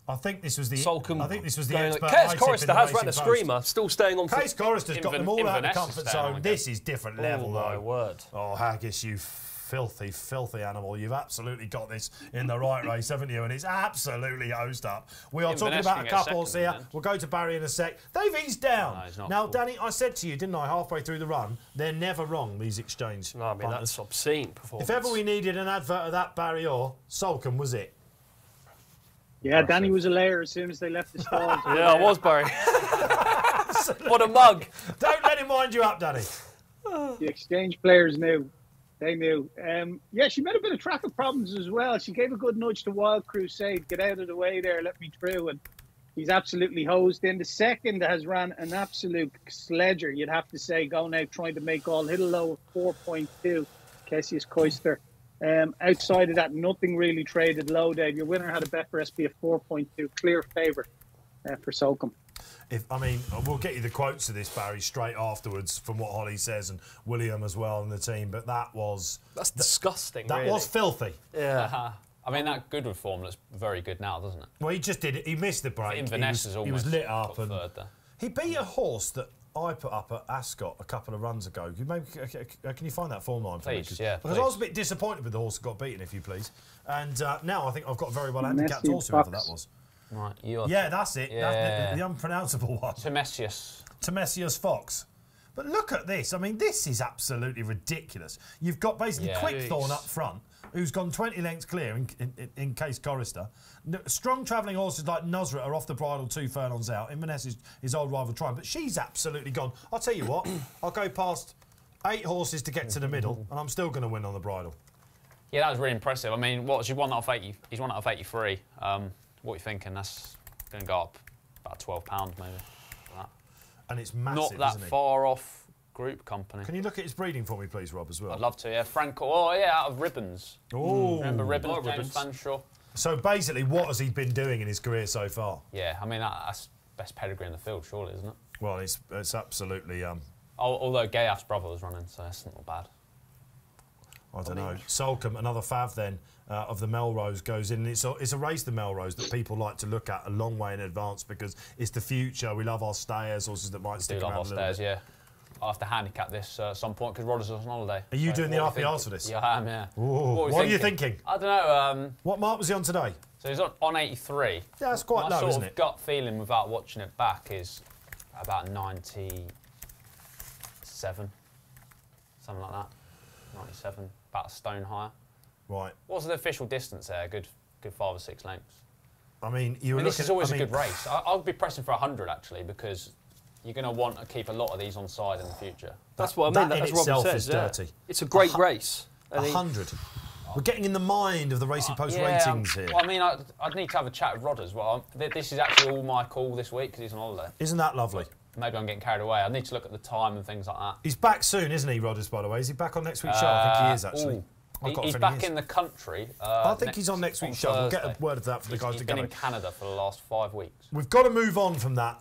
Speaker 1: I think this was the.
Speaker 2: Salcombe
Speaker 1: I think this was the
Speaker 2: going
Speaker 1: expert.
Speaker 2: like, Case
Speaker 1: high tip in
Speaker 2: Chorister has
Speaker 1: racing
Speaker 2: ran a screamer, still staying on.
Speaker 1: Case Chorister's got them all out of the comfort zone. This is different level,
Speaker 2: my
Speaker 1: though.
Speaker 2: word.
Speaker 1: Oh, Haggas, you filthy, filthy animal. You've absolutely got this in the right race, haven't you? And it's absolutely hosed up. We are talking about a
Speaker 3: get
Speaker 1: couple
Speaker 3: second
Speaker 1: here.
Speaker 3: then.
Speaker 1: We'll go to Barry in a sec. They've eased down.
Speaker 3: No,
Speaker 1: now,
Speaker 3: cool.
Speaker 1: Danny, I said to you, didn't I, halfway through the run, they're never wrong, these exchange.
Speaker 2: No, I mean,
Speaker 1: punters.
Speaker 2: that's obscene performance.
Speaker 1: If ever we needed an advert of that, Barry or Solcombe was it.
Speaker 4: Yeah, Danny was a layer as soon as they left the stall.
Speaker 2: Yeah, I was, Barry. what a mug.
Speaker 1: Don't let him wind you up, Danny.
Speaker 4: the exchange players knew. They knew. Um, yeah, she made a bit of traffic problems as well. She gave a good nudge to Wild Crusade. Get out of the way there, let me through. And he's absolutely hosed in. The second has ran an absolute sledger, you'd have to say, going out trying to make all. Hit a low of 4.2, Cassius Coister. Um, outside of that, nothing really traded low, Dave. Your winner had a bet for SP of 4.2. Clear favourite uh, for Solcombe.
Speaker 1: If I mean, we'll get you the quotes of this Barry straight afterwards from what Holly says and William as well and the team. But that was
Speaker 2: That's disgusting.
Speaker 1: that
Speaker 2: really.
Speaker 1: was filthy.
Speaker 2: yeah.
Speaker 3: I mean, that Goodwood form looks very good now, doesn't it?
Speaker 1: Well, he just did it. He missed the break.
Speaker 3: Inverness
Speaker 1: he
Speaker 3: is
Speaker 1: was, he was lit up and
Speaker 3: third there.
Speaker 1: he beat a horse that I put up at Ascot a couple of runs ago. Can You maybe, can you find that form line for me?
Speaker 3: Please,
Speaker 1: 'Cause-
Speaker 3: yeah,
Speaker 1: Because I was a bit disappointed with the horse that got beaten, if you please. And uh, now I think I've got a very well handicapped
Speaker 4: Messi
Speaker 1: horse, whoever that was.
Speaker 3: Right, you
Speaker 1: Yeah, that's it. That's the, the unpronounceable one.
Speaker 3: Temesius.
Speaker 1: Temesius Fox. But look at this. I mean, this is absolutely ridiculous. You've got basically
Speaker 3: Yeah.
Speaker 1: Quickthorn up front, who's gone 20 lengths clear in, in, in case Chorister. Strong travelling horses like Nusret are off the bridle two furlongs out. Inverness is his old rival Triumph, but she's absolutely gone. I'll tell you what, I'll go past eight horses to get to the middle, and I'm still going to win on the bridle.
Speaker 3: Yeah, that was really impressive. I mean, what's he won out of 80? He's won out of 83. Um, what are you thinking? That's going to go up about 12 pounds maybe. that.
Speaker 1: And it's massive,
Speaker 3: Not that
Speaker 1: isn't it?
Speaker 3: far off group company.
Speaker 1: Can you look at his breeding for me, please, Rob, as well?
Speaker 3: I'd love to. Yeah, Frank. Oh yeah, out of Ribbons.
Speaker 1: Oh.
Speaker 3: Remember Ribbons?
Speaker 2: Oh,
Speaker 3: James
Speaker 2: Ribbons.
Speaker 3: Fanshawe.
Speaker 1: So basically, what has he been doing in his career so far?
Speaker 3: Yeah, I mean that's best pedigree in the field, surely, isn't it?
Speaker 1: Well, it's, it's absolutely um,
Speaker 3: Although Gayaf's brother was running, so that's not bad.
Speaker 1: I don't know. Salcombe, another fav then uh, of the Melrose goes in. It's a, it's a race, the Melrose, that people like to look at a long way in advance because it's the future. We love our stayers, horses that might
Speaker 3: Do
Speaker 1: stick
Speaker 3: love
Speaker 1: around
Speaker 3: our
Speaker 1: a little
Speaker 3: stairs, yeah. I'll have to handicap this uh, at some point because Rodder's on holiday.
Speaker 1: Are you doing the
Speaker 3: what
Speaker 1: RPRs for this?
Speaker 3: Yeah, I am, yeah.
Speaker 1: Ooh,
Speaker 3: we
Speaker 1: what are you thinking?
Speaker 3: I don't know. Um,
Speaker 1: What mark was he on today?
Speaker 3: so he's on, on 83.
Speaker 1: Yeah, that's quite
Speaker 3: My
Speaker 1: low,
Speaker 3: sort
Speaker 1: isn't
Speaker 3: of
Speaker 1: it?
Speaker 3: gut feeling without watching it back is about 97, something like that. 97, about a stone higher.
Speaker 1: Right.
Speaker 3: What's the official distance there? Good, good five or six lengths.
Speaker 1: I mean, you
Speaker 3: I mean, this is always
Speaker 1: I
Speaker 3: a
Speaker 1: mean,
Speaker 3: good race. I, I'll be pressing for 100 actually because you're going to want to keep a lot of these on side in the future.
Speaker 2: That's what I
Speaker 1: That
Speaker 2: mean.
Speaker 1: in
Speaker 2: That's what Robin
Speaker 1: itself
Speaker 2: says.
Speaker 1: is
Speaker 2: yeah.
Speaker 1: dirty.
Speaker 2: It's a great
Speaker 1: hu-
Speaker 2: race.
Speaker 1: A hundred. We're getting in the mind of the Racing Post
Speaker 3: Yeah,
Speaker 1: ratings here.
Speaker 3: Well, I mean, I, I'd need to have a chat with Rod as well. Th- This is actually all my call this week because he's on holiday.
Speaker 1: Isn't that lovely?
Speaker 3: Maybe I'm getting carried away. I need to look at the time and things like that.
Speaker 1: He's back soon, isn't he, Rodders, by the way? Is he back on next week's show? I think he is,
Speaker 3: Uh,
Speaker 1: actually.
Speaker 3: ooh.
Speaker 1: I've
Speaker 3: He-
Speaker 1: got
Speaker 3: he's back
Speaker 1: he
Speaker 3: in the country. Uh,
Speaker 1: I think he's on next week's show. We'll get a word of that the
Speaker 3: He's-
Speaker 1: guys
Speaker 3: He's
Speaker 1: to
Speaker 3: been in Canada for the last five weeks.
Speaker 1: We've got to move on from that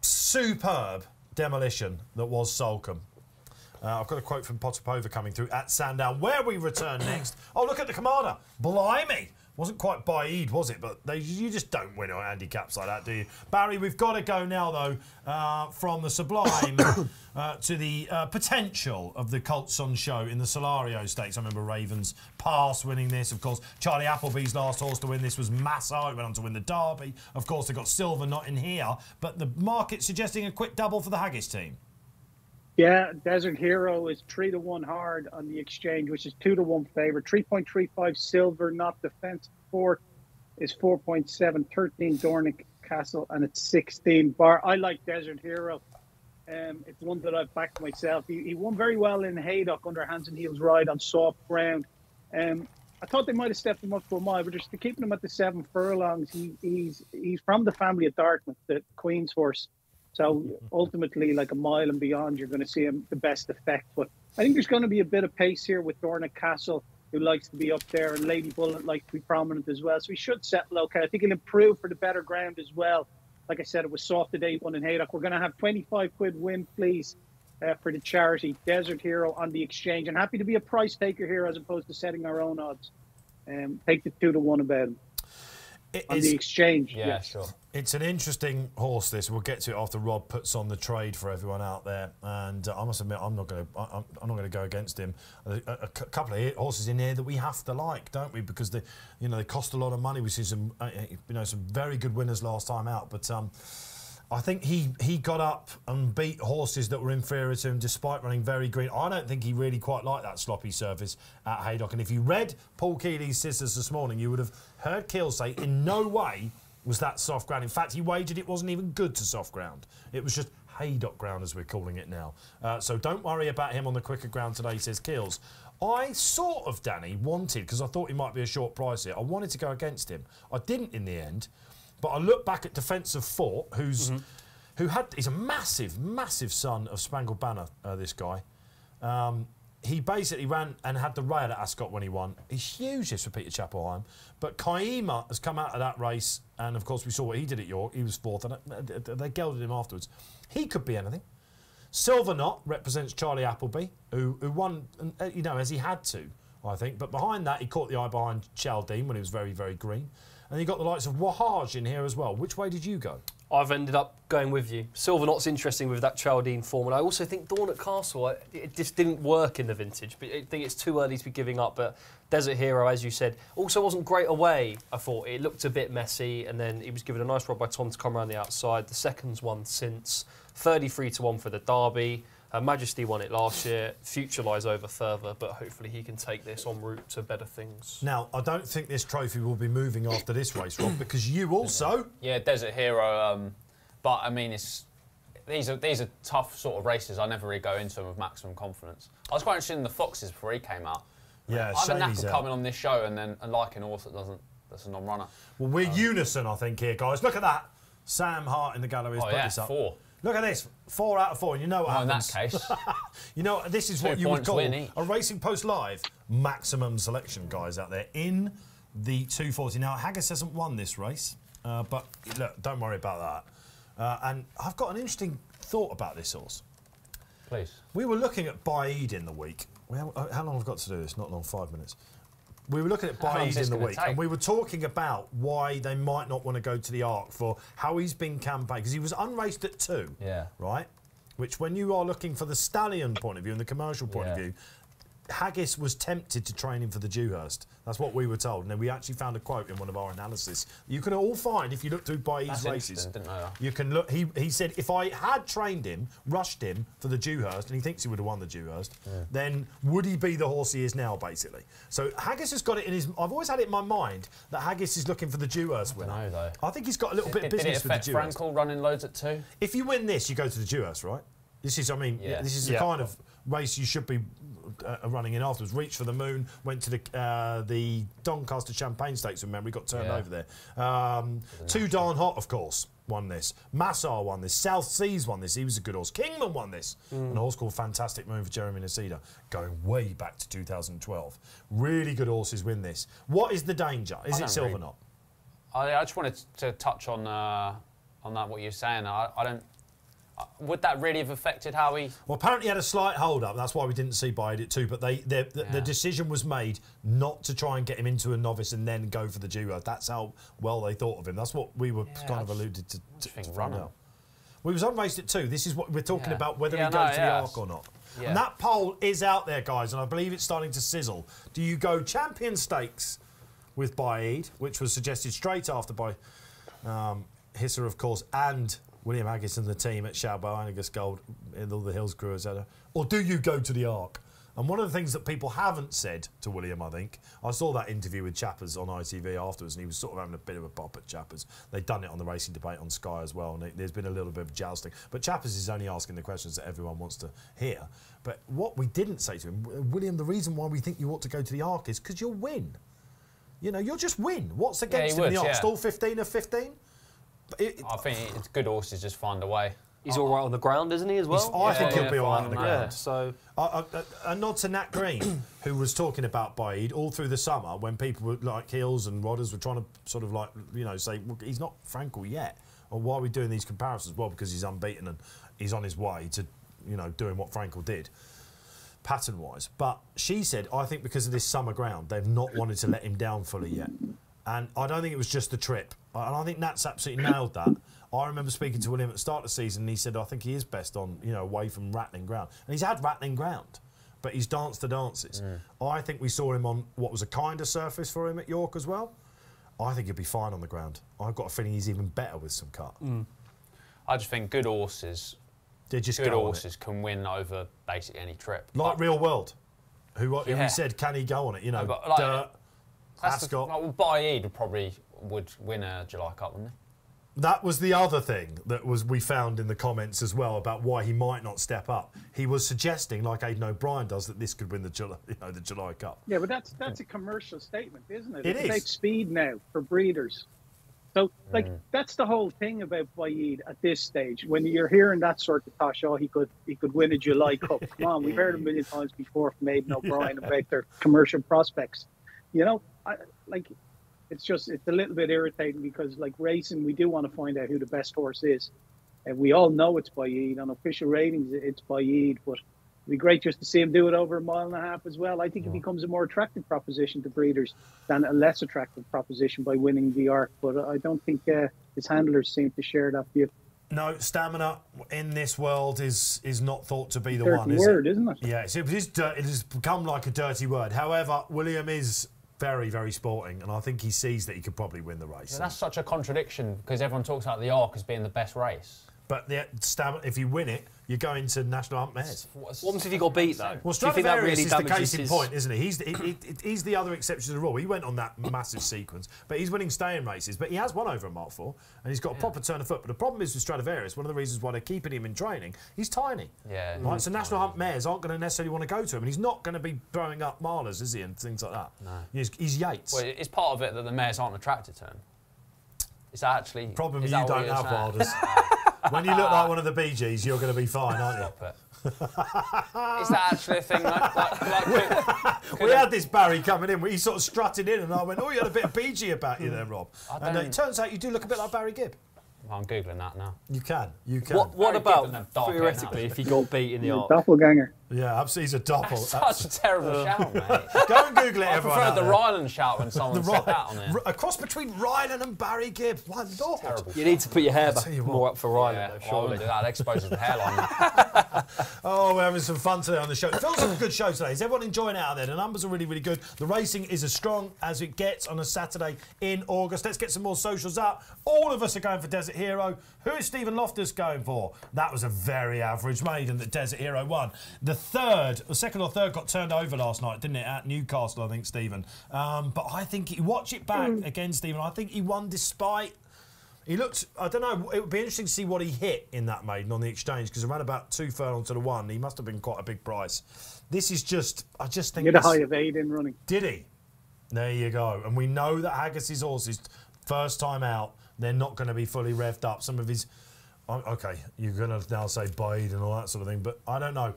Speaker 1: superb demolition that was Solcombe. Uh, I've got a quote from Potapova coming through at Sandown, where we return next. Oh, look at the commander. Blimey. Wasn't quite by Eid, was it? But they, you just don't win on handicaps like that, do you? Barry, we've got to go now, though, uh, from the sublime uh, to the uh, potential of the Coltson show in the Solario Stakes. I remember Raven's Pass winning this. Of course, Charlie Appleby's last horse to win this was Masar. He went on to win the Derby. Of course, they got Silver Knot in here, but the market suggesting a quick double for the Haggas team.
Speaker 4: Yeah, Desert Hero is three to one hard on the exchange, which is two to one favorite. Three point three five silver, not defense. Four is 4.7. 13 Dornoch Castle, and it's 16 bar. I like Desert Hero. Um, it's one that I've backed myself. He, he won very well in Haydock under Hands and Heels ride on soft ground. Um, I thought they might have stepped him up for a mile, but just keeping him at the seven furlongs. He, he's he's from the family of Dartmouth, the Queen's horse. So ultimately, like a mile and beyond, you're going to see him the best effect. But I think there's going to be a bit of pace here with Dornoch Castle, who likes to be up there, and Lady Bullet likes to be prominent as well. So he should settle okay. I think he'll improve for the better ground as well. Like I said, it was soft today, one in Haydock. We're going to have 25 quid win, please, uh, for the charity Desert Hero on the exchange. And happy to be a price taker here as opposed to setting our own odds. Um, take the two to one about him
Speaker 1: It
Speaker 4: on
Speaker 1: is-
Speaker 4: the exchange.
Speaker 3: Yeah,
Speaker 4: yes.
Speaker 3: sure.
Speaker 1: It's an interesting horse. This we'll get to it after Rob puts on the trade for everyone out there. And uh, I must admit, I'm not going to. I'm, I'm not going to go against him. A, a- a couple of horses in here that we have to like, don't we? Because they, you know, they cost a lot of money. We see some, uh, you know, some very good winners last time out. But um, I think he he got up and beat horses that were inferior to him, despite running very green. I don't think he really quite liked that sloppy surface at Haydock. And if you read Paul Kealy's sisters this morning, you would have heard Keel say, in no way was that soft ground. In fact, he wagered it wasn't even good to soft ground. It was just Haydock ground, as we're calling it now. Uh, so don't worry about him on the quicker ground today, says Keels. I sort of, Danny, wanted, because I thought he might be a short price here, I wanted to go against him. I didn't in the end, but I look back at Defensive Fort, who's who had he's a massive, massive son of Spangled Banner, uh, this guy. Um, he basically ran and had the rail at Ascot when he won. He's huge this for Peter Chapple-Hyam. But Kaima has come out of that race, and of course we saw what he did at York. He was fourth, and they gelded him afterwards. He could be anything. Silver Knot represents Charlie Appleby, who, who won, uh, you know, as he had to, I think. But behind that, he caught the eye behind Chaldean when he was very, very green. And you got the likes of Wahaj in here as well. Which way did you go?
Speaker 2: I've ended up going with you. Silver Knot's interesting with that Chaldean form, and I also think Dornoch Castle, it just didn't work in the vintage. But I think it's too early to be giving up. But Desert Hero, as you said, also wasn't great away. I thought it looked a bit messy, and then he was given a nice rod by Tom to come around the outside. The second's one since 33 to one for the Derby. Her Majesty won it last year. Future lies over further, but hopefully he can take this en route to better things.
Speaker 1: Now, I don't think this trophy will be moving after this race, Rob, because you also.
Speaker 3: Yeah, Desert Hero. Um, but I mean, it's these are these are tough sort of races. I never really go into them with maximum confidence. I was quite interested in the Foxes before he came out.
Speaker 1: Yeah,
Speaker 3: I have a knack of
Speaker 1: out.
Speaker 3: coming on this show and then and liking a horse that doesn't that's a non-runner.
Speaker 1: Well, we're unison, I think, here, guys. Look at that. Sam Hart in the gallery has
Speaker 3: Oh
Speaker 1: put
Speaker 3: yeah,
Speaker 1: this up.
Speaker 3: four.
Speaker 1: Look at this. Four out of four. And you know what
Speaker 3: Well, in that case,
Speaker 1: You know, this is what you would call a Racing Post Live maximum selection, guys, out there in the 240. Now, Haggas hasn't won this race, uh, but look, don't worry about that. Uh, and I've got an interesting thought about this horse.
Speaker 3: please.
Speaker 1: We were looking at Baaeed in the week. Well, uh, how long have I got to do this? Not long, five minutes. We were looking at
Speaker 3: How long
Speaker 1: Baaeed
Speaker 3: is
Speaker 1: in the week,
Speaker 3: take?
Speaker 1: and we were talking about why they might not want to go to the Arc for how he's been campaigned because he was unraced at two.
Speaker 3: Yeah.
Speaker 1: Right. Which, when you are looking for the stallion point of view and the commercial point of view, Haggas was tempted to train him for the Dewhurst. That's what we were told. And then we actually found a quote in one of our analysis. You can all find if you look through Baaeed's
Speaker 3: That's
Speaker 1: races.
Speaker 3: interesting, didn't know that.
Speaker 1: You can look. He, he said if I had trained him, rushed him for the Dewhurst, and he thinks he would have won the Dewhurst, then would he be the horse he is now, basically? So Haggas has got it in his. I've always had it in my mind that Haggas is looking for the Dewhurst winner.
Speaker 3: know, though.
Speaker 1: I think he's got a little bit of
Speaker 3: Did, did it
Speaker 1: business with the
Speaker 3: affect
Speaker 1: Dewhurst.
Speaker 3: Frankel running loads at two?
Speaker 1: If you win this, you go to the Dewhurst, right? This is, I mean,
Speaker 3: Yeah.
Speaker 1: this is the
Speaker 2: Yeah.
Speaker 1: kind of race you should be uh, running in afterwards. Reached for the moon, went to the uh, the Doncaster Champagne Stakes from memory, got turned
Speaker 3: Yeah.
Speaker 1: over there. Um, Too Darn Hot, of course, won this. Masar won this. South Seas won this. He was a good horse. Kingman won this. And a horse called Fantastic Moon for Jeremy Noseda, going way back to 2012. Really good horses win this. What is the danger? Is
Speaker 3: I
Speaker 1: it Silver
Speaker 3: read.
Speaker 1: Knot?
Speaker 3: I, I just wanted to touch on uh, on that what you're saying. I, I don't. Would that really have affected how he?
Speaker 1: Well, apparently he had a slight hold up. That's why we didn't see it too. But they, they the, the decision was made not to try and get him into a novice and then go for the duo. That's how well they thought of him. That's what we were
Speaker 3: Yeah,
Speaker 1: kind
Speaker 3: I
Speaker 1: of alluded to. to, to
Speaker 3: runner.
Speaker 1: out. We was unraced at two. This is what we're talking
Speaker 3: Yeah.
Speaker 1: about whether
Speaker 3: Yeah,
Speaker 1: he goes
Speaker 3: no,
Speaker 1: to the arc or not.
Speaker 3: Yeah.
Speaker 1: And that poll is out there, guys, and I believe it's starting to sizzle. Do you go champion stakes with Baaeed, which was suggested straight after by um, Hisser, of course, and William Haggas and the team at Shalbo, Angus Gold, and all the Hills crew, etc. Or do you go to the Arc? And one of the things that people haven't said to William, I think, I saw that interview with Chappers on ITV afterwards, and he was sort of having a bit of a pop at Chappers. They'd done it on the racing debate on Sky as well, and it, there's been a little bit of jousting. But Chappers is only asking the questions that everyone wants to hear. But what we didn't say to him, William, the reason why we think you ought to go to the Arc is because you'll win. You know, you'll just win. What's against
Speaker 3: he
Speaker 1: him in the Arc?
Speaker 3: yeah.
Speaker 1: Still 15 of 15? But it-
Speaker 3: I think it's good horses just find a way.
Speaker 2: He's all right on the ground, isn't he, as well?
Speaker 1: I think
Speaker 3: Yeah,
Speaker 1: he'll be all right on the ground.
Speaker 2: Yeah, so
Speaker 1: A, nod to Nat Green, who was talking about Baaeed all through the summer when people were like Hills and Rodders were trying to sort of like, you know, say, well, he's not Frankel yet. Or why are we doing these comparisons? Well, because he's unbeaten and he's on his way to, you know, doing what Frankel did pattern wise. But she said, I think because of this summer ground, they've not wanted to let him down fully yet. And I don't think it was just the trip. And I think Nat's absolutely nailed that. I remember speaking to William at the start of the season, and he said, I think he is best on, you know, away from rattling ground. And he's had rattling ground, but he's danced the dances. I think we saw him on what was a kinder surface for him at York as well. I think he'll be fine on the ground. I've got a feeling he's even better with some cut. Hmm.
Speaker 3: I just think good horses,
Speaker 1: They just
Speaker 3: good
Speaker 1: go
Speaker 3: horses can win over basically any trip.
Speaker 1: Like Real World, who,
Speaker 3: Yeah.
Speaker 1: said, can he go on it? You know,
Speaker 3: No, like-
Speaker 1: dirt,
Speaker 3: That's the,
Speaker 1: Ascot.
Speaker 3: like, well, Baaeed would probably would win a July Cup, wouldn't he?
Speaker 1: That was the other thing that was we found in the comments as well about why he might not step up. He was suggesting, like Aidan O'Brien does, that this could win the July, you know, the July Cup.
Speaker 4: Yeah, but that's that's a commercial statement, isn't it?
Speaker 1: It
Speaker 4: it's
Speaker 1: is.
Speaker 4: about speed now for breeders. So, like, mm. that's the whole thing about Baaeed at this stage. When you're hearing that sort of tosh, oh, he could he could win a July Cup. Come on, we've heard a million times before from Aidan O'Brien about their commercial prospects. You know, I, like, it's just it's a little bit irritating because, like, racing, we do want to find out who the best horse is, and we all know it's Baaeed on official ratings. It's Baaeed, but it'd be great just to see him do it over a mile and a half as well. I think it becomes a more attractive proposition to breeders than a less attractive proposition by winning the arc. But I don't think uh, his handlers seem to share that view.
Speaker 1: No, stamina in this world is is not thought to be the
Speaker 4: Dirty
Speaker 1: one, is
Speaker 4: word, isn't it?
Speaker 1: Yeah, it's, it, is, it has become like a dirty word. However, William is very, very sporting, and I think he sees that he could probably win the race.
Speaker 3: That's such a contradiction because everyone talks about the Arc as being the best race.
Speaker 1: But the if you win it, you go into national hunt mares.
Speaker 2: What happens if he got beat though?
Speaker 1: Well, Stradivarius
Speaker 2: really
Speaker 1: is the case in
Speaker 2: his-
Speaker 1: point, isn't he? He's the, he, he- he's the other exception to the rule. He went on that massive sequence, but he's winning staying races. But he has won over a Mark Four, and he's got a proper turn of foot. But the problem is with Stradivarius, one of the reasons why they're keeping him in training, he's tiny.
Speaker 3: Yeah.
Speaker 1: Right, so national hunt mares aren't going to necessarily want to go to him, and he's not going to be throwing up Marlers, is he, and things like that. No. He's, he's Yates.
Speaker 3: Well, it's part of it that the mares aren't attracted to him. Is that actually
Speaker 1: Problem
Speaker 3: is
Speaker 1: you
Speaker 3: that
Speaker 1: don't have,
Speaker 3: saying?
Speaker 1: Wilders. when you look like one of the Bee Gees, you're going to be fine, aren't you?
Speaker 3: But- is that actually a thing? Like, like, like, could-
Speaker 1: We had this Barry coming in, he sort of strutted in, and I went, "Oh, you had a bit of BG about you there, Rob." And it turns out you do look a bit like Barry Gibb.
Speaker 3: I'm googling that now.
Speaker 1: You can, you can.
Speaker 2: What, what
Speaker 3: Very different than
Speaker 2: about theoretically if he got beat in the arc?
Speaker 4: Doppelganger.
Speaker 1: Yeah, absolutely. He's a doppel.
Speaker 3: Such a terrible um, shout, mate.
Speaker 1: Go and Google it,
Speaker 3: I
Speaker 1: everyone.
Speaker 3: prefer
Speaker 1: out
Speaker 3: the
Speaker 1: there.
Speaker 3: Rylan shout when someone
Speaker 1: The
Speaker 3: said
Speaker 1: Ry-
Speaker 3: that on it.
Speaker 1: R- a cross between Rylan and Barry Gibb. My lord.
Speaker 3: Terrible.
Speaker 2: You need to put your hair back
Speaker 1: you
Speaker 2: more up for Rylan,
Speaker 3: Yeah,
Speaker 2: though, surely.
Speaker 3: wouldn't do that. That exposes the hairline.
Speaker 1: Oh, we're having some fun today on the show. It feels like a good show today. Is everyone enjoying it out there? The numbers are really, really good. The racing is as strong as it gets on a Saturday in August. Let's get some more socials out. All of us are going for Desert Hero. Who is Stephen Loftus going for? That was a very average maiden that Desert Hero won. The third, the second or third got turned over last night, didn't it? At Newcastle, I think, Stephen. Um, but I think, you watch it back again, Stephen. I think he won despite he looked, I don't know, it would be interesting to see what he hit in that maiden on the exchange because around about two furlongs to the one, he must have been quite a big price. This is just, I just think.
Speaker 4: Get a high of eight in running.
Speaker 1: Did he? There you go. And we know that Haggas's horses, first time out, they're not going to be fully revved up. Some of his, okay, you're going to now say Baaeed and all that sort of thing, but I don't know.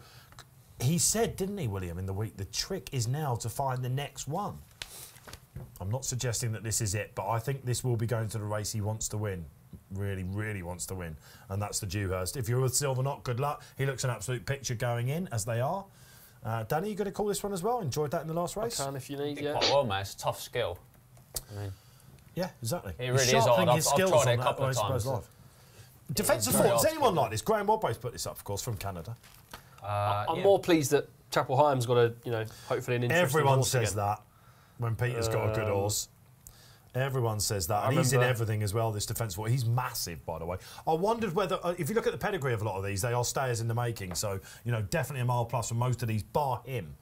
Speaker 1: He said, didn't he, William, in the week, the trick is now to find the next one. I'm not suggesting that this is it, but I think this will be going to the race he wants to win. Really, really wants to win. And that's the Dewhurst. If you're with Silver Knot, good luck. He looks an absolute picture going in, as they are. Uh, Danny, you going to call this one as well? Enjoyed that in the last race?
Speaker 2: Can if you need,
Speaker 3: Did
Speaker 2: yeah.
Speaker 3: quite well, mate. It's a tough skill. I mean,
Speaker 1: Yeah, exactly.
Speaker 3: It really is
Speaker 1: sharpening
Speaker 3: odd.
Speaker 1: his
Speaker 3: I've- I've
Speaker 1: skills
Speaker 3: tried it a couple of times.
Speaker 1: Defensive
Speaker 3: very
Speaker 1: forward. Does anyone
Speaker 3: skill.
Speaker 1: like this? Graham Wadbo's put this up, of course, from Canada.
Speaker 3: Uh,
Speaker 2: I'm
Speaker 3: yeah.
Speaker 2: more pleased that Chapple-Hyam's got a, you know, hopefully an interesting
Speaker 1: Everyone
Speaker 2: horse
Speaker 1: says
Speaker 2: again.
Speaker 1: that when Peter's got a good
Speaker 2: Um,
Speaker 1: horse. Everyone says that, and he's in everything as well. This defensive forward, he's massive, by the way. I wondered whether, uh, if you look at the pedigree of a lot of these, they are stayers in the making. So you know, definitely a mile plus for most of these, bar him.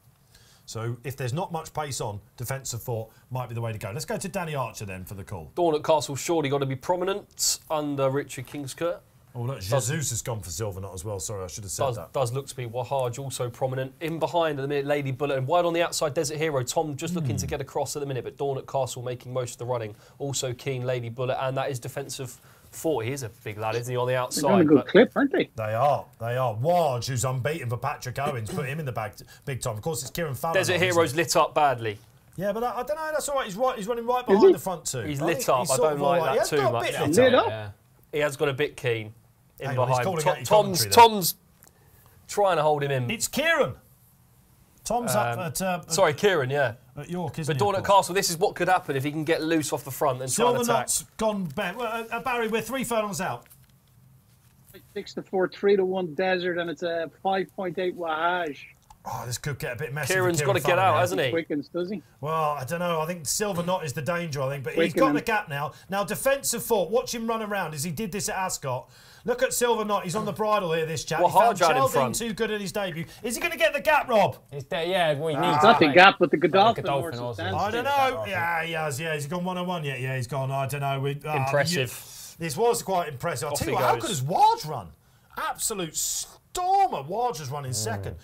Speaker 1: So if there's not much pace on, defensive fort might be the way to go. Let's go to Danny Archer then for the call.
Speaker 2: Dornoch Castle surely got to be prominent under Richard Kingscote.
Speaker 1: Oh look, Jesus has gone for Silver Knot as well. Sorry, I should have said
Speaker 2: Does,
Speaker 1: that.
Speaker 2: does look to be Wahaj also prominent. In behind at the minute, Lady Bullet and wide on the outside, Desert Hero. Tom just looking
Speaker 1: Hmm.
Speaker 2: to get across at the minute, but Dornoch Castle making most of the running. Also keen, Lady Bullet, and that is defensive 40. He's a big lad, isn't he, on the
Speaker 4: They're a
Speaker 2: outside?
Speaker 4: good clip, aren't they?
Speaker 1: They are. They are. Waj, who's unbeaten for Patrick Owens, put him in the bag big time. Of course, it's Kieran Fallon.
Speaker 2: Desert
Speaker 1: on, isn't
Speaker 2: Hero's lit up badly.
Speaker 1: Yeah, but I, I don't know. That's all right. He's right. He's running right behind the front two.
Speaker 2: He's
Speaker 1: I
Speaker 2: lit up.
Speaker 1: he's
Speaker 2: I don't like
Speaker 1: right.
Speaker 2: that too much.
Speaker 1: lit
Speaker 4: Lit
Speaker 1: up.
Speaker 4: up?
Speaker 3: Yeah.
Speaker 2: He has got a bit keen in
Speaker 1: Hang
Speaker 2: behind.
Speaker 1: calling
Speaker 2: To-
Speaker 1: out your
Speaker 2: Tom's. Tom's trying to hold him in.
Speaker 1: It's Kieran. Tom's up
Speaker 2: Um,
Speaker 1: at, uh,
Speaker 2: Sorry, Kieran, yeah.
Speaker 1: at York, isn't
Speaker 2: But
Speaker 1: he?
Speaker 2: Dawn
Speaker 1: of
Speaker 2: at? Castle, this is what could happen if he can get loose off the front and try and
Speaker 1: Silver
Speaker 2: attack.
Speaker 1: Knot's gone back. Well, uh, uh, Barry, we're three furlongs out.
Speaker 4: Six to four, three to one desert, and it's a five point eight Wahaj.
Speaker 1: Oh, this could get a bit messy. for
Speaker 2: Kieran's
Speaker 1: Kieran
Speaker 2: got to get out,
Speaker 1: now.
Speaker 2: hasn't he?
Speaker 4: Quickens, does he?
Speaker 1: Well, I don't know. I think Silver Knot is the danger, I think. But he's got
Speaker 4: him.
Speaker 1: the gap now. Now, defensive fort. Watch him run around as he did this at Ascot. Look at Silver Knot. He's on the bridle here, this chap.
Speaker 2: Well,
Speaker 1: he found
Speaker 2: Harjad in front.
Speaker 1: too good at his debut. Is he going to get the gap, Rob?
Speaker 3: He's there, yeah, we need
Speaker 4: He's
Speaker 3: to
Speaker 4: got the gap, but the
Speaker 3: the
Speaker 4: Godolphin,
Speaker 3: Godolphin
Speaker 4: horse
Speaker 3: horse
Speaker 4: is
Speaker 3: is-
Speaker 1: I don't know. Yeah, he has. Yeah, he's gone one on one yet. Yeah, he's gone. I don't know. We, ah,
Speaker 2: Impressive.
Speaker 1: you- this was quite impressive. I'll
Speaker 2: Off
Speaker 1: tell you what, how
Speaker 2: goes.
Speaker 1: good has Waj run? Absolute stormer. Waj has run in second.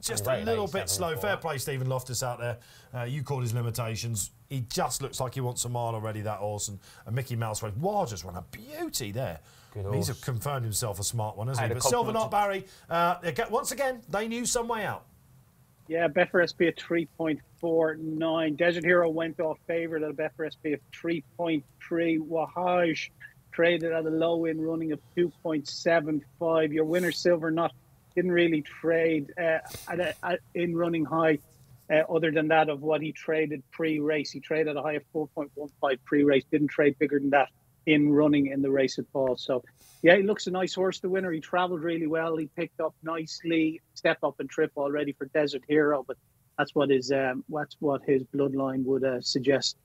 Speaker 1: just a little bit slow. Fair play, Stephen Loftus out there. Uh, you called his limitations. He just looks like he wants a mile already, that horse. And, and Mickey Mouse race. Wow, just run a beauty there.
Speaker 3: Good
Speaker 1: He's confirmed himself a smart one, hasn't he? But Silver
Speaker 3: compliment
Speaker 1: Knot Barry, uh, once again, they knew some way out.
Speaker 4: Yeah, Betfair SP at 3.49. Desert Hero went off favourite at a Betfair SP of 3.3. Wahaj traded at a low in running of 2.75. Your winner, Silver Knot, didn't really trade uh, at a, at, in running high. Uh, other than that, of what he traded pre-race, he traded at a high of 4.15 pre-race. Didn't trade bigger than that in running in the race at all. So, yeah, he looks a nice horse. The winner. He travelled really well. He picked up nicely. Step up and trip already for Desert Hero, but that's what his um, that's what his bloodline would uh, suggest.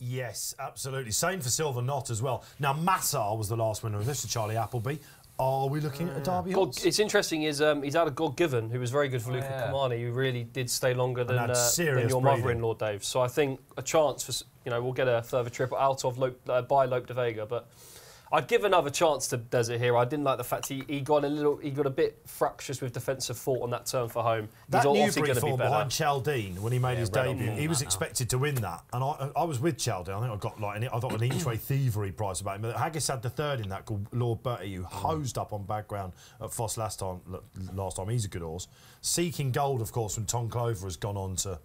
Speaker 1: Yes, absolutely. Same for Silver Knot as well. Now, Masar was the last winner of this, Charlie Appleby. Are we looking at a Derby
Speaker 2: God,
Speaker 1: horse?
Speaker 2: it's interesting is um, he's had a God given who was very good for
Speaker 3: Oh,
Speaker 2: Luca
Speaker 3: yeah.
Speaker 2: Kamani, who really did stay longer than, uh, than your mother-in-law, Dave. So I think a chance for you know we'll get a further trip out of Lope, uh, by Lope de Vega, but I'd give another chance to Desert Hero. I didn't like the fact he, he got a little he got a bit fractious with defensive thought on that turn for home.
Speaker 1: That
Speaker 2: he's
Speaker 1: Newbury
Speaker 2: going to be
Speaker 1: form
Speaker 2: better.
Speaker 1: behind Chaldean when he made
Speaker 3: Yeah,
Speaker 1: his debut, he was
Speaker 3: that now.
Speaker 1: expected to win that, and I, I was with Chaldean. I think I got like an, I thought an each way thievery price about him. But Haggas had the third in that called Lord Bertie, who mm. hosed up on background at Foss last time. Last time, he's a good horse. Seeking Gold, of course, when Tom Clover has gone on to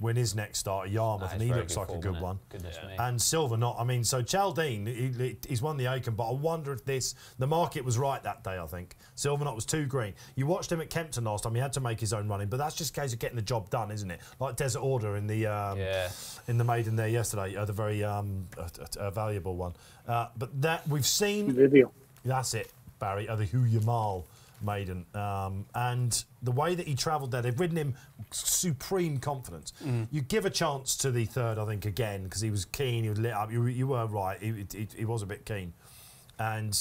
Speaker 1: win his next start at Yarmouth, and he looks
Speaker 3: good
Speaker 1: like a good one.
Speaker 3: Goodness me.
Speaker 1: And Silver Knot. I mean, so Chaldean, he, he's won the Acomb, but I wonder if this, the market was right that day, I think. Silver Knot was too green. You watched him at Kempton last time, he had to make his own running, but that's just a case of getting the job done, isn't it? Like Desert Order in the um,
Speaker 3: Yeah.
Speaker 1: in the maiden there yesterday, uh, the very um, uh, uh, valuable one. Uh, but that we've seen
Speaker 4: Vivio.
Speaker 1: that's it, Barry, uh, the Hu Yamal maiden. Um, and the way that he travelled there, they've ridden him supreme confidence. You give a chance to the third, I think, again, because he was keen, he was lit up. You, you were right, he, he, he was a bit keen. And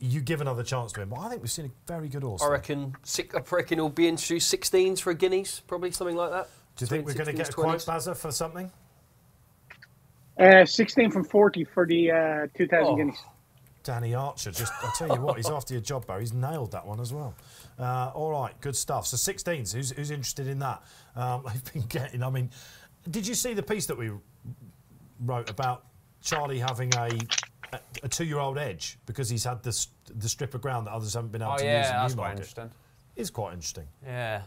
Speaker 1: you give another chance to him. But I think we've seen a very good horse.
Speaker 2: I reckon six, I reckon he'll be introduced 16s for a guineas, probably something like that.
Speaker 1: Do you think we're going to get a quote,
Speaker 2: 20s?
Speaker 1: Bazza, for something?
Speaker 4: Uh, 16 from 40 for the uh, 2,000
Speaker 1: Oh.
Speaker 4: guineas.
Speaker 1: Danny Archer, just I tell you what, he's after your job, Barry. He's nailed that one as well. Uh, all right, good stuff. So 16s, who's, who's interested in that? Um, they've been getting. I mean, did you see the piece that we wrote about Charlie having a a, a two-year-old edge because he's had this the strip of ground that others haven't been able
Speaker 3: Oh
Speaker 1: to use
Speaker 3: Oh
Speaker 1: yeah,
Speaker 3: that's quite interesting.
Speaker 1: It's quite interesting.
Speaker 3: Yeah.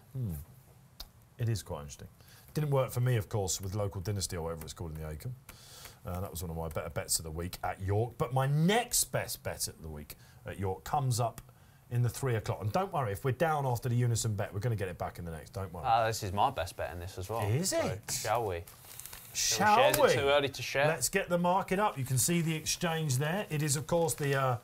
Speaker 1: It is quite interesting. Didn't work for me, of course, with local dynasty or whatever it's called in the Acomb. Uh, that was one of my better bets of the week at York. But my next best bet at the week at York comes up in the three o'clock. And don't worry, if we're down after the unison bet, we're going to get it back in the next. Don't worry.
Speaker 3: Ah, this is my best bet in this as well.
Speaker 1: Is
Speaker 3: So,
Speaker 1: it?
Speaker 3: Shall we?
Speaker 1: Shall
Speaker 3: shares
Speaker 1: we?
Speaker 3: it too early to share?
Speaker 1: Let's get the market up. You can see the exchange there. It is, of course, the uh,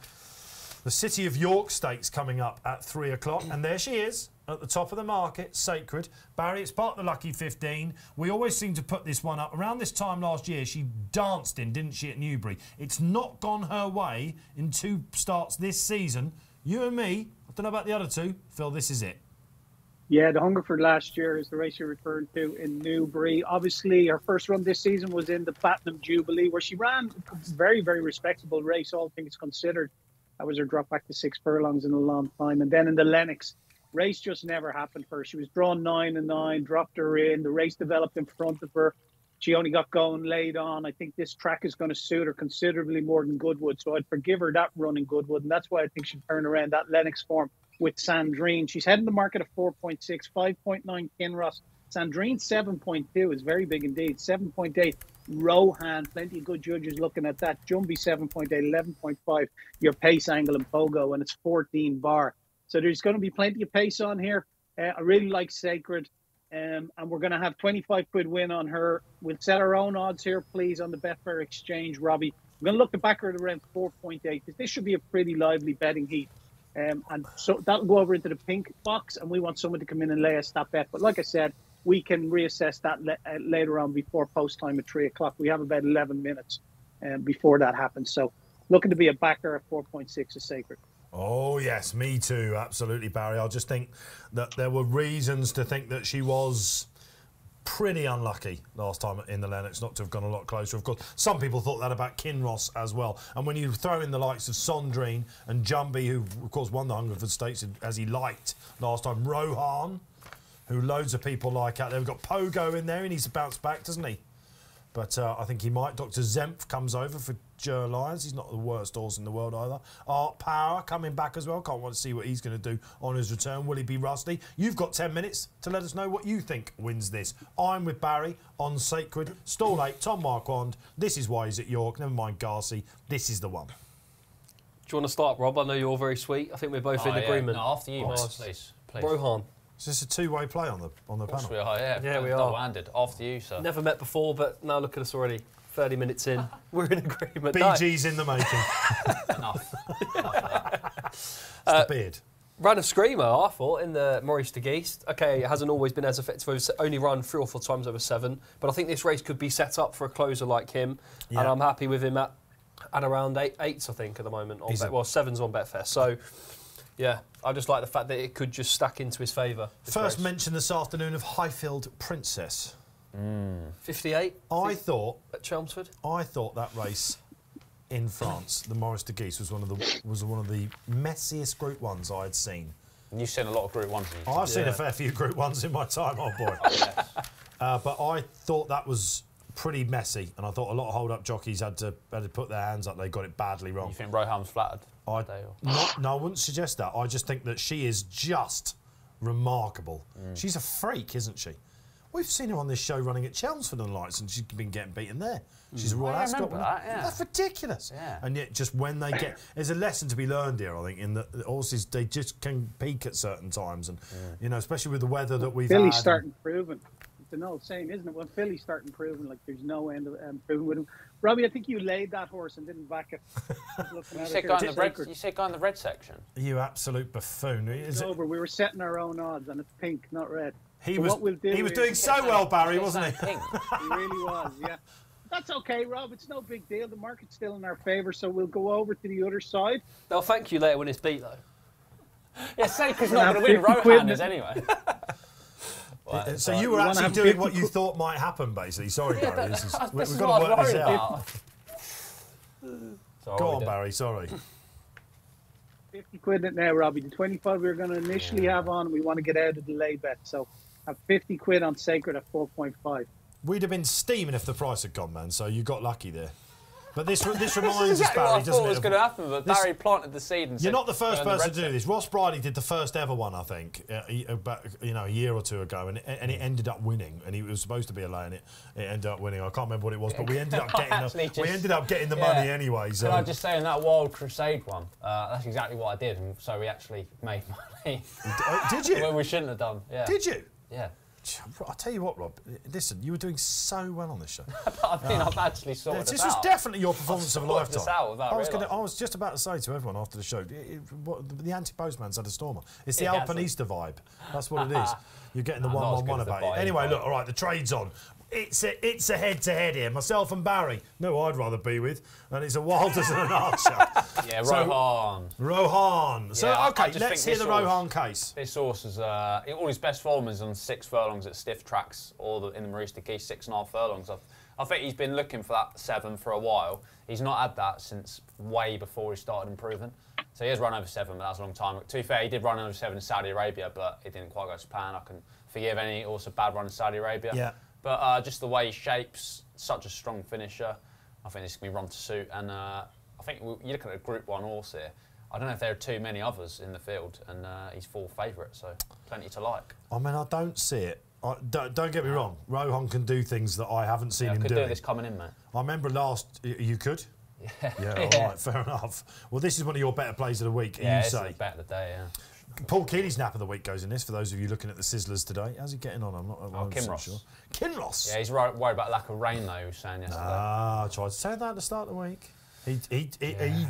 Speaker 1: the City of York Stakes coming up at three o'clock, and there she is at the top of the market, Sacred. Barry, it's part of the Lucky 15. We always seem to put this one up. Around this time last year, she danced in, didn't she, at Newbury? It's not gone her way in two starts this season. You and me, I don't know about the other two, Phil, this is it.
Speaker 4: Yeah, the Hungerford last year is the race you referred to in Newbury. Obviously, her first run this season was in the Platinum Jubilee, where she ran a very, very respectable race, all things considered. That was her drop back to six furlongs in a long time. And then in the Lennox, race just never happened for her. She was drawn nine and nine, dropped her in. The race developed in front of her. She only got going late on. I think this track is going to suit her considerably more than Goodwood. So I'd forgive her that run in Goodwood. And that's why I think she'll turn around that Lennox form with Sandrine. She's heading the market at 4.6, 5.9 Kinross. Sandrine 7.2 is very big indeed. 7.8 Rohaan, plenty of good judges looking at that. Jumby 7.8, 11.5 your pace angle and Pogo, and it's 14 bar. So there's going to be plenty of pace on here. Uh, I really like Sacred, um, and we're going to have 25 quid win on her. We'll set our own odds here, please, on the Betfair Exchange, Robbie. I'm going to look to back at around 4.8 because this should be a pretty lively betting heat. Um, and so that'll go over into the pink box, and we want someone to come in and lay us that bet. But like I said, we can reassess that le- uh, later on before post time at three o'clock. We have about 11 minutes um, before that happens. So looking to be a backer at 4.6 is sacred.
Speaker 1: Oh, yes, me too. Absolutely, Barry. I just think that there were reasons to think that she was pretty unlucky last time in the Lennox not to have gone a lot closer. Of course, some people thought that about Kinross as well. And when you throw in the likes of Sandrine and Jumby, who, of course, won the Hungerford Stakes as he liked last time, Rohaan, who loads of people like out there. We've got Pogo in there. He needs to bounce back, doesn't he? But uh, I think he might. Dr. Zempf comes over for Ger Lyons. He's not the worst horse in the world either. Art Power coming back as well. Can't wait to see what he's going to do on his return. Will he be rusty? You've got 10 minutes to let us know what you think wins this. I'm with Barry on Sacred. Stall 8, Tom Marquand. This is why he's at York. Never mind Garcy. This is the one.
Speaker 2: Do you want to start, Rob? I know you're very sweet. I think we're both
Speaker 3: Oh,
Speaker 2: in
Speaker 3: yeah.
Speaker 2: agreement.
Speaker 3: No, after you,
Speaker 2: Nice.
Speaker 3: please. please.
Speaker 2: Rohaan.
Speaker 1: Is this a two-way play on the on the
Speaker 3: Of
Speaker 1: panel?
Speaker 3: we are, yeah.
Speaker 2: Yeah, we are.
Speaker 3: Double-handed. After you, sir.
Speaker 2: Never met before, but now look at us already. 30 minutes in. We're in agreement. No.
Speaker 1: In the making.
Speaker 3: Enough.
Speaker 1: It's the uh, beard.
Speaker 2: Ran a screamer, I thought, in the Maurice de Gheest. Okay, it hasn't always been as effective. It's only run three or four times over seven. But I think this race could be set up for a closer like him. And I'm happy with him at, at around eight, eights, I think, at the moment. On Bet,
Speaker 1: a-
Speaker 2: well, sevens on Betfair. So, yeah, I just like the fact that it could just stack into his favour.
Speaker 1: First
Speaker 2: race.
Speaker 1: mention this afternoon of Highfield Princess.
Speaker 2: 58
Speaker 1: I thought
Speaker 2: at Chelmsford.
Speaker 1: I thought that race in France, the Maurice de Gheest, was one of the was one of the messiest Group Ones I had seen.
Speaker 3: You've seen a lot of Group 1s.
Speaker 1: I've seen a fair few Group Ones in my time, oh boy. uh, but I thought that was pretty messy, and I thought a lot of hold-up jockeys had to had to put their hands up. They got it badly wrong.
Speaker 3: You think Rohaan's flattered?
Speaker 1: I,
Speaker 3: today, or-
Speaker 1: not, no, I wouldn't suggest that. I just think that she is just remarkable.
Speaker 3: Mm.
Speaker 1: She's a freak, isn't she? We've seen her on this show running at Chelmsford and lights, and she's been getting beaten there. She's a Royal
Speaker 3: yeah, I
Speaker 1: Ascot
Speaker 3: remember that, yeah.
Speaker 1: That's ridiculous.
Speaker 3: Yeah.
Speaker 1: And yet, just when they get, there's a lesson to be learned here, I think, in that the horses they just can peak at certain times, and you know, especially with the weather that we've
Speaker 4: Philly's
Speaker 1: had.
Speaker 4: starting proving. It's an old saying, isn't it? When Philly's starting proving, like there's no end of um, proving with him. Robbie, I think you laid that horse and didn't back it.
Speaker 3: You
Speaker 4: at it
Speaker 3: said,
Speaker 4: here.
Speaker 3: in the red, you said go in the red section.
Speaker 1: You absolute buffoon. Is
Speaker 4: It's
Speaker 1: it-
Speaker 4: over. We were setting our own odds, and it's pink, not red.
Speaker 1: he
Speaker 4: So
Speaker 1: was
Speaker 4: what we'll do
Speaker 1: he was doing so well, Barry, wasn't he?
Speaker 3: Pink.
Speaker 4: He really was, yeah. That's okay, Rob. It's no big deal. The market's still in our favour, so we'll go over to the other side.
Speaker 2: They'll thank you later when it's beat, though.
Speaker 3: yeah, Sacred's
Speaker 4: We'll
Speaker 3: not going to win
Speaker 4: 50 quid in
Speaker 3: Rohanders
Speaker 4: it.
Speaker 3: anyway.
Speaker 1: Uh, so you
Speaker 4: You
Speaker 1: were
Speaker 4: wanna
Speaker 1: actually doing
Speaker 4: 50
Speaker 1: what you thought might happen, basically. Sorry, Barry. This is, we, we've got to work
Speaker 3: was
Speaker 1: this out. Go on. Barry. Sorry.
Speaker 4: 50 quid in it now, Robbie. The 25 we were going to initially have on, we want to get out of the lay bet. So have 50 quid on Sacred at 4.5.
Speaker 1: We'd have been steaming if the price had gone, man. So you got lucky there. But this this reminds This
Speaker 3: is
Speaker 1: us,
Speaker 3: exactly
Speaker 1: Barry,
Speaker 3: what I
Speaker 1: doesn't
Speaker 3: thought
Speaker 1: it?
Speaker 3: was going to happen, but
Speaker 1: This-
Speaker 3: Barry planted the seed and
Speaker 1: You're not the first person
Speaker 3: red
Speaker 1: to do this. Ross Bridie did the first ever one, I think, uh, about you know a year or two ago, and it, and it ended up winning. And he was supposed to be a lay, and it, it ended up winning. I can't remember what it was, but we ended up getting the, we ended up getting the
Speaker 3: Yeah.
Speaker 1: money anyway. So
Speaker 3: Can I just say in that Wild Crusade one, uh, that's exactly what I did, and so we actually made money.
Speaker 1: Uh, did you?
Speaker 3: we shouldn't have done. Yeah.
Speaker 1: Did you?
Speaker 3: Yeah.
Speaker 1: I tell you what, Rob. Listen, you were doing so well on this show.
Speaker 3: I mean, I've um, actually sorted
Speaker 1: this
Speaker 3: it
Speaker 1: was
Speaker 3: out.
Speaker 1: definitely your performance of a
Speaker 3: this
Speaker 1: lifetime.
Speaker 3: out
Speaker 1: I was, gonna, I was just about to say to everyone after the show, it, it, what, the anti-postman's had a stormer. It's the
Speaker 3: It.
Speaker 1: Alpinista vibe. That's what it is. You're getting the
Speaker 3: Nah, not as
Speaker 1: one-one-one
Speaker 3: the
Speaker 1: about it. Anyway, look, all right, the trade's on. It's a it's a head-to-head here. Myself and Barry. No, I'd rather be with, and it's a Wilders and an Archer.
Speaker 3: Yeah,
Speaker 1: So-
Speaker 3: Rohaan.
Speaker 1: Rohaan. So
Speaker 3: Yeah, I- I
Speaker 1: okay, let's hear the
Speaker 3: horse-
Speaker 1: Rohaan case.
Speaker 3: This horse is uh, all his best form is on six furlongs at stiff tracks, or the, in the Maurice de Gheest, six and a half furlongs. I've, I think he's been looking for that seven for a while. He's not had that since way before he started improving. So he has run over seven, but that's a long time. To be fair, he did run over seven in Saudi Arabia, but it didn't quite go to plan. I can forgive any also bad run in Saudi Arabia.
Speaker 1: Yeah.
Speaker 3: But uh, just the way he shapes, such a strong finisher. I think this can be run to suit. And uh, I think we- you're looking at a Group One horse here. I don't know if there are too many others in the field, and uh, he's full favourite, so plenty to like.
Speaker 1: I mean, I don't see it. I, don't, don't get me wrong. Rohaan can do things that I haven't seen
Speaker 3: Yeah, I
Speaker 1: him
Speaker 3: could do this coming in, mate.
Speaker 1: I remember last. You could.
Speaker 3: Yeah.
Speaker 1: Yeah, all right, fair enough. Well, this is one of your better plays of the week,
Speaker 3: Yeah,
Speaker 1: you say.
Speaker 3: the bet of the day, yeah.
Speaker 1: Paul Kealy's nap of the week goes in this, for those of you looking at the Sizzlers today. How's he getting on? I'm not
Speaker 3: Oh,
Speaker 1: 100%
Speaker 3: Kinross.
Speaker 1: sure. Kinross?
Speaker 3: Yeah, he's wor- worried about lack of rain, though, he was saying yesterday.
Speaker 1: Ah, I tried to say that at the start of the week. He, he, he, he,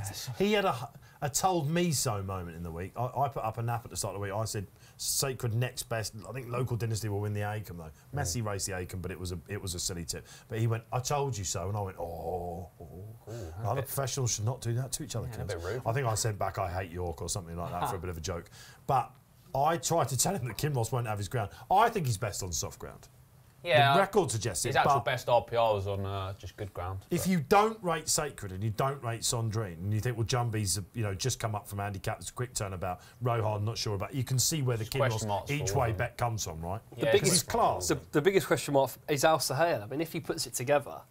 Speaker 1: he had a, a told me so moment in the week. I, I put up a nap at the start of the week. I said, Sacred next best. I think local dynasty will win the Acomb though. Mm. Messi raced the Acomb, but it was a it was a silly tip. But he went, I told you so, and I went, oh. oh. Other professionals should not do that to each other.
Speaker 3: Yeah, a bit rude.
Speaker 1: I think I sent back, I hate York or something like that for a bit of a joke. But I tried to tell him that Kinross won't have his ground. I think he's best on soft ground.
Speaker 3: Yeah,
Speaker 1: the record suggests it.
Speaker 3: His actual
Speaker 1: but
Speaker 3: best RPR was on uh, just good ground.
Speaker 1: if you don't rate Sacred and you don't rate Sandrine, and you think, well, Jumby's, you know just come up from handicap, it's a quick turnabout. Rohaan, not sure about. You can see where the
Speaker 3: question
Speaker 1: Kinross each way
Speaker 3: him.
Speaker 1: bet comes from, right?
Speaker 3: The
Speaker 2: The biggest
Speaker 1: class.
Speaker 2: The, the biggest question mark is Al Suhail. I mean, if he puts it together,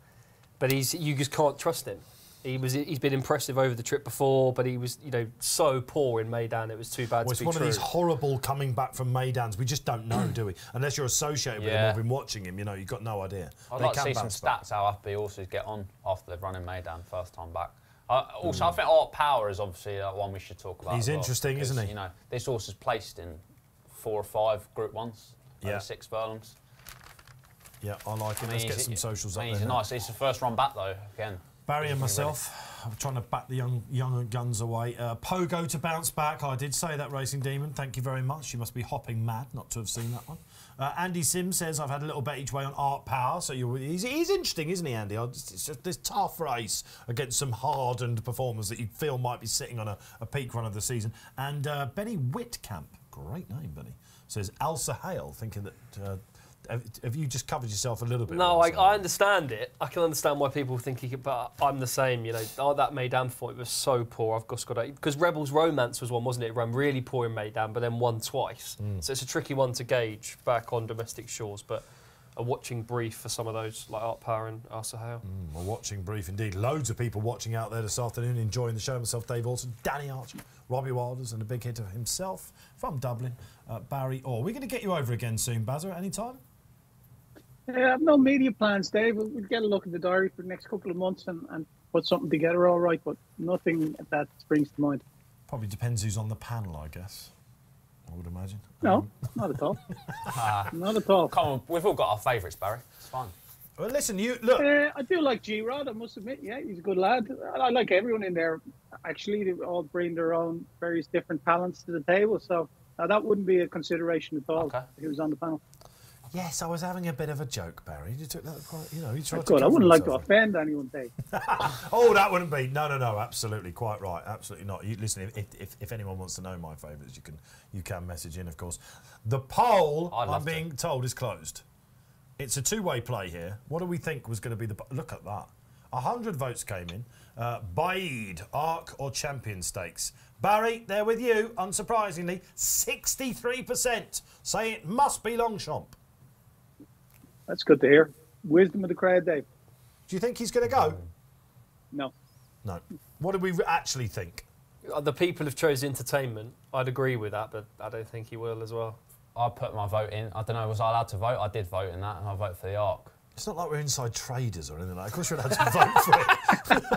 Speaker 2: but he's you just can't trust him. He was he's been impressive over the trip before, but he was you know so poor in Meydan. It was too bad
Speaker 1: Well,
Speaker 2: to
Speaker 1: it's one
Speaker 2: true.
Speaker 1: of these horrible coming back from Meydans. We just don't know, do we? Unless you're associated with him or been watching him, you know, you've got no idea.
Speaker 3: I'd
Speaker 1: They
Speaker 3: like to see some
Speaker 1: back.
Speaker 3: stats how happy horses get on after they've run in Meydan first time back. Uh, also,
Speaker 1: Hmm.
Speaker 3: I think Art Power is obviously uh, one we should talk about.
Speaker 1: He's
Speaker 3: well,
Speaker 1: interesting, isn't he?
Speaker 3: You know, this horse is placed in four or five Group Ones,
Speaker 1: Yeah.
Speaker 3: six furlongs.
Speaker 1: Yeah, I like him.
Speaker 3: I
Speaker 1: Let's get some socials
Speaker 3: I
Speaker 1: up
Speaker 3: mean,
Speaker 1: there.
Speaker 3: He's nice. It's the first run back though. Again,
Speaker 1: Barry and myself, I'm trying to back the young young guns away. Uh, Pogo to bounce back. I did say that, Racing Demon. Thank you very much. You must be hopping mad not to have seen that one. Uh, Andy Sims says I've had a little bet each way on Art Power. So you're, he's, he's interesting, isn't he, Andy? Just- It's just this tough race against some hardened performers that you feel might be sitting on a, a peak run of the season. And uh, Benny Whitcamp, great name, Benny, says Al Hale, thinking that. Have, you just covered yourself a little bit?
Speaker 2: No, I. I understand it. I can understand why people think he could, but I'm the same. You know, oh, that Meydan fight was so poor. I've just got to because Rebel's Romance was one, wasn't it? It ran really poor in Meydan, but then won twice.
Speaker 1: Mm.
Speaker 2: So it's a tricky one to gauge back on domestic shores. But a watching brief for some of those like Art Power and Arsahale.
Speaker 1: A watching brief indeed. Loads of people watching out there this afternoon, enjoying the show. Myself, Dave Orton, Danny Archer, Robbie Wilders, and a big hitter himself from Dublin, uh, Barry Orr. We're going to get you over again soon, Bazza, at any time?
Speaker 4: Yeah, I've no media plans, Dave. We'll, we'll get a look at the diary for the next couple of months and, and put something together, all right, but nothing that springs to mind.
Speaker 1: Probably depends who's on the panel, I guess. I would imagine.
Speaker 4: No,
Speaker 1: Um,
Speaker 4: not at all. not at all.
Speaker 3: come on, we've all got our favourites, Barry. It's fine.
Speaker 1: well, listen, you look.
Speaker 4: Uh, I do like G Rod, I must admit. Yeah, he's a good lad. I, I like everyone in there. Actually, they all bring their own various different talents to the table. So uh, that wouldn't be a consideration at all
Speaker 3: Okay.
Speaker 4: if he was on the panel.
Speaker 1: Yes, I was having a bit of a joke, Barry. You took that quite, you know, you tried to
Speaker 4: Good. I wouldn't like to
Speaker 1: himself.
Speaker 4: offend anyone, Dave.
Speaker 1: Oh, that wouldn't be. No, no, no. Absolutely, quite right. Absolutely not. You, listen, if, if, if anyone wants to know my favourites, you can you can message in, of course. The poll,
Speaker 3: I'd
Speaker 1: I'm
Speaker 3: love to.
Speaker 1: being told, is closed. It's a two-way play here. What do we think was going to be the? Look at that. A hundred votes came in. Uh, Baaeed, Arc, or Champion Stakes. Barry, they're with you. Unsurprisingly, 63% say it must be Longchamp.
Speaker 4: That's good to hear. Wisdom of the crowd, Dave.
Speaker 1: Do you think he's going to go?
Speaker 4: No.
Speaker 1: No. What do we actually think?
Speaker 2: Uh, The people have chose entertainment. I'd agree with that, but I don't think he will as well.
Speaker 3: I put my vote in. I don't know, was I allowed to vote? I did vote in that, and I vote for the Arc.
Speaker 1: It's not like we're inside traders or anything like that. Of course, you're allowed to vote for it.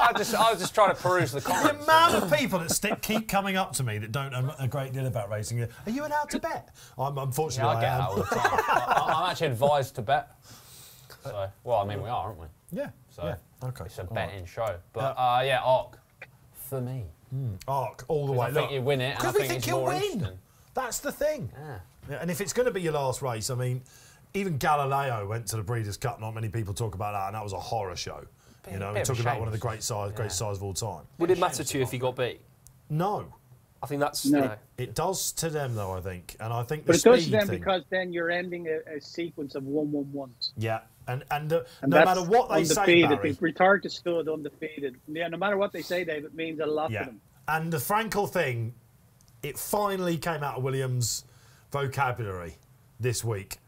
Speaker 3: I just, I was just trying to peruse the
Speaker 1: The
Speaker 3: comments.
Speaker 1: amount of people that stick, keep coming up to me that don't know a great deal about racing. Are you allowed to bet? I'm
Speaker 3: Yeah,
Speaker 1: unfortunately
Speaker 3: I get
Speaker 1: I
Speaker 3: that all the time. I, I'm actually advised to bet. So, well, I mean, we are, aren't we?
Speaker 1: Yeah.
Speaker 3: So,
Speaker 1: yeah. Okay.
Speaker 3: It's a
Speaker 1: all right.
Speaker 3: betting show. But, uh, yeah, Arc, for me.
Speaker 1: Arc all the way.
Speaker 3: I think
Speaker 1: Look,
Speaker 3: you win it, I
Speaker 1: because we
Speaker 3: think
Speaker 1: think you'll win. That's the thing.
Speaker 3: Yeah.
Speaker 1: Yeah, and if it's going to be your last race, I mean, even Galileo went to the Breeders' Cup. Not many people talk about that, and that was a horror show.
Speaker 3: Bit-
Speaker 1: you know, we're talking about one of the great size, great size of all time.
Speaker 2: Would it matter to you if he got beat?
Speaker 1: No,
Speaker 2: I think that's
Speaker 4: No.
Speaker 2: you know,
Speaker 1: it does to them though. I think, and I think the
Speaker 4: But it does to them
Speaker 1: thing.
Speaker 4: because then you're ending a, a sequence of one one ones.
Speaker 1: yeah, and and, uh,
Speaker 4: And
Speaker 1: no matter what they say. Barry,
Speaker 4: They've retired to stood undefeated. Yeah, no matter what they say, Dave, it means a lot
Speaker 1: Yeah.
Speaker 4: to them.
Speaker 1: And the Frankel thing, it finally came out of Williams' vocabulary this week.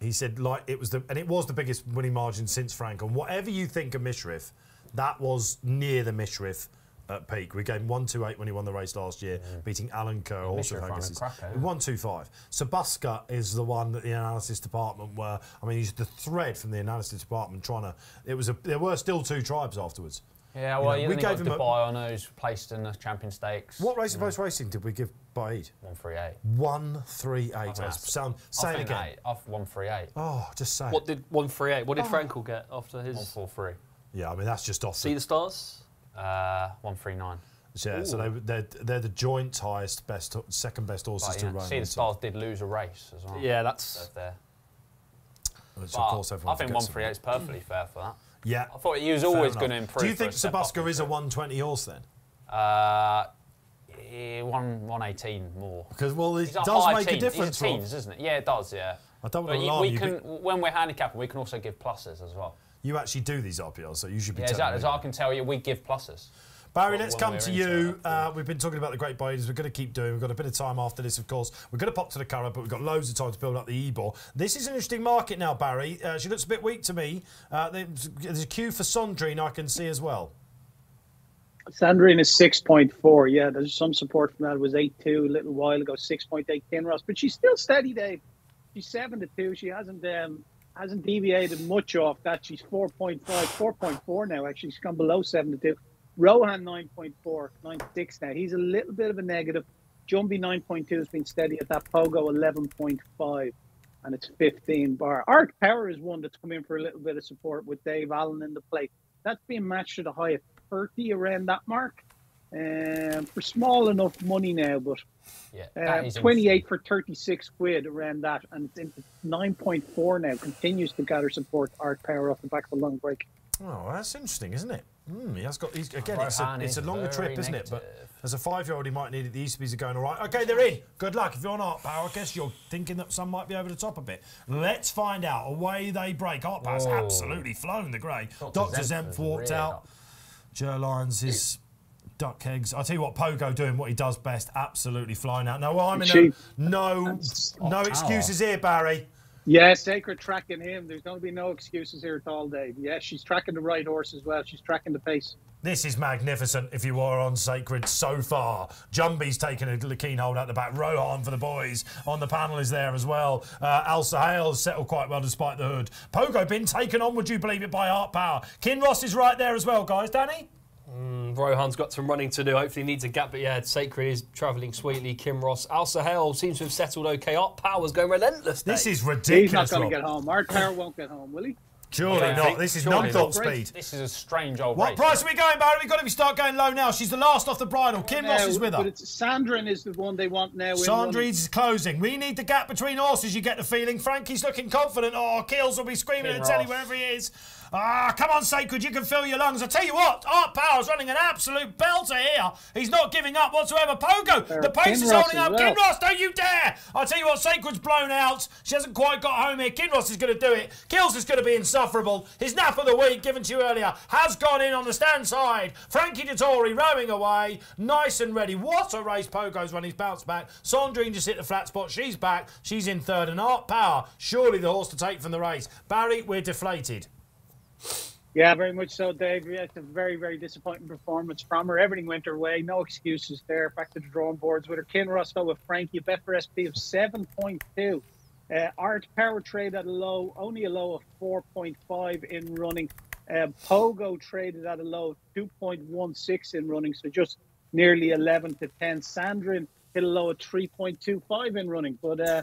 Speaker 1: He said like it was the and it was the biggest winning margin since Frank. And Whatever you think of Mishriff, that was near the Mishriff at peak. We gave him one two eight when he won the race last year, beating Alenquer, also
Speaker 3: Mishriff ran a
Speaker 1: Haggas's.
Speaker 3: cracker, yeah.
Speaker 1: One two five. Sabuska is the one that the analysis department were. I mean, he's the thread from the analysis department trying to. It was a. There were still two tribes afterwards.
Speaker 3: Yeah,
Speaker 1: You
Speaker 3: well,
Speaker 1: know,
Speaker 3: you
Speaker 1: we
Speaker 3: we
Speaker 1: gave
Speaker 3: got
Speaker 1: him a-
Speaker 3: Dubai Honour who's placed in the champion stakes.
Speaker 1: What race of post racing did we give Baaeed?
Speaker 3: One three eight.
Speaker 1: One three eight.
Speaker 3: that's-
Speaker 1: Sound. Say
Speaker 3: I
Speaker 1: it
Speaker 3: think
Speaker 1: again.
Speaker 3: eight. Off one three eight.
Speaker 1: Oh, just say.
Speaker 2: what did one three eight? What
Speaker 1: Oh.
Speaker 2: did Frankel get after
Speaker 3: One
Speaker 2: his
Speaker 3: four three.
Speaker 1: Yeah, I mean that's just off.
Speaker 2: see
Speaker 1: The,
Speaker 2: the stars?
Speaker 3: Uh, one three nine.
Speaker 1: yeah, so they, they're they're the joint highest best second best horses
Speaker 3: But,
Speaker 1: to
Speaker 3: yeah,
Speaker 1: run.
Speaker 3: Sea the Stars did lose a race as well.
Speaker 2: Yeah,
Speaker 3: So
Speaker 2: that's
Speaker 3: there.
Speaker 1: Which
Speaker 3: But
Speaker 1: of course everyone
Speaker 3: I think
Speaker 1: forgets
Speaker 3: one three
Speaker 1: about.
Speaker 3: eight is perfectly fair for that.
Speaker 1: Yeah.
Speaker 3: I thought he was always going to improve.
Speaker 1: Do you think
Speaker 3: a
Speaker 1: Sabuska is a 120 horse then?
Speaker 3: Uh, eh, one one eighteen more.
Speaker 1: Because well, it
Speaker 3: He's
Speaker 1: does make a difference.
Speaker 3: He's a teens, isn't it? Yeah, it does. Yeah.
Speaker 1: I don't want to alarm
Speaker 3: we
Speaker 1: you,
Speaker 3: can, when we're handicapping, we can also give pluses as well.
Speaker 1: you actually do these RPLs, so you should be
Speaker 3: Yeah, exactly. So I can tell you, we give pluses.
Speaker 1: Barry,
Speaker 3: Well,
Speaker 1: let's come to you. Uh, we've been talking about the Great Biders. We're going to keep doing. We've got a bit of time after this, of course. We're going to pop to the Curragh, but we've got loads of time to build up the Ebor. This is an interesting market now, Barry. Uh, she looks a bit weak to me. Uh, there's, there's a queue for Sandrine I can see as well.
Speaker 4: Sandrine is 6.4. Yeah, there's some support from that. It was 8.2 a little while ago, 6.8 Kinross. But she's still steady, Dave. She's 7 to 2. She hasn't um, hasn't deviated much off that. She's 4.5, 4.4 now, actually. She's gone below 7 to 2. Rohan 9.4, 9.6 now. He's a little bit of a negative. Jumby 9.2 has been steady at that. Pogo 11.5 and it's 15 bar. Art Power is one that's come in for a little bit of support with Dave Allan in the plate. That's being matched at a high of 30 around that mark. Um, for small enough money now, but
Speaker 3: Yeah,
Speaker 4: uh,
Speaker 3: that is
Speaker 4: 28 for 36 quid around that, and it's into 9.4 now. Continues to gather support. Art Power off the back of a long break.
Speaker 1: Oh, that's interesting, isn't it? Mm, he has got. He's, again, it's a, it's a longer
Speaker 3: very
Speaker 1: trip, isn't it? But as a five-year-old, he might need it. The Easterby's are going all right. Okay, they're in. Good luck. If you're on Art Power, I guess you're thinking that some might be over the top a bit. Let's find out. Away they break. Art Power's
Speaker 3: Whoa.
Speaker 1: absolutely flown the grey.
Speaker 3: Dr.
Speaker 1: Dr.
Speaker 3: Zempf
Speaker 1: walked out.
Speaker 3: up.
Speaker 1: Ger Lyons is duck eggs. I'll tell you what, Pogo doing what he does best, absolutely flying out. No, I'm in a, no, no excuses here, Barry.
Speaker 4: Yeah, Sacred tracking him. There's going to be no excuses here at all, Dave. Yeah, she's tracking the right horse as well. She's tracking the pace.
Speaker 1: This is magnificent if you are on Sacred so far. Jumby's taken a keen hold out the back. Rohan for the boys on the panel is there as well. Uh, Al Sahel has settled quite well despite the hood. Pogo been taken on, would you believe it, by Art Power. Kinross is right there as well, guys. Danny?
Speaker 2: Mm, Rohan's got some running to do. Hopefully, needs a gap, but yeah, Sacred is travelling sweetly. Kinross, Al Sahel seems to have settled okay. Art Power's going relentless.
Speaker 1: This
Speaker 2: Dave.
Speaker 1: is
Speaker 4: He's not going to get home. Art Power won't get home, will he?
Speaker 1: Surely
Speaker 2: I
Speaker 1: not. This is
Speaker 2: surely
Speaker 1: non-thought speed.
Speaker 3: This is a strange old
Speaker 1: What
Speaker 3: race.
Speaker 1: price are we going, Barry? We've got to be start going low now. She's the last off the bridle. Kinross
Speaker 4: Now,
Speaker 1: is with her.
Speaker 4: But
Speaker 1: her.
Speaker 4: it's Sandrine is the one they want now. in
Speaker 1: Sandries
Speaker 4: running.
Speaker 1: is closing. We need the gap between horses, you get the feeling. Frankie's looking confident. Oh, Keels will be screaming at the telly wherever he is. Ah, come on, Sacred, you can fill your lungs. I tell you what, Art Power's running an absolute belter here. He's not giving up whatsoever. Pogo, the pace is holding up.
Speaker 4: well.
Speaker 1: Kinross, don't you dare! I tell you what, Sacred's blown out. She hasn't quite got home here. Kinross is going to do it. Kills is going to be insufferable. His nap of the week, given to you earlier, has gone in on the stand side. Frankie Dettori rowing away, nice and ready. What a race Pogo's run. He's bounced back. Sandrine just hit the flat spot. She's back. She's in third. And Art Power, surely the horse to take from the race. Barry, we're deflated.
Speaker 4: Yeah, very much so, Dave. It's a very, very disappointing performance from her. Everything went her way. No excuses there. Back to the drawing boards with her. Kinross though with Frankie. A bet for SP of 7.2. Uh, Art Power trade at a low, only a low of 4.5 in running. Uh, Pogo traded at a low of 2.16 in running, so just nearly 11 to 10. Sandrine hit a low of 3.25 in running. But uh,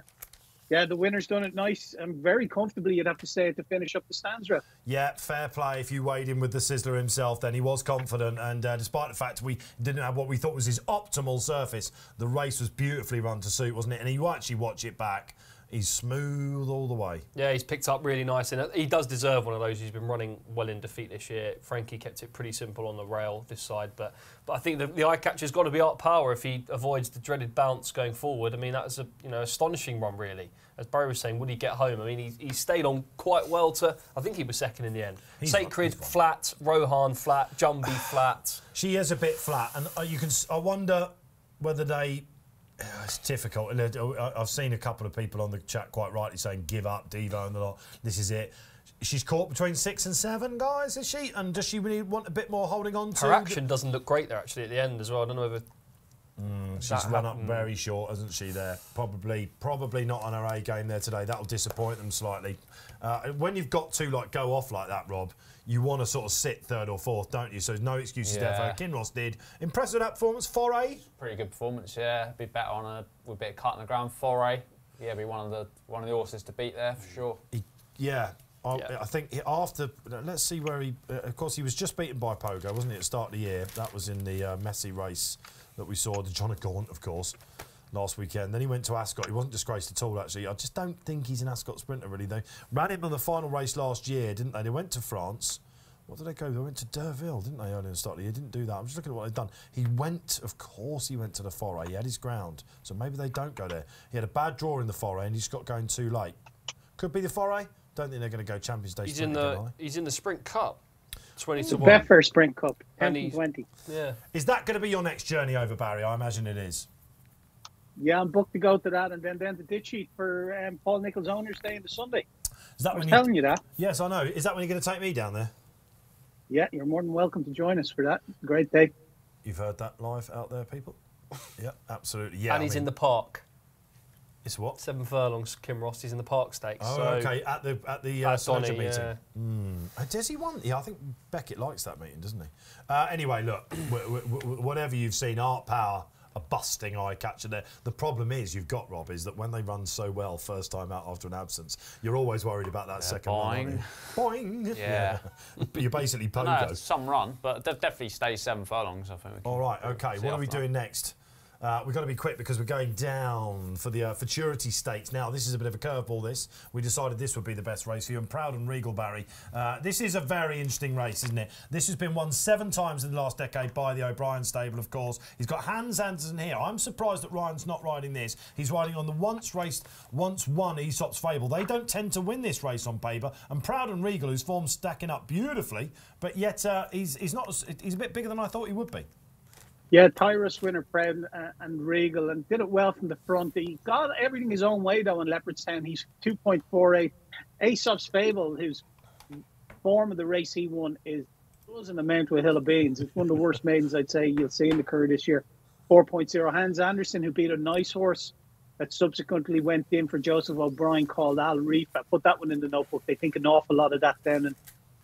Speaker 4: yeah, the winner's done it nice and very comfortably, you'd have to say, to finish up the stands rep.
Speaker 1: Yeah, fair play. If you weighed in with the Sizzler himself, then he was confident. And uh, despite the fact we didn't have what we thought was his optimal surface, the race was beautifully run to suit, wasn't it? And you actually watch it back, he's smooth all the way.
Speaker 2: Yeah, he's picked up really nice, and he does deserve one of those. He's been running well in defeat this year. Frankie kept it pretty simple on the rail this side, but but I think the, the eye catcher's got to be Art Power if he avoids the dreaded bounce going forward. I mean, that's a you know astonishing run really. As Barry was saying, would he get home? I mean, he, he stayed on quite well to. I think he was second in the end.
Speaker 1: He's
Speaker 2: Sacred flat, Rohan flat, Jumby flat.
Speaker 1: She is a bit flat, and uh, you can. I wonder whether they. It's difficult. and, I've seen a couple of people on the chat quite rightly saying, "Give up, Devo," and the lot. This is it. She's caught between six and seven, guys. Is she? And does she really want a bit more holding on to?
Speaker 2: Her action doesn't look great there actually at the end as well. I don't know whether
Speaker 1: She's
Speaker 2: that
Speaker 1: run up very short, hasn't she? There, probably, probably not on her A game there today. That'll disappoint them slightly. Uh, when you've got to like go off like that, Rob, you want to sort of sit third or fourth, don't you? So there's no excuses there for. Kinross did. Impressed with that performance, Forêt.
Speaker 3: Pretty good performance, yeah. Be better on a with a bit of cut on the ground. Forêt, yeah, be one of the one of the horses to beat there for sure.
Speaker 1: He, yeah. I,
Speaker 2: Yeah.
Speaker 1: I think after, let's see where he. Uh, of course, he was just beaten by Pogo, wasn't he, at the start of the year? That was in the uh, messy race that we saw, the John of Gaunt, of course, last weekend. Then he went to Ascot. He wasn't disgraced at all, actually. I just don't think he's an Ascot sprinter, really. They ran him on the final race last year, didn't they? They went to France. What did they go? They went to Deauville, didn't they, earlier in the start of the year? Didn't do that. I'm just looking at what they've done. He went, of course, he went to the Forêt. He had his ground. So maybe they don't go there. He had a bad draw in the Forêt and he just got going too late. Could be the Forêt. Don't think they're going to go Champions Day.
Speaker 2: He's in
Speaker 1: sprint again,
Speaker 2: the he's in the Sprint Cup, twenty to one.
Speaker 4: Betfair Sprint Cup, 10
Speaker 2: And
Speaker 4: and
Speaker 2: he's-
Speaker 4: 20.
Speaker 2: Yeah.
Speaker 1: Is that going to be your next journey over Barry? I imagine it is.
Speaker 4: Yeah, I'm booked to go to that and then down to Ditchy for um, Paul Nicholls' Owners Day on the Sunday.
Speaker 1: Is that
Speaker 4: I was
Speaker 1: when
Speaker 4: telling
Speaker 1: you?
Speaker 4: you that.
Speaker 1: Yes, I know. Is that when you're going to take me down there?
Speaker 4: Yeah, you're more than welcome to join us for that. Great day.
Speaker 1: You've heard that live out there, people. yeah, absolutely. Yeah,
Speaker 2: and
Speaker 1: I
Speaker 2: he's
Speaker 1: mean,
Speaker 2: in the park.
Speaker 1: It's what?
Speaker 2: Seven furlongs, Kinross. He's in the park stakes.
Speaker 1: Oh,
Speaker 2: so
Speaker 1: okay. At the at the uh,
Speaker 2: At Donny,
Speaker 1: meeting.
Speaker 2: yeah.
Speaker 1: Uh, Does he want? Yeah, I think Beckett likes that meeting, doesn't he? Uh, anyway, look, w- w- w- whatever you've seen, Art Power, a busting eye catcher there. The problem is you've got Rob is that when they run so well first time out after an absence, you're always worried about that second one. aren't you? Boing.
Speaker 3: Yeah.
Speaker 1: but you're basically
Speaker 3: No,
Speaker 1: pogo.
Speaker 3: it's some run, but they've definitely stayed seven furlongs. I think.
Speaker 1: All right, okay. What are we
Speaker 3: that.
Speaker 1: doing next? Uh, we've got to be quick because we're going down for the uh, Futurity Stakes. Now, this is a bit of a curveball, this. We decided this would be the best race for you. I'm proud and Regal Barry. Uh, this is a very interesting race, isn't it? This has been won seven times in the last decade by the O'Brien stable, of course. He's got Hans Andersen here. I'm surprised that Ryan's not riding this. He's riding on the once raced, once won Aesop's Fable. They don't tend to win this race on paper. And Proud and Regal, whose form's stacking up beautifully, but yet uh, he's, he's, not, he's a bit bigger than I thought he would be.
Speaker 4: Yeah, Tyros winner, Proud uh, and Regal, and did it well from the front. He got everything his own way, though, in Leopardstown. He's 2.48. Aesop's Fable, whose form of the race he won is doesn't amount to a hill of beans. It's one of the worst maidens I'd say you'll see in the career this year. 4.0. Hans Andersen, who beat a nice horse that subsequently went in for Joseph O'Brien called Al Reef. I put that one in the notebook. They think an awful lot of that down and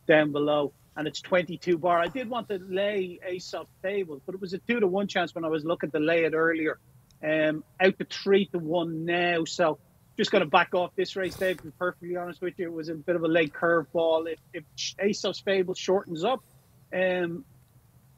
Speaker 4: down below. And it's 22 bar. I did want to lay Aesop Fable, but it was a two to one chance when I was looking to lay it earlier. Um, out to three to one now. So just going to back off this race, Dave. To be perfectly honest with you, it was a bit of a late curveball. If, if Aesop's Fable shortens up, um,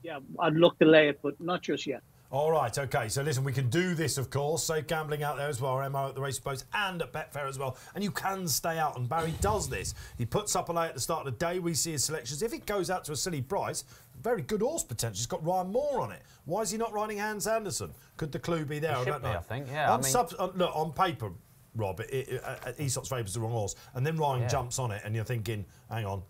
Speaker 4: yeah, I'd look to lay it, but not just yet.
Speaker 1: All right, okay. So listen, we can do this, of course. Safe gambling out there as well, MO at the race post and at Betfair as well. And you can stay out. And Barry does this. He puts up a lay at the start of the day. We see his selections. If it goes out to a silly price, very good horse potential. He's got Ryan Moore on it. Why is he not riding Hans Andersen? Could the clue be there?
Speaker 3: He
Speaker 1: I don't
Speaker 3: be,
Speaker 1: know.
Speaker 3: I think, yeah,
Speaker 1: On
Speaker 3: I mean-
Speaker 1: sub, on, look, on paper, Rob, it, it, uh, Aesop's Fable's the wrong horse. And then Ryan
Speaker 3: Yeah.
Speaker 1: jumps on it, and you're thinking, hang on,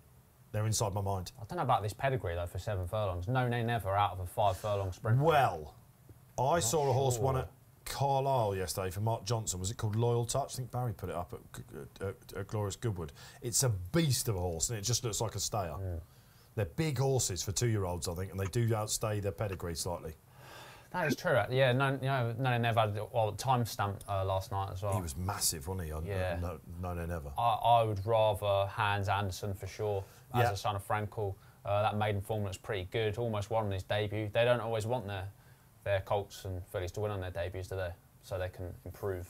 Speaker 1: they're inside my mind.
Speaker 3: I don't know about this pedigree though for seven furlongs. No, nay, never out of a five furlong sprint.
Speaker 1: Well, I saw a horse
Speaker 3: sure.
Speaker 1: won at Carlisle yesterday for Mark Johnston. Was it called Loyal Touch? I think Barry put it up at, at, at Glorious Goodwood. It's a beast of a horse, and it just looks like a stayer. They're big horses for two-year-olds, I think, and they do outstay their pedigree slightly.
Speaker 3: That is true. Yeah, no, know, no, never had well timestamp uh, last night as well.
Speaker 1: He was massive, wasn't he? On,
Speaker 3: Yeah.
Speaker 1: No, no, no, never.
Speaker 3: I, I would rather Hans Andersen for sure as
Speaker 1: Yeah.
Speaker 3: a son of Frankel. Uh, that maiden form looks pretty good. Almost won on his debut. They don't always want their their Colts and fillies to win on their debuts, do they? So they can improve.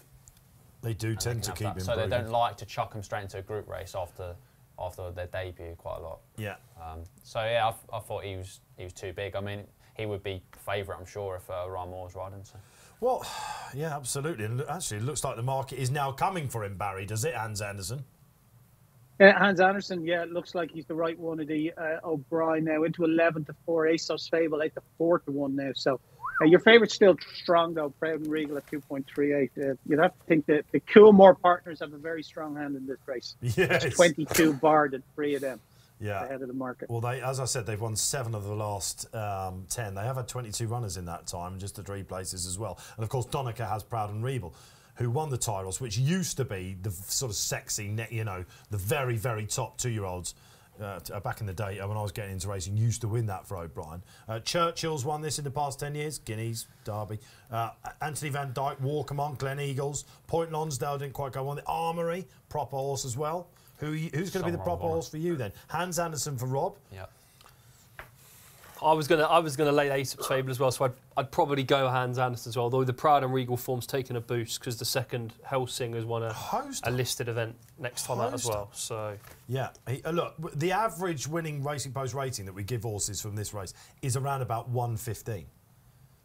Speaker 1: They do
Speaker 3: and they
Speaker 1: tend
Speaker 3: can
Speaker 1: to keep
Speaker 3: that.
Speaker 1: him.
Speaker 3: So they don't like to chuck them straight into a group race after after their debut quite a lot.
Speaker 1: Yeah.
Speaker 3: Um, so yeah, I, I thought he was he was too big. I mean, he would be favourite, I'm sure, if uh, Ryan Moore was riding. So.
Speaker 1: Well, yeah, absolutely. And actually, it looks like the market is now coming for him, Barry. Does it, Hans Andersen?
Speaker 4: Yeah, Hans Andersen, yeah, it looks like he's the right one of the uh, O'Brien now into 11 to 4. Aesop's Fable 8 to 4 to 1 now. So uh, your favourite's still strong, though. Proud and Regal at 2.38. Uh, you'd have to think that the Coolmore partners have a very strong hand in this race.
Speaker 1: Yes.
Speaker 4: It's 22 barred at three of them
Speaker 1: Yeah.
Speaker 4: ahead of the market.
Speaker 1: Well, they, as I said, they've won seven of the last um, ten. They have had 22 runners in that time, just the three places as well. And of course, Donnacha has Proud and Regal, who won the Tyros, which used to be the sort of sexy, you know, the very, very top two-year-olds. Uh, t- uh, back in the day uh, when I was getting into racing, used to win that for O'Brien. Uh, Churchill's won this in the past 10 years, Guineas, Derby. Uh, Anthony Van Dyck, Walkermont, Gleneagles, Point Lonsdale didn't quite go on. The Armory, proper horse as well. Who, who's going to be the proper horse for you then? Hans Andersen for Rob.
Speaker 3: Yeah.
Speaker 2: I was gonna I was gonna lay Aesop's Fable as well, so I'd, I'd probably go Hans Andersen as well. Though the Proud and Regal form's taken a boost because the second Helsingers won a,
Speaker 1: Host.
Speaker 2: a listed event next time out as well. So
Speaker 1: Yeah, he, uh, look, the average winning Racing Post rating that we give horses from this race is around about 115.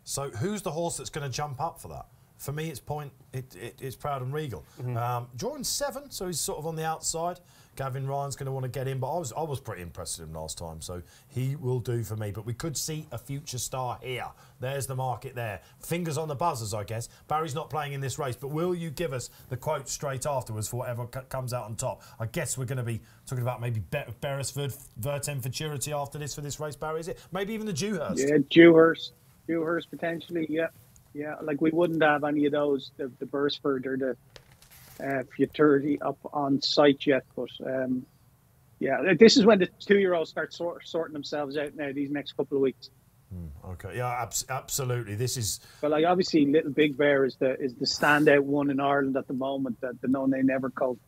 Speaker 1: So who's the horse that's going to jump up for that? For me, it's point. It, it, it's proud and regal.
Speaker 2: Mm-hmm.
Speaker 1: Um, drawing seven, so he's sort of on the outside. Gavin Ryan's going to want to get in, but I was I was pretty impressed with him last time, so he will do for me. But we could see a future star here. There's the market there. Fingers on the buzzers, I guess. Barry's not playing in this race, but will you give us the quote straight afterwards for whatever comes out on top? I guess we're going to be talking about maybe Be- Beresford, Vertem Futurity after this for this race, Barry. Is it? Maybe even the Dewhurst.
Speaker 4: Yeah, Dewhurst, Dewhurst potentially. Yeah, yeah. Like we wouldn't have any of those, the, the Beresford or the uh, Futurity up on site yet. But um, yeah, this is when the two-year-olds start sort, sorting themselves out now. These next couple of weeks.
Speaker 1: Okay, yeah, abs- absolutely. This is
Speaker 4: But like obviously, Little Big Bear is the is the standout one in Ireland at the moment. That the No Nay Never colt.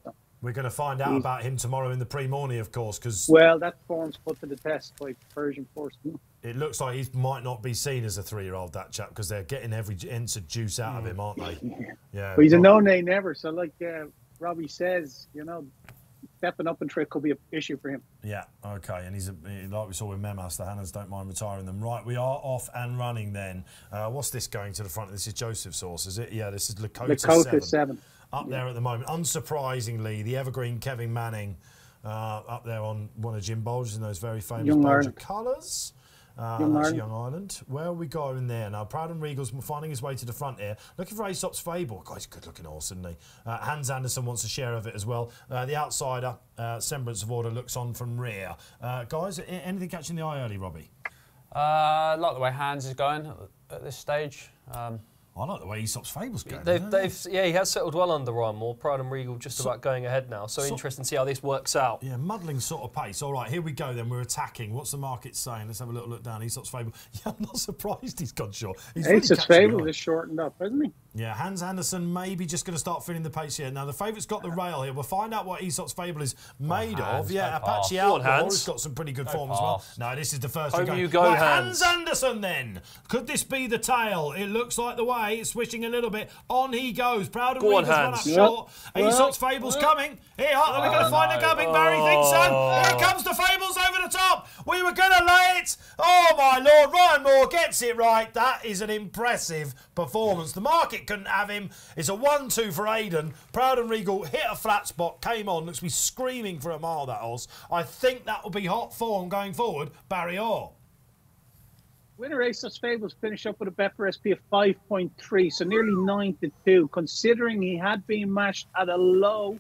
Speaker 1: We're going to find out about him tomorrow in the Prix Morny, of course, because
Speaker 4: Well, that form's put to the test by Persian Force.
Speaker 1: it looks like he might not be seen as a three-year-old that chap because they're getting every inch of juice out of him, aren't they? Yeah.
Speaker 4: But he's a no nay never. So like uh, Robbie says, you know, stepping up and trick could be an issue for him.
Speaker 1: Yeah, okay, and he's a, like we saw with Mehmas, the Hannons don't mind retiring them. Right, we are off and running then. Uh, what's this going to the front? This is Joseph's horse, is it? Yeah, this is Lakota,
Speaker 4: Lakota
Speaker 1: 7.
Speaker 4: seven.
Speaker 1: Up there at the moment. Unsurprisingly, the evergreen Kevin Manning uh, up there on one of Jim Bolger's in those very famous
Speaker 4: Young
Speaker 1: Bolger colours. Uh,
Speaker 4: Young
Speaker 1: that's
Speaker 4: Ireland.
Speaker 1: Young Ireland. Where are we going there now? Proud and Regal's finding his way to the front here. Looking for Aesop's Fable. God, he's a good looking horse, isn't he? Uh, Hans Andersen wants a share of it as well. Uh, the outsider, uh, Semblance of Order, looks on from rear. Uh, guys, anything catching the eye early, Robbie?
Speaker 3: Uh, I like the way Hans is going at, at this stage. Um,
Speaker 1: I like the way Aesop's Fable's going.
Speaker 2: They've,
Speaker 1: yeah.
Speaker 2: they've, yeah, he has settled well under Ryan Moore. Proud and Regal just about going ahead now. So,
Speaker 1: so-
Speaker 2: interesting to see how this works out.
Speaker 1: Yeah, muddling sort of pace. All right, here we go then. We're attacking. What's the market saying? Let's have a little look down. Aesop's Fable. Yeah, I'm not surprised he's gone short. He's really
Speaker 4: It's fable
Speaker 1: the
Speaker 4: is shortened up, isn't he?
Speaker 1: Yeah, Hans Andersen maybe just going to start filling the pace here. Now, the favourite's got the rail here. We'll find out what Aesop's Fable is made oh, of.
Speaker 3: Hans,
Speaker 1: Yeah, Apache
Speaker 3: fast.
Speaker 1: Outlaw has got some pretty good
Speaker 3: Go
Speaker 1: form as well. No, this is the first
Speaker 2: Home you go,
Speaker 1: Right,
Speaker 2: Hans.
Speaker 1: Anderson then. Could this be the tail? It looks like the way. It's swishing a little bit. On he goes. Proud of
Speaker 2: Go on,
Speaker 1: Regal's run up
Speaker 2: Hans.
Speaker 1: short.
Speaker 4: Well,
Speaker 1: Aesop's Fable's
Speaker 4: well.
Speaker 1: coming. Here, are we going to find a oh.
Speaker 3: no.
Speaker 1: gubbing? Barry thinks so. Here comes the Fables over the top. We were going to lay it. Oh, my Lord. Ryan Moore gets it right. That is an impressive performance. The market couldn't have him. It's a 1 2 for Aidan. Proud and Regal hit a flat spot, came on, looks to be screaming for a mile, that horse. I think that will be hot form going forward. Barry Orr.
Speaker 4: Winner Ace Fables finished up with a Betfair SP of 5.3, so nearly 9 to 2, considering he had been matched at a low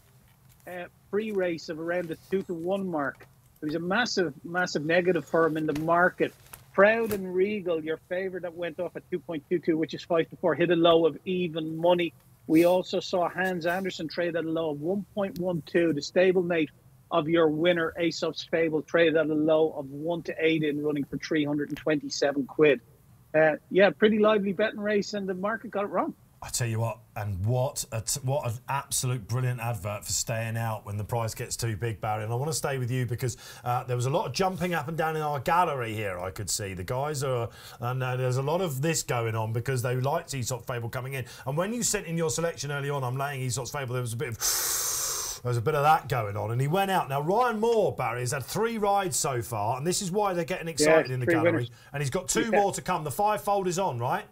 Speaker 4: uh, pre race of around the 2 to 1 mark. It was a massive, massive negative for him in the market. Proud and Regal, your favourite that went off at 2.22, which is 5 to 4, hit a low of even money. We also saw Hans Andersen trade at a low of 1.12, the stablemate of your winner, Aesop's Fable, traded at a low of 1 to 8 in running for 327 quid. Uh, yeah, pretty lively betting race, and the market got it wrong.
Speaker 1: I tell you what, and what a t- what an absolute brilliant advert for staying out when the price gets too big, Barry. And I want to stay with you because uh, there was a lot of jumping up and down in our gallery here. I could see the guys are, and uh, there's a lot of this going on because they liked Aesop Fable coming in. And when you sent in your selection early on, I'm laying Aesop's Fable. There was a bit of there was a bit of that going on, and he went out. Now Ryan Moore, Barry, has had three rides so far, and this is why they're getting excited in the gallery.
Speaker 4: winners.
Speaker 1: And he's got two
Speaker 4: Yeah.
Speaker 1: more to come. The five-fold is on, right?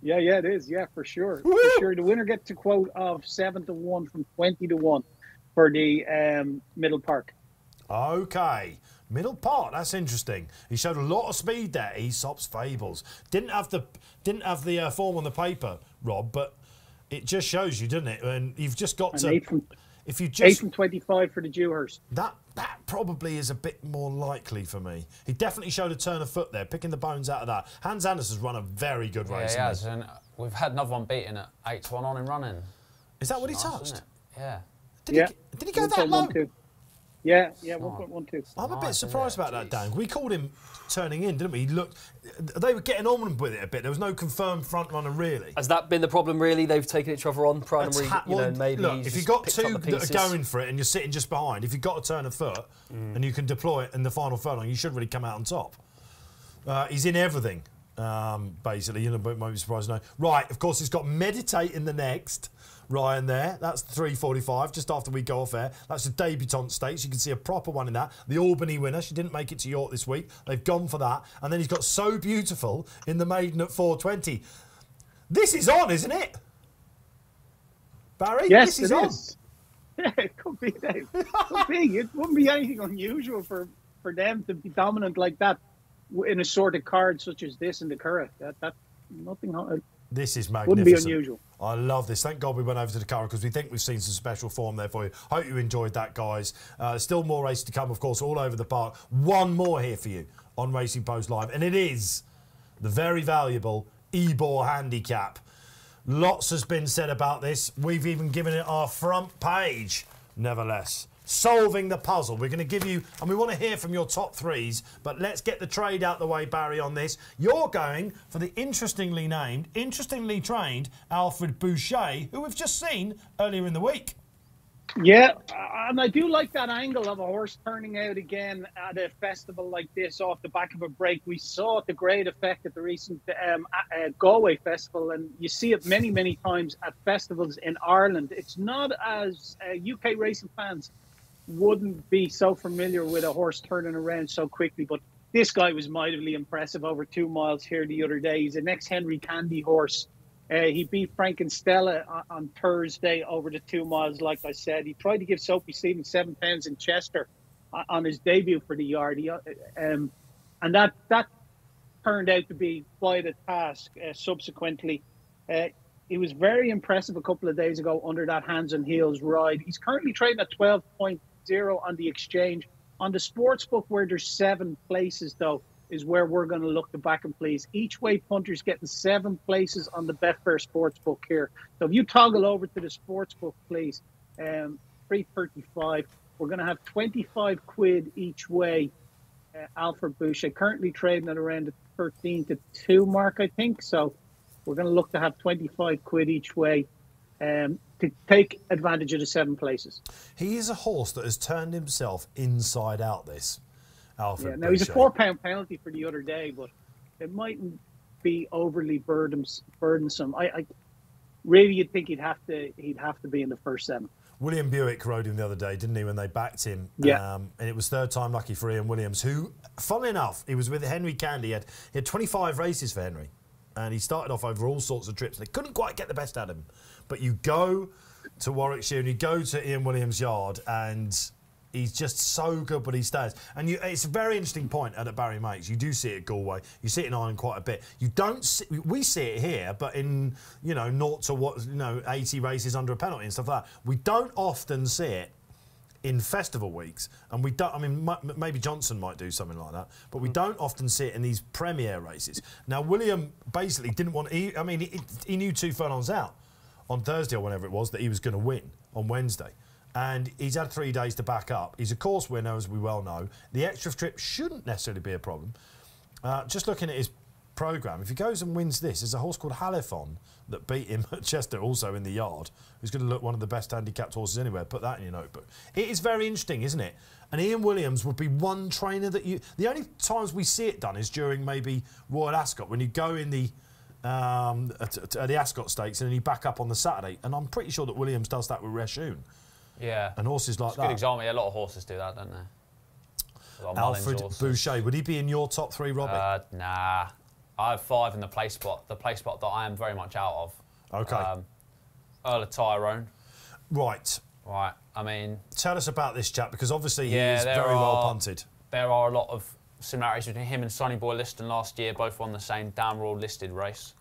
Speaker 4: Yeah, yeah, it is. Yeah, for sure.
Speaker 1: Woo!
Speaker 4: For sure. The winner gets a quote of 7 to 1 from 20 to 1 for the um, middle park.
Speaker 1: Okay. Middle part, that's interesting. He showed a lot of speed there. Aesop's Fables didn't have the didn't have the uh, form on the paper, Rob, but it just shows you, doesn't it? And you've just got
Speaker 4: And
Speaker 1: to
Speaker 4: 8 from,
Speaker 1: if you
Speaker 4: 8
Speaker 1: just
Speaker 4: from 25 for the Dewhurst.
Speaker 1: that that probably is a bit more likely for me. He definitely showed a turn of foot there, picking the bones out of that. Hans Andersen's run a very good
Speaker 3: yeah,
Speaker 1: race.
Speaker 3: he
Speaker 1: hasn't.
Speaker 3: And we've had another one beaten at 8 to 1 on him running.
Speaker 1: Is that what he
Speaker 3: Nice,
Speaker 1: touched?
Speaker 3: Yeah.
Speaker 1: Did,
Speaker 4: yeah.
Speaker 1: he, did he go that low?
Speaker 4: 1.12. Yeah, yeah,
Speaker 3: Smart.
Speaker 4: 1.12.
Speaker 1: I'm a bit surprised about that,
Speaker 3: Jeez.
Speaker 1: Dan. We called him turning in, didn't we? He looked. They were getting on with it a bit. There was no confirmed front runner, really.
Speaker 2: Has that been the problem, really? They've taken each other on. Pride and
Speaker 1: That's
Speaker 2: Regal,
Speaker 1: ha-
Speaker 2: you know, maybe
Speaker 1: look, if you've got two that are going for it and you're sitting just behind, if you've got to turn a foot
Speaker 2: Mm.
Speaker 1: and you can deploy it in the final furlong, you should really come out on top. Uh, he's in everything, um, basically. You know, but might be surprised to know. Right, of course, he's got meditate in the next. Ryan there, that's 345, just after we go off air. That's the debutante stakes. You can see a proper one in that. The Albany winner, she didn't make it to York this week. They've gone for that. And then he's got So Beautiful in the maiden at 420. This is on, isn't it? Barry,
Speaker 4: Yes,
Speaker 1: this is
Speaker 4: it
Speaker 1: on.
Speaker 4: is. Yeah, it could be. Dave. It could be. It wouldn't be anything unusual for, for them to be dominant like that in a sort of card such as this in the Curragh. That that nothing uh,
Speaker 1: This is magnificent.
Speaker 4: wouldn't be unusual.
Speaker 1: I love this. Thank God we went over to the Curragh because we think we've seen some special form there for you. Hope you enjoyed that, guys. Uh, still more races to come, of course, all over the park. One more here for you on Racing Post Live, and it is the very valuable Ebor handicap. Lots has been said about this. We've even given it our front page. Nevertheless, solving the puzzle. We're going to give you, and we want to hear from your top threes, but let's get the trade out the way, Barry, on this. You're going for the interestingly named, interestingly trained Alfred Boucher, who we've just seen earlier in the week.
Speaker 4: Yeah, and I do like that angle of a horse turning out again at a festival like this off the back of a break. We saw the great effect at the recent um, uh, Galway festival, and you see it many, many times at festivals in Ireland. It's not as uh, UK racing fans wouldn't be so familiar with a horse turning around so quickly, but this guy was mightily impressive over two miles here the other day. He's an ex Henry Candy horse. Uh, he beat Frank and Stella on, on, Thursday over the two miles, like I said. He tried to give Soapy Stevens seven pounds in Chester on, on his debut for the yard. He, um, and that, that turned out to be quite a task uh, subsequently. Uh, he was very impressive a couple of days ago under that hands and heels ride. He's currently trading at 12.0 on the exchange. On the sports book, where there's seven places, though, is where we're going to look to back and place. Each way punter's getting seven places on the Betfair Sportsbook here. So if you toggle over to the Sportsbook, please, um, 335, we're going to have 25 quid each way. Uh, Alfred Boucher currently trading at around the 13 to 2 mark, I think. So we're going to look to have 25 quid each way um, to take advantage of the seven places.
Speaker 1: He is a horse that has turned himself inside out this. Alfred
Speaker 4: yeah, now he's a four pound penalty for the other day, but it mightn't be overly burdensome. I, I really you'd think he'd have to he'd have to be in the first seven.
Speaker 1: William Buick rode him the other day, didn't he, when they backed him?
Speaker 4: Yeah.
Speaker 1: Um, and it was third time lucky for Ian Williams, who, funnily enough, he was with Henry Candy. He had, he had 25 races for Henry. And he started off over all sorts of trips. and They couldn't quite get the best out of him. But you go to Warwickshire and you go to Ian Williams' yard and He's just so good, but he stays. And you, it's a very interesting point at Barry makes. You do see it at Galway. You see it in Ireland quite a bit. You don't. See, we see it here, but in you know, naught to what you know, 80 races under a penalty and stuff like that. We don't often see it in festival weeks, and we don't. I mean, maybe Johnston might do something like that, but we mm. don't often see it in these premier races. Now, William basically didn't want. He, I mean, he, he knew two furlongs out on Thursday or whenever it was that he was going to win on Wednesday and he's had three days to back up. He's a course winner, as we well know. The extra trip shouldn't necessarily be a problem. Uh, just looking at his programme, if he goes and wins this, there's a horse called Halifon that beat him at Chester, also in the yard, who's going to look one of the best handicapped horses anywhere. Put that in your notebook. It is very interesting, isn't it? And Ian Williams would be one trainer that you. The only times we see it done is during maybe Royal Ascot, when you go in the um, at, at the Ascot Stakes and then you back up on the Saturday. And I'm pretty sure that Williams does that with Reshun.
Speaker 3: Yeah.
Speaker 1: And horses like
Speaker 3: It's
Speaker 1: that.
Speaker 3: good example. Yeah, a lot of horses do that, don't they? A lot of Mullins
Speaker 1: Alfred. Boucher, would he be in your top three, Robbie?
Speaker 3: Uh, nah. I have five in the play spot. The play spot that I am very much out of.
Speaker 1: okay.
Speaker 3: Um, Earl of Tyrone.
Speaker 1: right.
Speaker 3: Right. I mean,
Speaker 1: Tell us about this chap because obviously he
Speaker 3: Yeah,
Speaker 1: is
Speaker 3: there
Speaker 1: very well
Speaker 3: are-
Speaker 1: punted.
Speaker 3: there are a lot of similarities between him and Sonny Boy Liston last year, both won the same damn Royal listed race.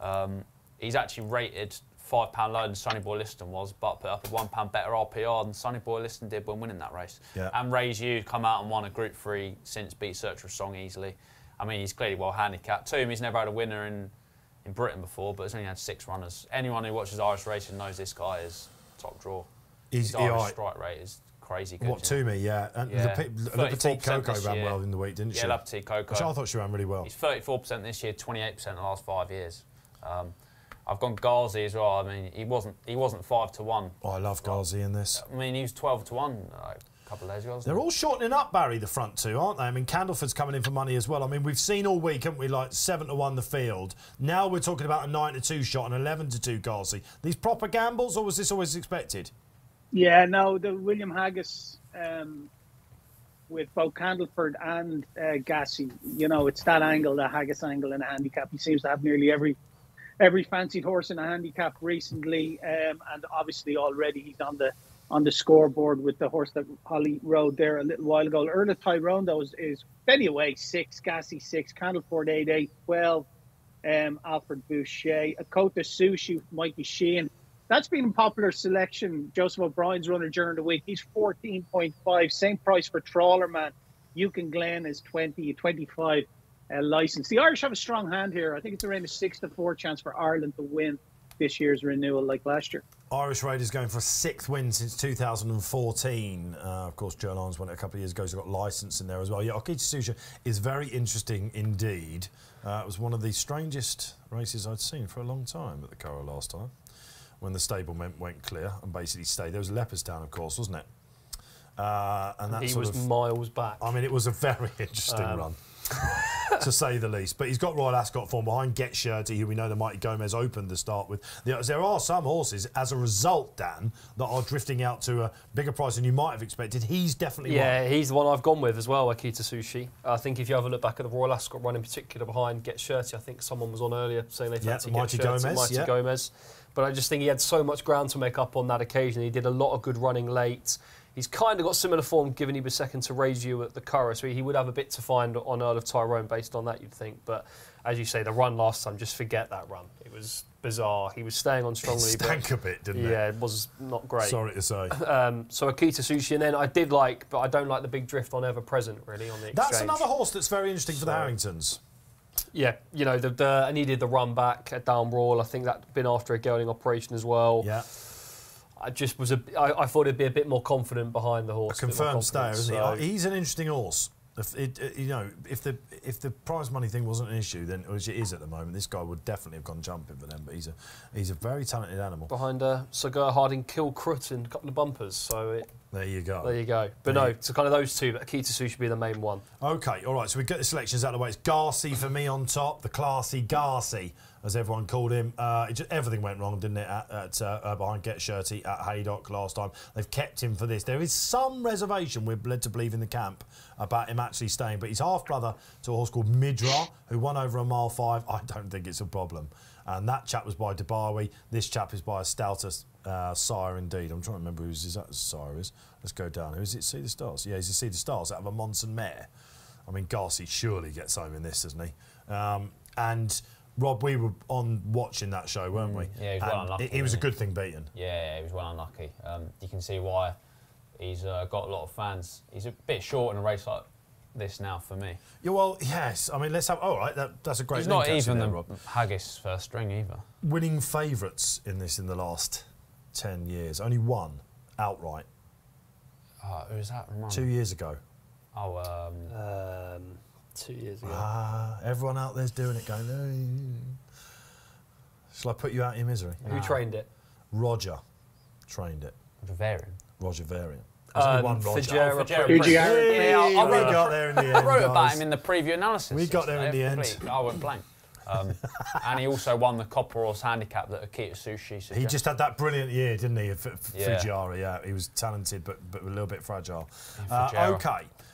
Speaker 3: Um, he's actually rated five pound lower than Sonny Boy Liston was, but put up a one pound better RPR than Sonny Boy Liston did when winning that race.
Speaker 1: Yeah.
Speaker 3: And Ray's you come out and won a Group Three since beat Search for Song easily. I mean, he's clearly well handicapped. Two, he's never had a winner in, in Britain before, but he's only had six runners. Anyone who watches Irish racing knows this guy is top draw.
Speaker 1: He's
Speaker 3: His Irish
Speaker 1: right.
Speaker 3: strike rate is crazy good.
Speaker 1: What to me, yeah. And
Speaker 3: Yeah.
Speaker 1: the, the petite Coco ran
Speaker 3: year.
Speaker 1: well in the week, didn't
Speaker 3: Yeah,
Speaker 1: she?
Speaker 3: La Petite Coco.
Speaker 1: Which I thought she ran really well.
Speaker 3: He's 34% this year, 28% the last five years. Um, I've gone Ghazi as well. I mean, he wasn't he wasn't five to one.
Speaker 1: Oh, I love Ghazi in this.
Speaker 3: I mean, he was 12 to one like, a couple of days ago.
Speaker 1: They're
Speaker 3: he?
Speaker 1: all shortening up, Barry, the front two, aren't they? I mean, Candleford's coming in for money as well. I mean, we've seen all week, haven't we, like 7 to 1 the field. Now we're talking about a 9 to 2 shot and 11 to 2 Ghazi. These proper gambles, or was this always expected?
Speaker 4: Yeah, no, the William Haggas um, with both Candleford and uh, Ghazi, you know, it's that angle, the Haggas angle in a handicap. He seems to have nearly every every fancied horse in a handicap recently, um, and obviously already he's on the on the scoreboard with the horse that Holly rode there a little while ago. Erla Tyrone, though, is, is steady away six, Ghazi six, Candleford eight, eight, 12, um, Alfred Boucher, Okita Soushi, Mikey Sheehy. That's been a popular selection. Joseph O'Brien's runner during the week. He's 14.5, same price for Trawlerman. Yukon Glen is 20, 25 uh, license. The Irish have a strong hand here. I think it's around a six to four chance for Ireland to win this year's renewal like last year.
Speaker 1: Irish Raiders going for a sixth win since 2014. Uh, of course, Ger Lyons won it a couple of years ago. He's got license in there as well. Yeah, Okita Soushi is very interesting indeed. Uh, it was one of the strangest races I'd seen for a long time at the Curragh last time when the stablemate went clear and basically stayed. There was Leopardstown, of course, wasn't it? Uh, and that
Speaker 2: he was
Speaker 1: of,
Speaker 2: miles back.
Speaker 1: I mean, it was a very interesting
Speaker 2: Um,
Speaker 1: run. to say the least. But he's got Royal Ascot form behind Get Shirty, who we know the Mighty Gomez opened the start with. There are some horses, as a result, Dan, that are drifting out to a bigger price than you might have expected. He's definitely
Speaker 2: Yeah,
Speaker 1: one.
Speaker 2: he's the one I've gone with as well, Okita Soushi. I think if you have a look back at the Royal Ascot run in particular behind Get Shirty, I think someone was on earlier saying they
Speaker 1: Yeah,
Speaker 2: fancy
Speaker 1: Mighty
Speaker 2: Get Shirty,
Speaker 1: Gomez,
Speaker 2: Mighty
Speaker 1: yeah.
Speaker 2: Gomez. But I just think he had so much ground to make up on that occasion. He did a lot of good running late. He's kind of got similar form given he was second to raise you at the Curragh, so he would have a bit to find on Earl of Tyrone based on that, you'd think. But as you say, the run last time, just forget that run. It was bizarre. He was staying on
Speaker 1: It
Speaker 2: strongly. but-
Speaker 1: stank a bit, didn't
Speaker 2: yeah,
Speaker 1: it?
Speaker 2: it was not great.
Speaker 1: Sorry to say.
Speaker 2: Um, so Okita Soushi, and then I did like, but I don't like the big drift on Ever Present really on the exchange.
Speaker 1: That's another horse that's very interesting for the Harringtons.
Speaker 2: Yeah, you know, the, the I needed the run back at Down Royal. I think that'd been after a gelding operation as well.
Speaker 1: Yeah.
Speaker 2: I just was a, I, I thought he'd be a bit more confident behind the horse. more
Speaker 1: confirmed stayer, isn't
Speaker 2: so-
Speaker 1: he? He's an interesting horse. If it, uh, you know, if the if the prize money thing wasn't an issue, then which it is at the moment, this guy would definitely have gone jumping for them. But he's a he's a very talented animal.
Speaker 2: Behind uh, Sagar Harding, Kilcruit and a couple of bumpers. So it,
Speaker 1: There you go.
Speaker 2: there you go. But
Speaker 1: There
Speaker 2: no,
Speaker 1: you-
Speaker 2: so kind of those two. But Okita Soushi should be the main one.
Speaker 1: Okay, all right. So we get the selections out of the way. It's Ghazi for me on top, the classy Ghazi, as everyone called him. Uh, it just, everything went wrong, didn't it? At, at uh, uh, behind Get Shirty at Haydock last time, they've kept him for this. There is some reservation we're led to believe in the camp about him actually staying, but he's half brother to a horse called Midra, who won over a mile five. I don't think it's a problem. And that chap was by Dubawi. This chap is by a stouter uh, sire indeed. I'm trying to remember who's that sire is. Let's go down. Who is it? Sea the Stars. Yeah, he's a Sea the Stars out of a Monsun mare. I mean, Ghazi surely gets home in this, doesn't he? Um, and Rob, we were on watching that show, weren't we?
Speaker 3: Mm, yeah, he was well unlucky,
Speaker 1: it, it was a good thing beaten.
Speaker 3: Yeah, he was well unlucky. Um, you can see why he's uh, got a lot of fans. He's a bit short in a race like this now for me.
Speaker 1: Yeah, well, yes. I mean, let's have. All right, that, that's a great.
Speaker 3: He's not even
Speaker 1: there,
Speaker 3: the
Speaker 1: Rob.
Speaker 3: Haggas first string either.
Speaker 1: winning favourites in this in the last ten years. Only one outright
Speaker 3: Oh, who's that? Remind
Speaker 1: two
Speaker 3: me.
Speaker 1: years ago.
Speaker 3: Oh, um,
Speaker 2: Um, two years ago.
Speaker 1: Ah, everyone out there's doing it, going. "Hey." Shall I put you out of your misery?
Speaker 2: Who trained it?
Speaker 1: Roger trained it.
Speaker 3: Bavarian.
Speaker 1: Roger Varian. There's only
Speaker 2: Um,
Speaker 1: one Roger.
Speaker 2: Fujaira
Speaker 3: Oh, Fujaira
Speaker 2: Prince.
Speaker 3: Prince.
Speaker 1: Fujaira.
Speaker 3: Yeah, I- I
Speaker 1: we
Speaker 3: wrote-
Speaker 1: got there in the end.
Speaker 3: I wrote about
Speaker 1: guys.
Speaker 3: him in the preview analysis.
Speaker 1: We got there in the end.
Speaker 3: complete. I went blank. Um, and he also won the Copper Horse handicap that Okita Soushi suggested.
Speaker 1: He just had that brilliant year, didn't he? F- F-
Speaker 3: Yeah.
Speaker 1: Fujaira, yeah. He was talented, but, but a little bit fragile. Uh, okay.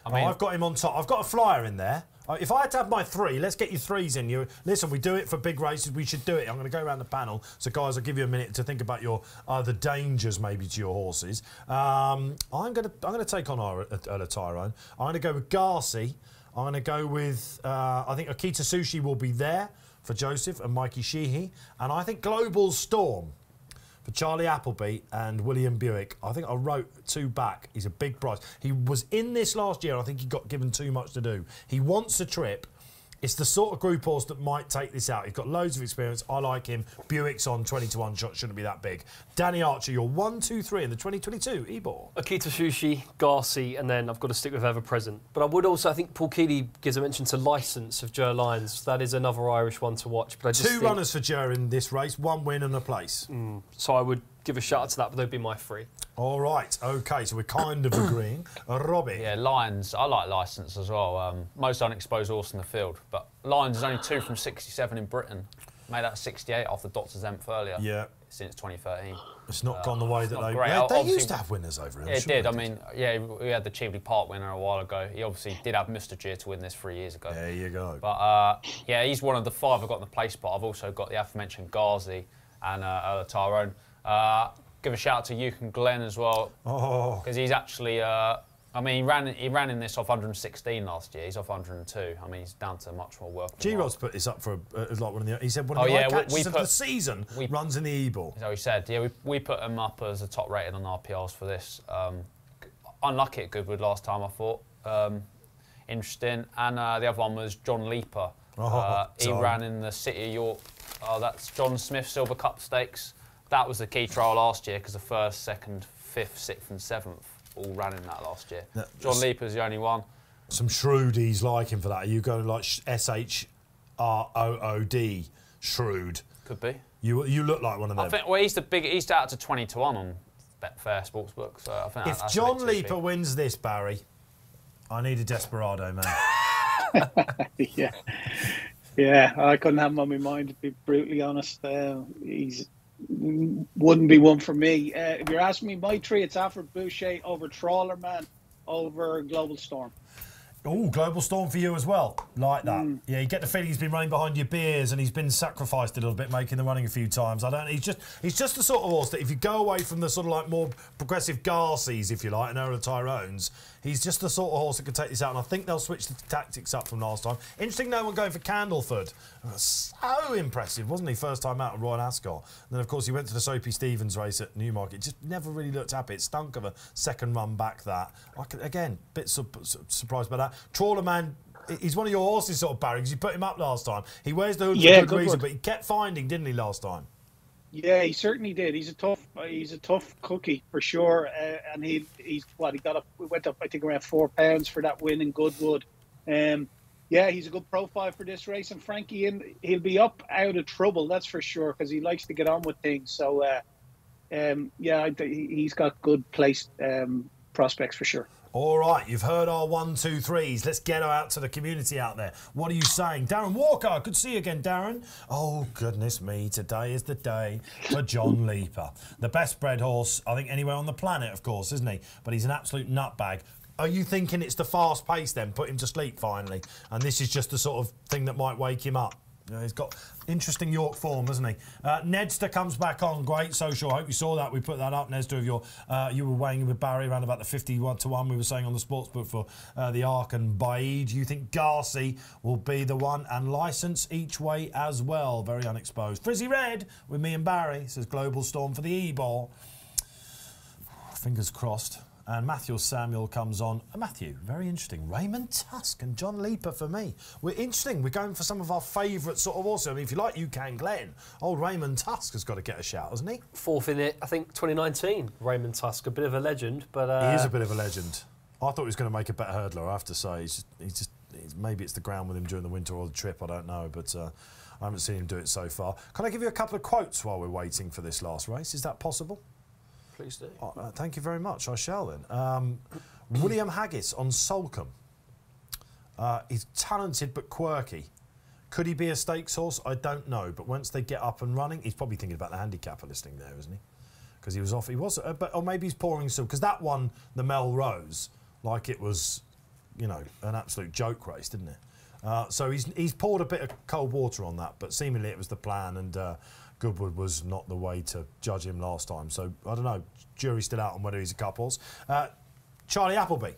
Speaker 3: I
Speaker 1: Well,
Speaker 3: mean-
Speaker 1: I've got him on top. I've got a flyer in there. Uh, if I had to have my three, let's get your threes in. You listen. We do it for big races. We should do it. I'm going to go around the panel. So, guys, I'll give you a minute to think about your uh, the dangers maybe to your horses. Um, I'm going to I'm going to take on our uh, Tyrone. I'm going to go with Ghazi. I'm going to go with uh, I think Okita Soushi will be there for Joseph and Mikey Sheehy, and I think Global Storm for Charlie Appleby and William Buick. I think I wrote two back. He's a big price. He was in this last year. I think he got given too much to do. He wants a trip. It's the sort of group horse that might take this out. He's got loads of experience. I like him. Buick's on 20 to 1 shot, shouldn't be that big. Danny Archer, you're 1, 2, 3 in the 2022 Ebor.
Speaker 2: Okita Soushi, Ghazi, and then I've got to stick with Ever Present. But I would also, I think Paul Kealy gives a mention to License of Ger Lyons. That is another Irish one to watch. But I just
Speaker 1: Two runners for Jer in this race, one win and a place. Mm.
Speaker 2: So I would give a shout out to that, but they'd be my three.
Speaker 1: All right, okay, so we're kind of agreeing. Uh, Robbie.
Speaker 3: Yeah, Lyons. I like License as well. Um, most unexposed horse in the field, but Lyons is only two from 67 in Britain. Made that 68 off the Dr Zempf earlier.
Speaker 1: Yeah.
Speaker 3: since 2013.
Speaker 1: It's not gone the way that they.
Speaker 3: great.
Speaker 1: They, they used to have winners over him.
Speaker 3: Yeah, it
Speaker 1: sure
Speaker 3: did. I mean, yeah, we had the Cheveley Park winner a while ago. He obviously did have Mustajeer to win this three years ago.
Speaker 1: There you go.
Speaker 3: But uh, yeah, he's one of the five I've got in the place spot. I've also got the aforementioned Ghazi and uh, Ola Tyrone. Uh, give a shout out to Yukon Glenn as well
Speaker 1: oh,
Speaker 3: because he's actually. Uh, I mean, he ran he ran in this off 116 last year. He's off 102. I mean, he's down to much more work.
Speaker 1: G Rod's put this up for a, uh, like one of the. He said one of
Speaker 3: Oh,
Speaker 1: the
Speaker 3: yeah, we-
Speaker 1: catches
Speaker 3: we
Speaker 1: of
Speaker 3: put-
Speaker 1: the season
Speaker 3: we-
Speaker 1: runs in the Ebor.
Speaker 3: So he said, yeah, we, we put him up as a top rated on RPLs for this. Um, unlucky at Goodwood last time, I thought. Um, interesting. And uh, the other one was John Leeper.
Speaker 1: Oh,
Speaker 3: uh, he ran in the City of York. Uh, that's John Smith Silver Cup Stakes. That was the key trial last year because the first, second, fifth, sixth, and seventh all ran in that last year.
Speaker 1: That-
Speaker 3: John Leeper's the only one.
Speaker 1: Some shrewdies like him for that. Are you going like S H R O O D shrewd?
Speaker 3: Could be.
Speaker 1: You you look like one of them.
Speaker 3: I think well, he's the big. He's out to twenty to one on Betfair Sportsbook. So I think that-
Speaker 1: if
Speaker 3: that's
Speaker 1: John
Speaker 3: bit too
Speaker 1: Leeper
Speaker 3: big.
Speaker 1: wins this, Barry, I need a desperado man.
Speaker 4: yeah, yeah. I couldn't have him on my mind to be brutally honest. Uh, he's wouldn't be one for me. Uh, if you're asking me, my three, it's Alfred Boucher over Trawlerman over Global Storm.
Speaker 1: Oh, global storm for you as well. Like that.
Speaker 3: Mm.
Speaker 1: Yeah, you get the feeling he's been running behind your beers and he's been sacrificed a little bit, making the running a few times. I don't. He's just he's just the sort of horse that if you go away from the sort of like more progressive Garcias, if you like, and Era Tyrones, he's just the sort of horse that could take this out. And I think they'll switch the tactics up from last time. Interesting, no one going for Candleford. So impressive, wasn't he? First time out at Royal Ascot. And then of course he went to the Soapy Stevens race at Newmarket. Just never really looked happy. It stunk of a second run back. That I could, again, bit su- su- surprised by that. Trawlerman. He's one of your horses, sort of Barry, because you put him up last time. He wears the hood
Speaker 4: Yeah,
Speaker 1: for good
Speaker 4: good
Speaker 1: reason,
Speaker 4: one.
Speaker 1: but he kept finding, didn't he, last time?
Speaker 4: Yeah, he certainly did. He's a tough, he's a tough cookie for sure. Uh, and he, he's what he got up, we went up, I think around four pounds for that win in Goodwood. Um, yeah, he's a good profile for this race, and Frankie, in, he'll be up out of trouble, that's for sure, because he likes to get on with things. So, uh, um, yeah, he- he's got good place um, prospects for sure.
Speaker 1: All right, you've heard our one, two, threes. Let's get out to the community out there. What are you saying? Darren Walker, good to see you again, Darren. Oh, goodness me, today is the day for John Leeper. The best bred horse, I think, anywhere on the planet, of course, isn't he? But he's an absolute nutbag. Are you thinking it's the fast pace then? Put him to sleep finally. And this is just the sort of thing that might wake him up. Know, he's got interesting York form, hasn't he? Uh, Nedster comes back on. Great social. I hope you saw that. We put that up, Nedster, of your. Uh, you were weighing with Barry around about the 51 to 1. We were saying on the sportsbook for uh, the Arc and Baaeed. Do you think Ghazi will be the one and license each way as well? Very unexposed. Frizzy Red with me and Barry says Global Storm for the E ball. Fingers crossed. And Matthew Samuel comes on. Uh, Matthew, very interesting. Raymond Tusk and John Leeper for me. We're interesting. We're going for some of our favourite sort of horses. I mean, if you like UCAN Glen, old Raymond Tusk has got to get a shout, hasn't he?
Speaker 2: Fourth in it, I think 2019. Raymond Tusk, a bit of a legend, but uh,
Speaker 1: he is a bit of a legend. I thought he was going to make a better hurdler. I have to say, he's just, he's just he's, maybe it's the ground with him during the winter or the trip. I don't know, but uh, I haven't seen him do it so far. Can I give you a couple of quotes while we're waiting for this last race? Is that possible?
Speaker 2: Please do.
Speaker 1: Oh, uh, thank you very much. I shall then. Um, William Haggas on Solcombe. Uh, he's talented but quirky. Could he be a stakes horse? I don't know. But once they get up and running, he's probably thinking about the handicapper listing there, isn't he? Because he was off. He was, uh, but or maybe he's pouring some. Because that one, the Melrose, like it was, you know, an absolute joke race, didn't it? Uh, so he's he's poured a bit of cold water on that, but seemingly it was the plan, and uh, Goodwood was not the way to judge him last time. So I don't know. Jury's still out on whether he's a couples. Uh, Charlie Appleby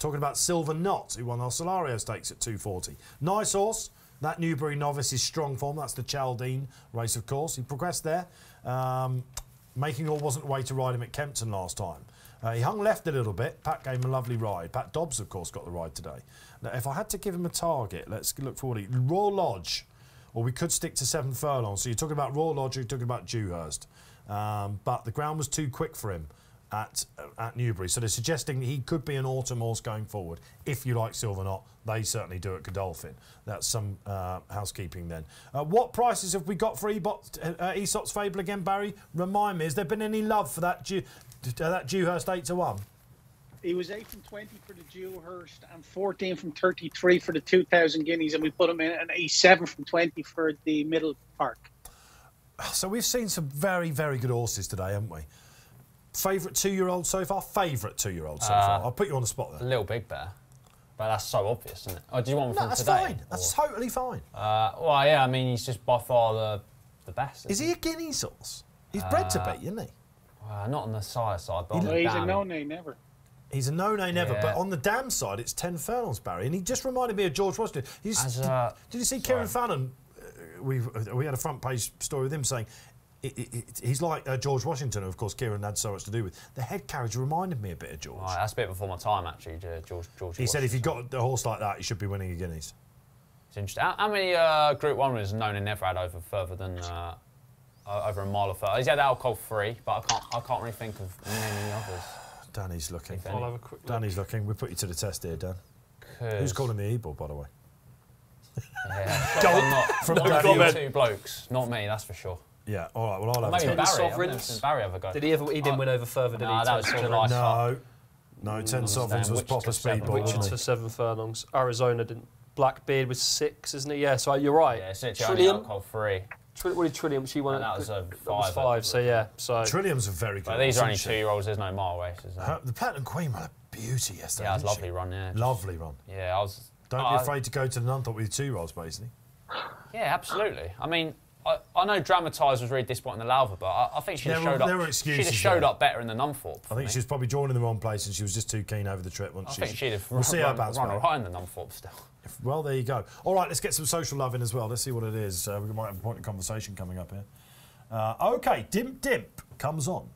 Speaker 1: talking about Silver Knot, who won our Solario Stakes at 240. Nice horse. That Newbury novice is strong form. That's the Chaldean race, of course. He progressed there. Um, Making All wasn't the way to ride him at Kempton last time. Uh, he hung left a little bit. Pat gave him a lovely ride. Pat Dobbs, of course, got the ride today. Now, if I had to give him a target, let's look forward. Royal Lodge, or we could stick to seven furlongs. So you're talking about Royal Lodge, you're talking about Dewhurst. Um, but the ground was too quick for him at at Newbury. So they're suggesting he could be an autumn horse going forward. If you like Silver Knot, they certainly do at Godolphin. That's some uh, housekeeping then. Uh, what prices have we got for Ebor, uh, Aesop's Fable again, Barry? Remind me, has there been any love for that Dew, uh, that Dewhurst 8 to 1?
Speaker 4: He was 8 from 20 for the Dewhurst and 14 from 33 for the 2,000 guineas, and we put him in, an he's 7 from 20 for the Middle Park.
Speaker 1: So we've seen some very, very good horses today, haven't we? Favourite two-year-old so far? Favourite two-year-old so
Speaker 3: Uh,
Speaker 1: far? I'll put you on the spot
Speaker 3: A
Speaker 1: there.
Speaker 3: little big bear. But that's so obvious, isn't it? Oh, do you want one
Speaker 1: No,
Speaker 3: from
Speaker 1: that's
Speaker 3: today?
Speaker 1: fine. That's
Speaker 3: Or-
Speaker 1: totally fine.
Speaker 3: Uh, well, yeah, I mean, he's just by far the, the best.
Speaker 1: Is
Speaker 3: isn't
Speaker 1: he a guinea horse? He's bred to be, isn't he?
Speaker 3: Uh, not on the sire side, but on the
Speaker 4: he's a
Speaker 3: dam.
Speaker 4: No Nay Never.
Speaker 1: He's a No Nay Never,
Speaker 3: Yeah.
Speaker 1: but on the dam side, it's 10 furlongs, Barry. And he just reminded me of George Washington. Did,
Speaker 3: uh,
Speaker 1: did you see
Speaker 3: sorry.
Speaker 1: Kieran Fallon? Uh, we, we had a front page story with him saying it, it, it- he's like uh, George Washington, who, of course, Kieran had so much to do with. The head carriage reminded me a bit of George.
Speaker 3: Right, that's a bit before my time, actually, George. George
Speaker 1: he said if you
Speaker 3: Washington.
Speaker 1: got a horse like that, you should be winning a Guineas.
Speaker 3: It's interesting. How, how many uh, Group One winners known and never had over further than uh, over a mile or further? He's had alcohol free, but I can't. I can't really think of many others.
Speaker 1: Danny's looking.
Speaker 2: I'll have a quick look.
Speaker 1: Danny's looking. We put you to the test here, Dan.
Speaker 3: 'Cause-
Speaker 1: Who's calling the Ebor, by the way?
Speaker 3: Yeah.
Speaker 1: Go
Speaker 3: I'm not,
Speaker 1: from
Speaker 3: not
Speaker 1: Danny
Speaker 3: you
Speaker 1: or-
Speaker 3: two blokes, not me. That's for sure.
Speaker 1: Yeah, all right. Well, I'll have
Speaker 3: Maybe
Speaker 1: a
Speaker 3: Barry.
Speaker 2: Ten
Speaker 3: I've never seen Barry have a go.
Speaker 2: Did he ever? He didn't
Speaker 3: Oh,
Speaker 2: win over further, did
Speaker 3: nah,
Speaker 2: he?
Speaker 3: that was
Speaker 2: sovereigns.
Speaker 3: July.
Speaker 1: No, no. Ten sovereigns was
Speaker 3: Wichita
Speaker 1: proper
Speaker 3: seven,
Speaker 1: speedball,
Speaker 3: Wichita
Speaker 1: wasn't
Speaker 2: Wichita
Speaker 1: it?
Speaker 2: seven furlongs. Arizona didn't. Blackbeard was six, isn't he? Yeah. So you're right.
Speaker 3: Yeah, it's literally only
Speaker 2: Trillium.
Speaker 3: alcohol free.
Speaker 2: Tri- what did Trillium? She won.
Speaker 3: And that was a
Speaker 2: that was
Speaker 3: five,
Speaker 2: five. So yeah. So
Speaker 1: Trillium's a very good.
Speaker 3: But these are only two year olds. There's no mile races. there.
Speaker 1: Her- the Platinum Queen ran a beauty yesterday.
Speaker 3: Yeah, it was a lovely
Speaker 1: she?
Speaker 3: run. Yeah.
Speaker 1: Lovely run.
Speaker 3: Yeah, I was.
Speaker 1: Don't
Speaker 3: I-
Speaker 1: be afraid to go to the Nunthorpe with two-year-olds, basically.
Speaker 3: Yeah, absolutely. I mean, I, I know Dramatised was really disappointing in the Lowther, but I, I think she'd have
Speaker 1: were-
Speaker 3: showed up.
Speaker 1: there were
Speaker 3: she'd have showed
Speaker 1: there.
Speaker 3: up better in the Nunthorpe.
Speaker 1: I think she was probably drawn in the wrong place, and she was just too keen over the trip, wasn't
Speaker 3: I
Speaker 1: she?
Speaker 3: think she'd have
Speaker 1: We'll see how
Speaker 3: run,
Speaker 1: it bounce
Speaker 3: run
Speaker 1: back.
Speaker 3: all right in the Nunthorpe still.
Speaker 1: Well, there you go. All right, let's get some social love in as well. Let's see what it is. Uh, we might have a point of conversation coming up here. Uh, okay, Dimp Dimp comes on.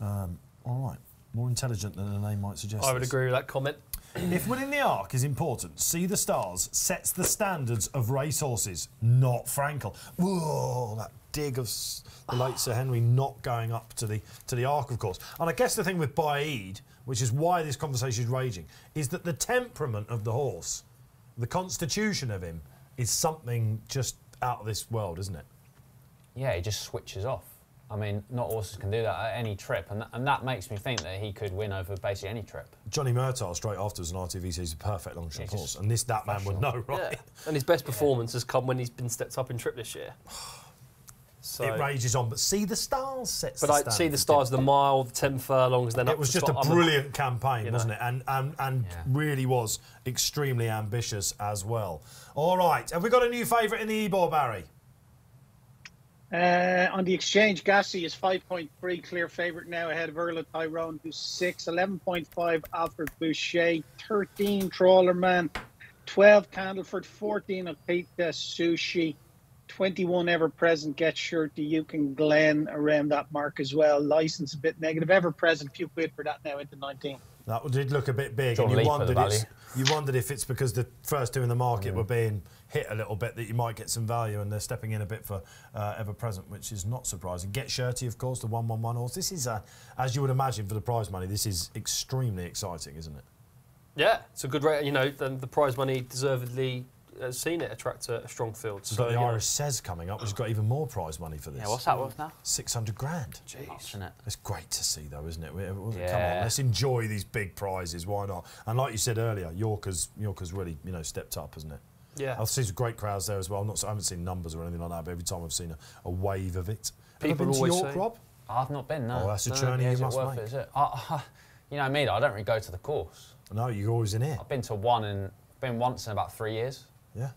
Speaker 1: Um, all right, more intelligent than the name might suggest.
Speaker 2: I would
Speaker 1: this.
Speaker 2: agree with that comment.
Speaker 1: If winning the Arc is important, Sea the Stars sets the standards of racehorses, not Frankel. Whoa, that dig of the late Sir Henry not going up to the to the Arc, of course. And I guess the thing with Baaeed, which is why this conversation is raging, is that the temperament of the horse, the constitution of him, is something just out of this world, isn't it?
Speaker 3: Yeah, he just switches off. I mean, not horses can do that at any trip, and, th- and that makes me think that he could win over basically any trip.
Speaker 1: Johnny Murtagh straight afterwards on RTV says he's a perfect long shot
Speaker 3: Yeah,
Speaker 1: horse, and this that man would know,
Speaker 2: Yeah.
Speaker 1: right?
Speaker 2: And his best performance has come when he's been stepped up in trip this year. So,
Speaker 1: It rages on, but Sea the Stars sets.
Speaker 2: but
Speaker 1: the
Speaker 2: I see the stars, the mile, the ten furlongs, then
Speaker 1: it?
Speaker 2: up
Speaker 1: was
Speaker 2: to
Speaker 1: just a
Speaker 2: Scotland.
Speaker 1: brilliant campaign,
Speaker 2: you know.
Speaker 1: wasn't it? And and, and
Speaker 3: Yeah.
Speaker 1: really was extremely ambitious as well. All right, have we got a new favourite in the Ebor, Barry?
Speaker 4: Uh, on the exchange, Gaassee is 5.3 clear favourite now ahead of Earl of Tyrone, who's 6, 11.5 Alfred Boucher, 13 Trawlerman, 12 Candleford, 14 Akita Sushi, 21 Ever Present Get Shirt Euchen Glen around that mark as well. License a bit negative. Ever Present, few quid for that now into 19.
Speaker 1: That did look a bit big,
Speaker 3: John
Speaker 1: and you
Speaker 3: Lee for the
Speaker 1: wondered, it's, you wondered if it's because the first two in the market were being hit a little bit that you might get some value, and they're stepping in a bit for uh, ever present, which is not surprising. Get Shirty, of course, the one one one horse. This is, uh, as you would imagine, for the prize money. This is extremely exciting, isn't it?
Speaker 2: Yeah, it's a good rate. You know, then the prize money deservedly has seen it attract a, a strong field.
Speaker 1: We've
Speaker 2: So
Speaker 1: got the
Speaker 2: you
Speaker 1: Irish says coming up, which has got even more prize money for this.
Speaker 3: Yeah, what's that worth now?
Speaker 1: Six hundred grand.
Speaker 3: Nuts, isn't it?
Speaker 1: It's great to see, though, isn't it? We- we- Come on, let's enjoy these big prizes. Why not? And like you said earlier, Yorker's Yorker's really you know stepped up, hasn't it?
Speaker 2: Yeah.
Speaker 1: I've seen some great crowds there as well. I'm not, I haven't seen numbers or anything like that, but every time I've seen a, a wave of it. Have you
Speaker 2: People
Speaker 1: been to York,
Speaker 2: say-
Speaker 1: Rob?
Speaker 3: I've not been, no.
Speaker 1: Oh, that's a
Speaker 3: No,
Speaker 1: journey
Speaker 3: yeah,
Speaker 1: you must make.
Speaker 3: It, is it? I, I, you know me, though, I don't really go to the course.
Speaker 1: No, you're always in here.
Speaker 3: I've been to one and been once in about three years.
Speaker 1: Yeah,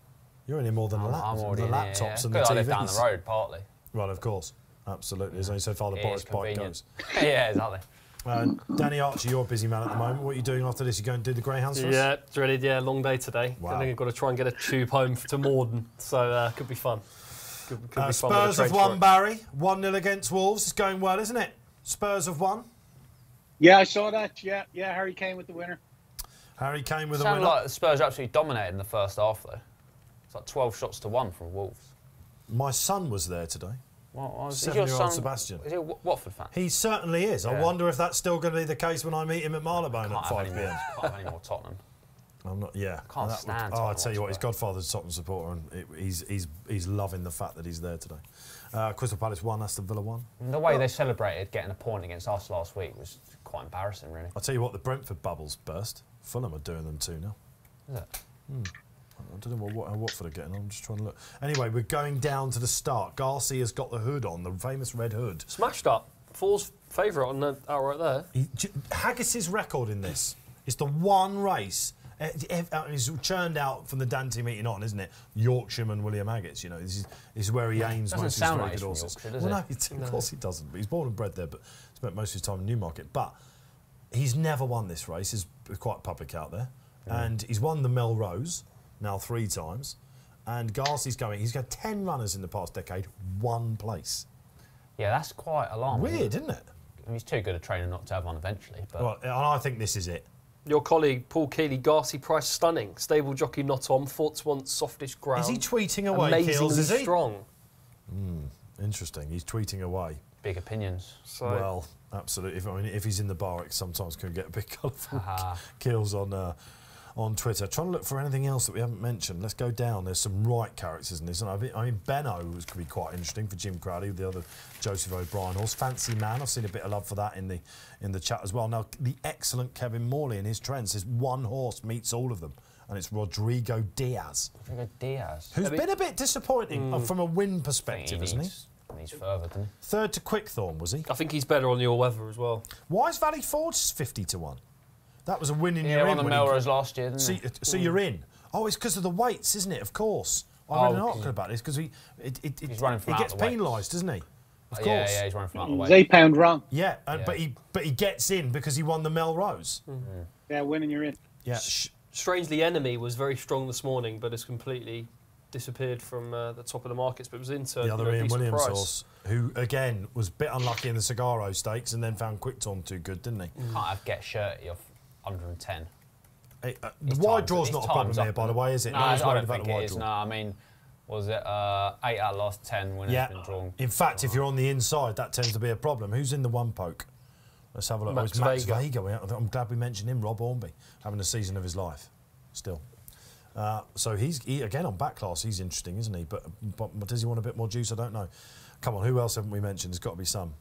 Speaker 1: you're in here more than the,
Speaker 3: I'm,
Speaker 1: lap,
Speaker 3: I'm
Speaker 1: the
Speaker 3: already in here,
Speaker 1: laptops
Speaker 3: yeah.
Speaker 1: and
Speaker 3: Good,
Speaker 1: the
Speaker 3: I
Speaker 1: TVs.
Speaker 3: live down the road, partly.
Speaker 1: Well, of course, absolutely. There's only so far the Boris
Speaker 3: is
Speaker 1: bike goes.
Speaker 3: yeah, exactly.
Speaker 1: Uh, Danny Archer, you're a busy man at the moment. What are you doing after this? You going to do the greyhounds for us?
Speaker 2: Yeah, it's ready. Yeah, long day today.
Speaker 1: Wow.
Speaker 2: I think I've got to try and get a tube home to Morden, so uh, could be fun. Could, could
Speaker 1: Uh,
Speaker 2: be fun
Speaker 1: Spurs have
Speaker 2: trade
Speaker 1: won. Barry. 1 0 against Wolves. It's going well, isn't it? Spurs have won.
Speaker 4: Yeah, I saw that. Yeah, yeah, Harry Kane with the winner.
Speaker 1: Harry Kane with a
Speaker 3: Sounded
Speaker 1: winner.
Speaker 3: like the Spurs absolutely dominated in the first half, though. It's like 12 shots to one from Wolves.
Speaker 1: My son was there today.
Speaker 3: What, is your
Speaker 1: Seven-year-old
Speaker 3: son-
Speaker 1: Sebastian.
Speaker 3: Is he a Watford fan?
Speaker 1: He certainly is. I wonder if that's still going to be the case when I meet him at Marylebone
Speaker 3: Can't
Speaker 1: at
Speaker 3: have
Speaker 1: 5
Speaker 3: any more,
Speaker 1: pm.
Speaker 3: can't have any more Tottenham.
Speaker 1: I'm not. Yeah,
Speaker 3: Can't
Speaker 1: That
Speaker 3: stand
Speaker 1: oh, I tell you what, his godfather's a Tottenham supporter, and it, he's he's he's loving the fact that he's there today. Uh, Crystal Palace won, Aston Villa won.
Speaker 3: The way they celebrated getting a point against us last week was quite embarrassing, really.
Speaker 1: I'll tell you what, the Brentford bubbles burst. Fulham are doing them too now.
Speaker 3: Is it?
Speaker 1: I don't know what, how Watford are getting. I'm just trying to look. Anyway, we're going down to the start. Gaassee's got the hood on, the famous red hood.
Speaker 2: Smashed up. Four's favourite on the outright there.
Speaker 1: He, Haggas's record in this is the one race. uh, ev- uh, He's churned out from the Dante meeting on, isn't it? Yorkshireman William Haggas. You know, this is, this is where he aims
Speaker 3: Doesn't
Speaker 1: most of his very
Speaker 3: like
Speaker 1: good horses. Well, no, it's- of course he doesn't. But he's born and bred there, but spent most of his time in Newmarket. But he's never won this race. It's quite public out there, and he's won the Melrose now three times. And Gaassee's going. He's got ten runners in the past decade, one place.
Speaker 3: Yeah, that's quite alarming.
Speaker 1: Weird, isn't it?
Speaker 3: I mean, he's too good a trainer not to have one eventually. But
Speaker 1: Well, and I think this is it.
Speaker 2: Your colleague Paul Kealy, Gaassee price stunning. Stable jockey not on. Thoughts want softish ground.
Speaker 1: Is he tweeting away,
Speaker 2: Amazingly
Speaker 1: Keels, is he?
Speaker 2: strong.
Speaker 1: Interesting. He's tweeting away.
Speaker 3: big opinions.
Speaker 2: So
Speaker 1: Well, absolutely. If, I mean, if he's in the bar, it sometimes can get a bit colourful.
Speaker 3: Haha.
Speaker 1: Kills on uh, on Twitter. Trying to look for anything else that we haven't mentioned. Let's go down. There's some right characters in this, and I mean, I mean Benno was could be quite interesting for Jim Crowley, the other Joseph O'Brien horse. Fancy Man. I've seen a bit of love for that in the in the chat as well. Now, the excellent Kevin Morley in his trend says one horse meets all of them, and it's Rodrigo Diaz,
Speaker 3: Rodrigo Diaz.
Speaker 1: who's
Speaker 2: I mean-
Speaker 1: been a bit disappointing uh, from a win perspective,
Speaker 3: he
Speaker 1: isn't he?
Speaker 3: needs, needs further, doesn't he?
Speaker 1: Third to Quickthorn, was he?
Speaker 2: I think he's better on the all weather as well.
Speaker 1: Why is Valley Forge 50 to 1? That was a win in
Speaker 3: Yeah,
Speaker 1: your
Speaker 3: won
Speaker 1: in.
Speaker 3: the
Speaker 1: when
Speaker 3: Melrose last year, didn't
Speaker 1: So,
Speaker 3: he?
Speaker 1: so you're in. Oh, it's because of the weights, isn't it? Of course. I
Speaker 3: Oh,
Speaker 1: read an
Speaker 3: 'cause
Speaker 1: article
Speaker 3: he-
Speaker 1: about this because he, it, it, it,
Speaker 3: He's running from
Speaker 1: he gets penalised, doesn't he? Of
Speaker 3: Uh,
Speaker 1: course.
Speaker 3: Yeah, yeah, he's running from out the
Speaker 4: He's
Speaker 3: way.
Speaker 4: eight pound wrong.
Speaker 1: Yeah, and, but he but he gets in because he won the Melrose.
Speaker 4: Yeah, winning you're in.
Speaker 1: Yeah. Sh-
Speaker 2: Strangely, Enemy was very strong this morning, but has completely disappeared from uh, the top of the markets. But was into
Speaker 1: the other
Speaker 2: you know,
Speaker 1: Ian
Speaker 2: decent
Speaker 1: Williams
Speaker 2: price.
Speaker 1: horse, who again was a bit unlucky in the Sagaro Stakes and then found Quickthorn too good, didn't he?
Speaker 3: Can't have get shirty of 110.
Speaker 1: Hey, uh, the wide
Speaker 3: time's-
Speaker 1: draw's not a problem
Speaker 3: time's
Speaker 1: here, by the way, is it?
Speaker 3: No,
Speaker 1: No
Speaker 3: I
Speaker 1: one's worried
Speaker 3: don't think
Speaker 1: the
Speaker 3: it
Speaker 1: wide
Speaker 3: is.
Speaker 1: draw.
Speaker 3: No, I mean, was it uh, eight out of last ten when
Speaker 1: Yeah.
Speaker 3: It's been drawn?
Speaker 1: In fact, if you're on the inside, that tends to be a problem. Who's in the one poke? Let's have a look.
Speaker 2: Max
Speaker 1: oh, it's Max
Speaker 2: Vega.
Speaker 1: Vega. I'm glad we mentioned him. Rob Hornby having the season of his life, still. Uh, so he's he, again on back class. He's interesting, isn't he? But, but does he want a bit more juice? I don't know. Come on, who else haven't we mentioned? There's got to be some.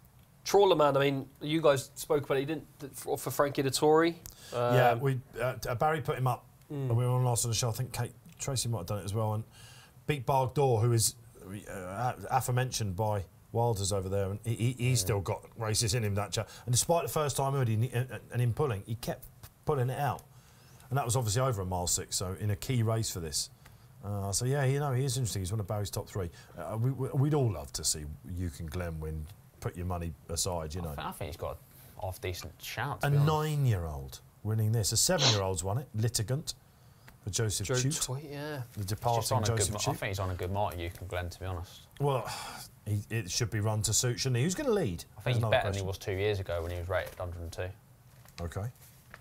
Speaker 2: Trawler man. I mean, you guys spoke about it. He didn't for, for Frankie Dettori. Um,
Speaker 1: yeah, we uh, Barry put him up. when We were on last on the show. I think Kate Tracy might have done it as well. And beat Bargdor, who is uh, aforementioned by Wilders over there, and he, he, he's still got races in him. That chap. And despite the first time hoodie and, him pulling, he kept pulling it out. And that was obviously over a mile six, so in a key race for this. Uh, so yeah, you know, he is interesting. He's one of Barry's top three. Uh, we, we'd all love to see you can Glen win. Put your money aside, you know.
Speaker 3: I think, I think he's got a half decent shout. To
Speaker 1: A nine-year-old winning this. A seven-year-old's won it. Litigant for Joseph
Speaker 2: Joe
Speaker 1: Chute,
Speaker 2: Toy, yeah.
Speaker 1: the
Speaker 3: Just
Speaker 1: departing
Speaker 3: on a good,
Speaker 1: Joseph
Speaker 3: I think he's on a good mark, Euchen Glen, to be honest.
Speaker 1: Well, he, it should be run to suit, shouldn't he? Who's going to lead?
Speaker 3: I think
Speaker 1: There's
Speaker 3: he's
Speaker 1: another
Speaker 3: better than he was two years ago when he was rated 102.
Speaker 1: Okay.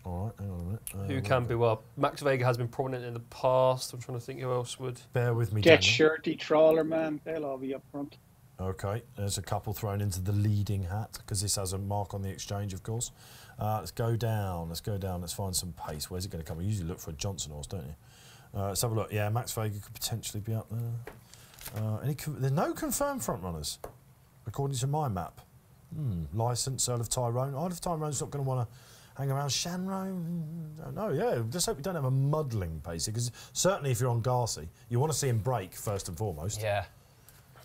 Speaker 1: All right. Hang on a minute. Uh,
Speaker 2: Who can be well? Max Vega has been prominent in the past. I'm trying to think who else would.
Speaker 1: Bear with me,
Speaker 4: Get
Speaker 1: Daniel.
Speaker 4: shirty, trawler man. They'll all be up front.
Speaker 1: Okay, there's a couple thrown into the leading hat because this has a mark on the exchange, of course. Uh, let's go down. Let's go down. Let's find some pace. Where's it going to come? You usually look for a Johnston horse, don't you? Uh, let's have a look. Yeah, Max Vega could potentially be up there. Uh, any there's no confirmed front runners, according to my map. Hmm. License Earl of Tyrone. Earl of Tyrone's not going to want to hang around. Shanro. Know. Yeah, just hope we don't have a muddling pace because certainly if you're on Gaassee, you want to see him break first and foremost.
Speaker 3: Yeah.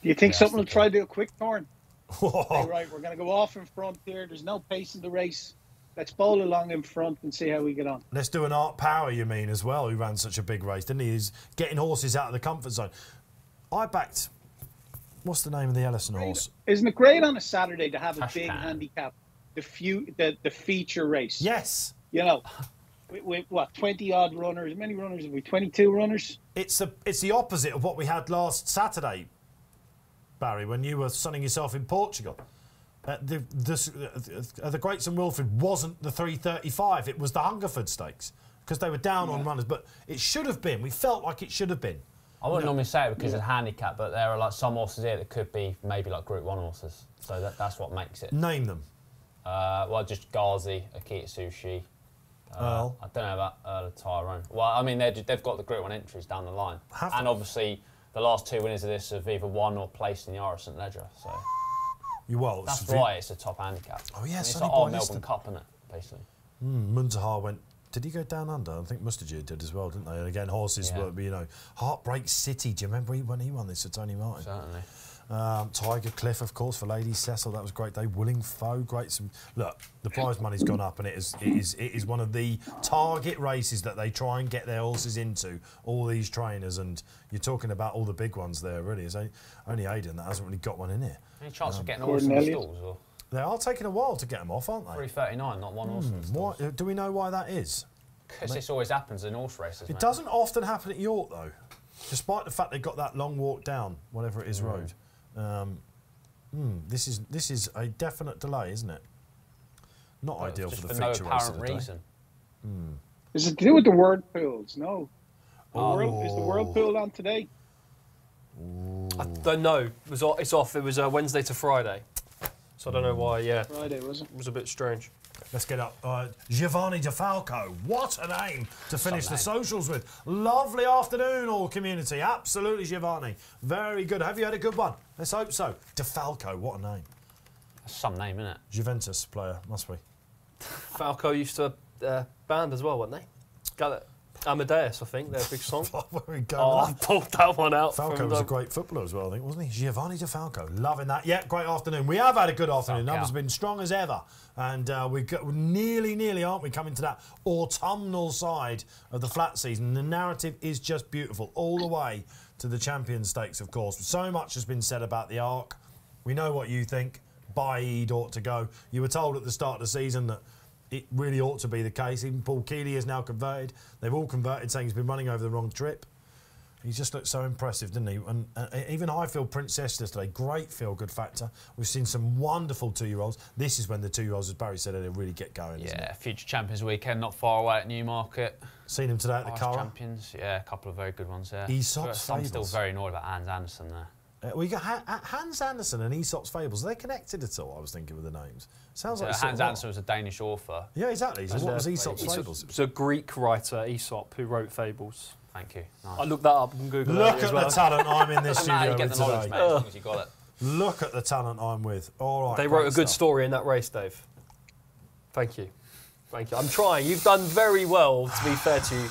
Speaker 4: Do you think
Speaker 3: Yeah,
Speaker 4: something will try to do a quick turn? Hey, right, we're going to go off in front here. There's no pace in the race. Let's bowl along in front and see how we get on.
Speaker 1: Let's do an Art Power, you mean, as well, who ran such a big race, didn't he? He's getting horses out of the comfort zone. I backed, what's the name of the Ellison horse?
Speaker 4: Isn't it great on a Saturday to have a big handicap, the few, the, the feature race?
Speaker 1: Yes.
Speaker 4: You know, with, with what twenty odd runners? How many runners have we? Twenty-two runners.
Speaker 1: It's a, it's the opposite of what we had last Saturday, Barry, when you were sunning yourself in Portugal. Uh, the, the, uh, the Great St Wilfrid wasn't the 335, it was the Hungerford Stakes because they were down on runners, but it should have been. We felt like it should have been.
Speaker 3: I wouldn't normally say it because of handicap, but there are like some horses here that could be maybe like Group 1 horses. So that, that's what makes it.
Speaker 1: Name them.
Speaker 3: Uh, well, just Gaassee, Akita Sushi. Uh,
Speaker 1: Earl.
Speaker 3: I don't know about Earl of Tyrone. Well, I mean, they've got the Group 1 entries down the line.
Speaker 1: Have
Speaker 3: and obviously, the last two winners of this have either won or placed in the Ira St Leger. So
Speaker 1: You well,
Speaker 3: that's
Speaker 1: it's-
Speaker 3: why it's a top handicap.
Speaker 1: Oh, yeah,
Speaker 3: And it's
Speaker 1: Sonny
Speaker 3: like our Melbourne. Cup, isn't it, basically?
Speaker 1: Mm, Muntaha went Did he go down under? I think Mustajeer did as well, didn't they? And again, horses
Speaker 3: Yeah.
Speaker 1: were, you know, Heartbreak City. Do you remember when he won this for Tony Martin?
Speaker 3: Certainly.
Speaker 1: Um, Tiger Cliff, of course, for Lady Cecil. That was a great day. Willing Foe, great. Some look, the prize money's gone up, and it is it is it is one of the target races that they try and get their horses into. All these trainers, and you're talking about all the big ones there. Really, is only, only Aidan that hasn't really got one in here.
Speaker 3: Any chance of getting a horse in the stalls? Or
Speaker 1: They are taking a while to get them off, aren't they?
Speaker 3: 339, not one horse in the
Speaker 1: do we know why that is?
Speaker 3: Because this always happens in horse races,
Speaker 1: It
Speaker 3: mate.
Speaker 1: doesn't often happen at York though, despite the fact they've got that long walk down, whatever it is,
Speaker 3: Mm.
Speaker 1: road. Um, hmm, this is this is a definite delay, isn't it? Not
Speaker 3: Well,
Speaker 1: ideal for the
Speaker 3: for no
Speaker 1: feature race of
Speaker 3: apparent
Speaker 1: the day.
Speaker 3: reason.
Speaker 4: Is it to do with the whirlpools? No. The
Speaker 1: Oh.
Speaker 4: whirl, is the world pool on today?
Speaker 2: I don't know. It was o- it's off. It was uh, Wednesday to Friday, so I don't know why. Yeah,
Speaker 4: Friday, was it?
Speaker 2: it was a bit strange.
Speaker 1: Let's get up. Uh, Giovanni DeFalco. What a name to finish the
Speaker 3: name.
Speaker 1: socials with. Lovely afternoon, all community. Absolutely, Giovanni. Very good. Have you had a good one? Let's hope so. DeFalco. What a name.
Speaker 3: That's some name, isn't it?
Speaker 1: Juventus player, must be.
Speaker 2: Falco used to uh, band as well, weren't they? Got it. Amadeus, I think, their big song.
Speaker 1: Where we going
Speaker 2: oh, I
Speaker 1: that?
Speaker 2: pulled that one out.
Speaker 1: Falco was a great footballer as well, I think, wasn't he? Giovanni DeFalco. Loving that. Yeah, great afternoon. We have had a good afternoon. Numbers have been strong as ever. And uh, we got nearly, nearly, aren't we, coming to that autumnal side of the flat season. The narrative is just beautiful all the way to the Champion Stakes, of course. So much has been said about the Arc. We know what you think. Baaeed ought to go. You were told at the start of the season that it really ought to be the case. Even Paul Kealy has now converted. They've all converted, saying he's been running over the wrong trip. He just looked so impressive, didn't he? And uh, even Highfield Princess yesterday, great feel good factor. We've seen some wonderful two-year-olds. This is when the two-year-olds, as Barry said, they really get going. Isn't it?
Speaker 3: Yeah, future champions weekend, not far away at Newmarket.
Speaker 1: Seen him today at the car.
Speaker 3: champions, yeah, a couple of very good ones there.
Speaker 1: Aesop's
Speaker 3: But I'm still very annoyed about Hans Andersen there.
Speaker 1: Uh, we got ha- uh, Hans Andersen and Aesop's Fables. Are they connected at all? I was thinking with the names. Sounds
Speaker 3: So
Speaker 1: like
Speaker 3: Hans Andersen was a Danish author.
Speaker 1: Yeah, exactly. So
Speaker 2: And,
Speaker 1: what
Speaker 2: uh,
Speaker 1: was Aesop's
Speaker 2: It's a,
Speaker 1: Fables?
Speaker 2: it's a Greek writer, Aesop, who wrote Fables.
Speaker 3: Thank you.
Speaker 2: I looked that up and Google
Speaker 1: Look at
Speaker 2: as well.
Speaker 1: the talent I'm in this studio
Speaker 3: you get
Speaker 1: with
Speaker 3: the
Speaker 1: today.
Speaker 3: mate, as long as you got it.
Speaker 1: Look at the talent I'm with. All right.
Speaker 2: They wrote a good
Speaker 1: stuff.
Speaker 2: story in that race, Dave. Thank you. Thank you. I'm trying. You've done very well, to be fair to you.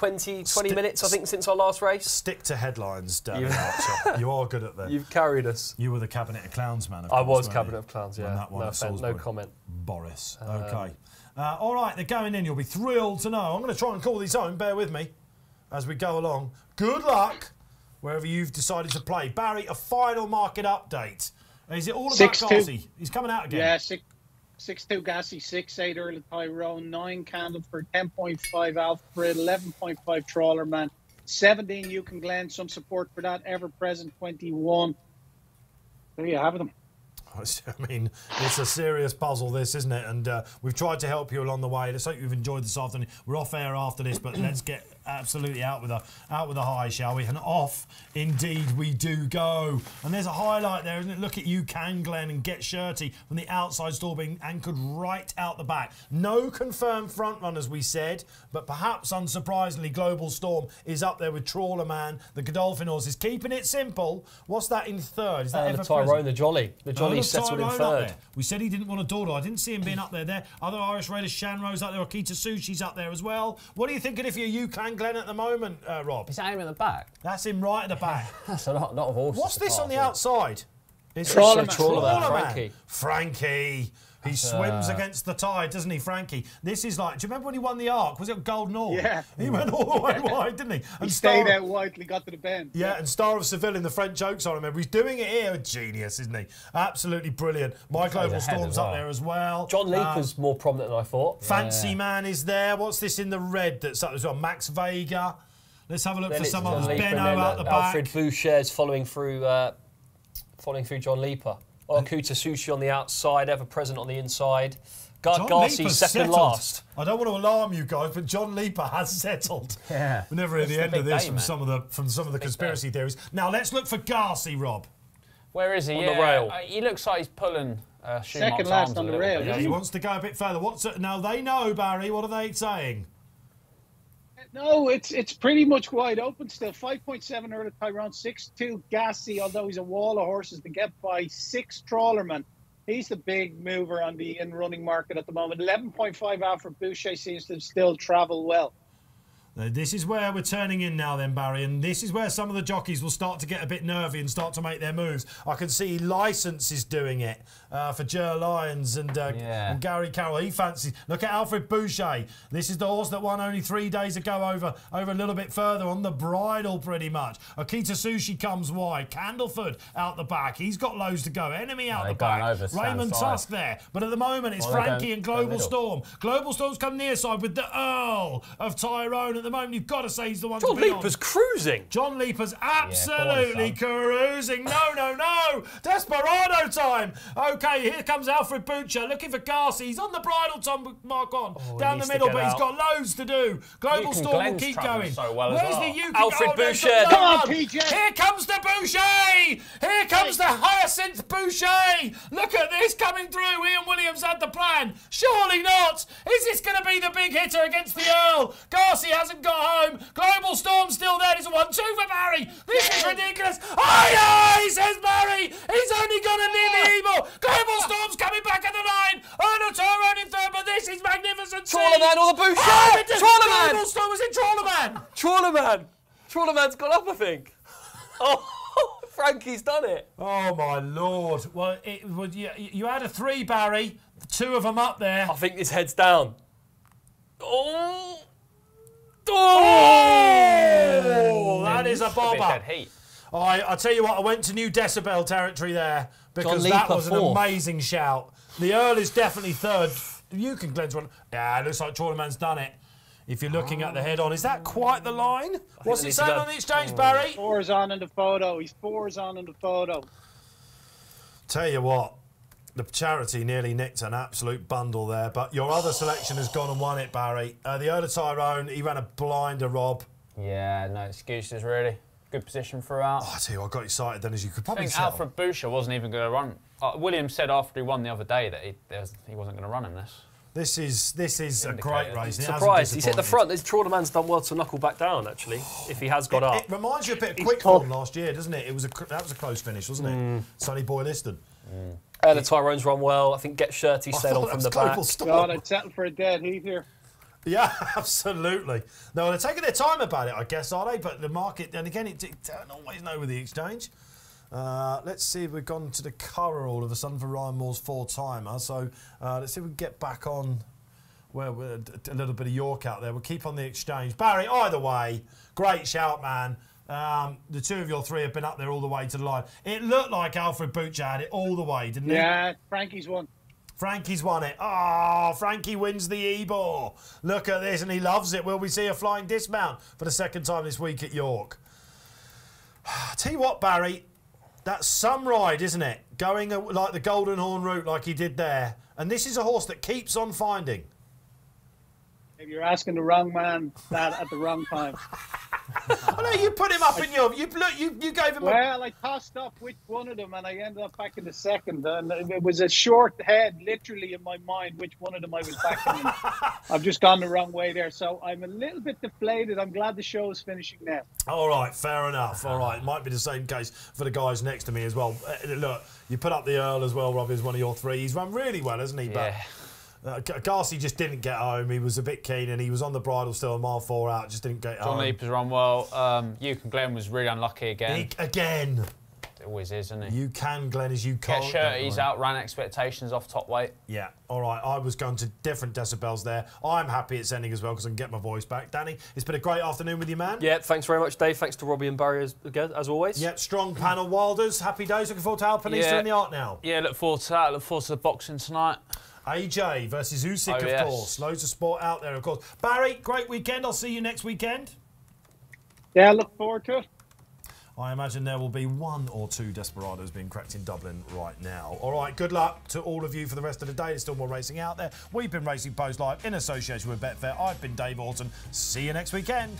Speaker 2: 20, 20
Speaker 1: Sti-
Speaker 2: minutes, I think, since our last race.
Speaker 1: Stick to headlines, Danny
Speaker 2: You-
Speaker 1: Archer. You are good at them.
Speaker 2: You've carried us.
Speaker 1: You were the Cabinet of Clowns man. Of
Speaker 2: I
Speaker 1: course,
Speaker 2: was Cabinet
Speaker 1: you?
Speaker 2: of Clowns,
Speaker 1: When
Speaker 2: yeah.
Speaker 1: that one
Speaker 2: No, offence, no comment.
Speaker 1: Boris.
Speaker 2: Um,
Speaker 1: Okay. Uh, all right, they're going in. You'll be thrilled to know. I'm going to try and call these home. Bear with me as we go along. Good luck wherever you've decided to play. Barry, a final market update. Is it all about
Speaker 4: Six.
Speaker 1: Gaassee? He's coming out again.
Speaker 4: Yeah, six, six two Gaassee, six eight Earl of Tyrone, nine Candleford, ten point five Alfred, eleven point five Trawlerman, seventeen Euchen Glen, some support for that, ever present twenty one. There you have them.
Speaker 1: I mean, it's a serious puzzle, this, isn't it? And uh, we've tried to help you along the way. Let's hope you've enjoyed this afternoon. We're off air after this, but let's get absolutely out with a out with a high, shall we? And off, indeed, we do go. And there's a highlight there, isn't it? Look at you, can Glen, and get shirty from the outside store being anchored right out the back. No confirmed front runners, we said, but perhaps unsurprisingly, Global Storm is up there with Trawler Man, the Godolphin horse is keeping it simple. What's that in third? Is that
Speaker 2: Uh, the Tyrone,
Speaker 1: present?
Speaker 2: the Jolly. The Jolly
Speaker 1: look,
Speaker 2: settled in third.
Speaker 1: We said he didn't want a Dawdle. I didn't see him being up there. There, other Irish Raiders, Shanrose up there, Akita Sushi's up there as well. What are you thinking if you're Euchen Glen at the moment, uh, Rob?
Speaker 3: Is that him at the back?
Speaker 1: That's him right at the back.
Speaker 3: That's a lot, lot of horses.
Speaker 1: What's this on the outside? It's
Speaker 4: Trawlerman.
Speaker 1: it's
Speaker 2: Trawlerman,
Speaker 1: Trawlerman.
Speaker 2: Frankie.
Speaker 1: Frankie. He swims against the tide, doesn't he, Frankie? This is like, do you remember when he won the Arc? Was it Golden Horn?
Speaker 4: Yeah.
Speaker 1: He went all the way wide, didn't he?
Speaker 4: He
Speaker 1: And
Speaker 4: stayed
Speaker 1: Star-
Speaker 4: out wide till he got to the bend.
Speaker 1: Yeah, and Star of Seville in the French jokes I remember. He's doing it here. Genius, isn't he? Absolutely brilliant. My Global Storm's
Speaker 3: as
Speaker 1: up there as well.
Speaker 2: John
Speaker 1: Um,
Speaker 2: Leaper's more prominent than I thought.
Speaker 1: Fancy Man is there. What's this in the red that's up as well? Max Vega. Let's have a look
Speaker 2: Then
Speaker 1: for
Speaker 2: it's
Speaker 1: some
Speaker 2: John
Speaker 1: others.
Speaker 2: Leaper and
Speaker 1: Benno out
Speaker 2: uh,
Speaker 1: the back.
Speaker 2: Alfred Boucher's following through, uh, following through John Leeper. Akita Sushi on the outside, ever present on the inside. Gar-
Speaker 1: John Gaassee
Speaker 2: second
Speaker 1: settled.
Speaker 2: last.
Speaker 1: I don't want to alarm you guys, but John Leeper has settled.
Speaker 3: Yeah.
Speaker 1: We're never at the
Speaker 3: It's a
Speaker 1: end of this
Speaker 3: day,
Speaker 1: from
Speaker 3: mate.
Speaker 1: some of the from some of the conspiracy theories. Now let's look for Gaassee, Rob.
Speaker 3: Where is he?
Speaker 2: On the rail.
Speaker 3: uh, he looks like he's pulling uh,
Speaker 4: Second last on the rail,
Speaker 3: bit.
Speaker 1: Yeah, he
Speaker 4: he?
Speaker 1: wants to go a bit further. What's it? Now they know Barry. What are they saying?
Speaker 4: No, it's it's pretty much wide open still. Five point seven Earl of Tyrone, six two Gaassee, although he's a wall of horses to get by. Six Trawlerman. He's the big mover on the in running market at the moment. 11.5 Alfred Boucher seems to still travel well.
Speaker 1: Uh, This is where we're turning in now, then, Barry, and this is where some of the jockeys will start to get a bit nervy and start to make their moves. I can see License is doing it uh, for Ger Lyons and, uh,
Speaker 3: Yeah.
Speaker 1: and Gary Carroll. He fancies. Look at Alfred Boucher. This is the horse that won only three days ago over over a little bit further on the bridle, pretty much. Akita Sushi comes wide. Candleford out the back. He's got loads to go. Enemy out
Speaker 3: they're
Speaker 1: the back. Raymond. Tusk there, but at the moment it's
Speaker 3: Well,
Speaker 1: Frankie and Global. Storm. Global Storm's come near side with the Earl of Tyrone at the moment. You've got to say he's the one
Speaker 2: John
Speaker 1: to be on.
Speaker 2: Leaper's cruising.
Speaker 1: John Leeper's absolutely
Speaker 3: son.
Speaker 1: cruising. No, no, no. Desperado time. Okay, here comes Alfred Boucher looking for Gaassee. He's on the bridle, Tom Marquand.
Speaker 2: Oh,
Speaker 1: down the middle,
Speaker 2: get
Speaker 1: but he's got loads to do. Global
Speaker 3: Newton
Speaker 1: Storm will keep going.
Speaker 3: so well
Speaker 1: Where's
Speaker 3: well.
Speaker 1: the Yuki?
Speaker 2: Alfred
Speaker 1: oh,
Speaker 2: Boucher.
Speaker 1: no
Speaker 4: Come on. PJ.
Speaker 1: Here comes the Boucher. Here comes the Hyacinth Boucher. Look at this coming through. Ian Williams had the plan. Surely not. Is this going to be the big hitter against the Earl? Garcia hasn't got home. Global Storm's still there. It's a one-two for Barry. This is ridiculous. Aye, aye, says Barry. He's only gone to near the evil. Global Storm's coming back at the line. Earl of Tyrone in third, but this is magnificent.
Speaker 2: Trawlerman or the Boucher?
Speaker 1: Oh,
Speaker 2: Trawlerman!
Speaker 1: Global Storm was in Trawlerman.
Speaker 2: Trawlerman. Trawlerman's gone up, I think. Oh, Frankie's done it.
Speaker 1: Oh my lord! Well, it was you, you had a three, Barry. Two of them up there.
Speaker 2: I think his head's down. Oh.
Speaker 1: Oh, that is a bobber.
Speaker 3: dead.
Speaker 1: I, I tell you what, I went to new decibel territory there because
Speaker 5: John
Speaker 1: that
Speaker 5: Leaper
Speaker 1: was an
Speaker 5: fourth.
Speaker 1: amazing shout. The Earl is definitely third. Euchen Glen's one. Yeah, it looks like Trawlerman's done it. If you're looking at the head on, is that quite the line? What's
Speaker 2: they
Speaker 1: it saying on the exchange, Barry?
Speaker 4: Four is on in the photo. He's four is on in the photo.
Speaker 1: Tell you what, the charity nearly nicked an absolute bundle there, but your other selection has gone and won it, Barry. Uh, the Earl of Tyrone, he ran a blinder, Rob.
Speaker 3: Yeah, no excuses really. Good position throughout.
Speaker 1: Oh, I tell you, I got excited then, as you could probably I
Speaker 3: think
Speaker 1: tell.
Speaker 3: Alfred Boucher wasn't even going to run. Uh, Williams said after he won the other day that he, was, he wasn't going to run in this.
Speaker 1: This is this is a great race. It hasn't
Speaker 2: Surprised. He's hit the
Speaker 1: disappointed.
Speaker 2: front. This Trawlerman's done well to knuckle back down, actually, if he has got up.
Speaker 1: It reminds you a bit of
Speaker 2: He's
Speaker 1: quick form last year, doesn't it? It was a that was a close finish, wasn't it? Sonny Boy Liston.
Speaker 2: Uh, the Tyrone's run well. I think Get Shirty
Speaker 1: I
Speaker 2: stayed on from the back.
Speaker 1: Global Storm.
Speaker 4: God, I'd settle for a dead heat here.
Speaker 1: Yeah, absolutely. No, they're taking their time about it, I guess, are they? But the market, and again, it, it don't always know with the exchange. Uh, let's see if we've gone to the colour all of a sudden for Ryan Moore's four timer. So uh, let's see if we can get back on where we're a little bit of York out there. We'll keep on the exchange. Barry, either way, great shout, man. Um, the two of your three have been up there all the way to the line. It looked like Alfred Boucher had it all the way, didn't he?
Speaker 4: Yeah, Frankie's one.
Speaker 1: Frankie's won it. Oh, Frankie wins the Ebor. Look at this, and he loves it. Will we see a flying dismount for the second time this week at York? Tell you what, Barry, that's some ride, isn't it? Going like the Golden Horn route, like he did there. And this is a horse that keeps on finding.
Speaker 4: If you're asking the wrong man that at the wrong time.
Speaker 1: I know you put him up in your. You look. You, you gave him. a,
Speaker 4: Well, I tossed up which one of them, and I ended up back in the second. And it was a short head, literally in my mind, which one of them I was backing. And I've just gone the wrong way there, so I'm a little bit deflated. I'm glad the show is finishing now.
Speaker 1: All right, fair enough. All right, it might be the same case for the guys next to me as well. Uh, look, you put up the Earl as well, Rob, as one of your three. He's run really well, hasn't he? But
Speaker 3: Yeah.
Speaker 1: Uh, Gaassee just didn't get home. He was a bit keen and he was on the bridle still a mile four out, just didn't get
Speaker 3: John
Speaker 1: home.
Speaker 3: Leaper's run well. Um, Euchen Glen was really unlucky again.
Speaker 1: He- again,
Speaker 3: It always is, isn't he?
Speaker 1: you can, Glenn, as you can't.
Speaker 3: shirt, he's outran expectations off top weight.
Speaker 1: Yeah, all right. I was going to different decibels there. I'm happy it's ending as well because I can get my voice back. Danny, it's been a great afternoon with you, man.
Speaker 2: Yeah, thanks very much, Dave. Thanks to Robbie and Barry as, again, as always.
Speaker 1: Yep, strong panel. Wilders, happy days. Looking forward to Alpinista
Speaker 3: Yeah.
Speaker 1: in the art now.
Speaker 3: Yeah, look forward to that. Look forward to the boxing tonight.
Speaker 1: AJ versus Usyk,
Speaker 3: Oh,
Speaker 1: of
Speaker 3: yes.
Speaker 1: course. Loads of sport out there, of course. Barry, great weekend. I'll see you next weekend.
Speaker 4: Yeah, look forward to it.
Speaker 1: I imagine there will be one or two desperados being cracked in Dublin right now. All right, good luck to all of you for the rest of the day. There's still more racing out there. We've been Racing Post Live in association with Betfair. I've been Dave Orton. See you next weekend.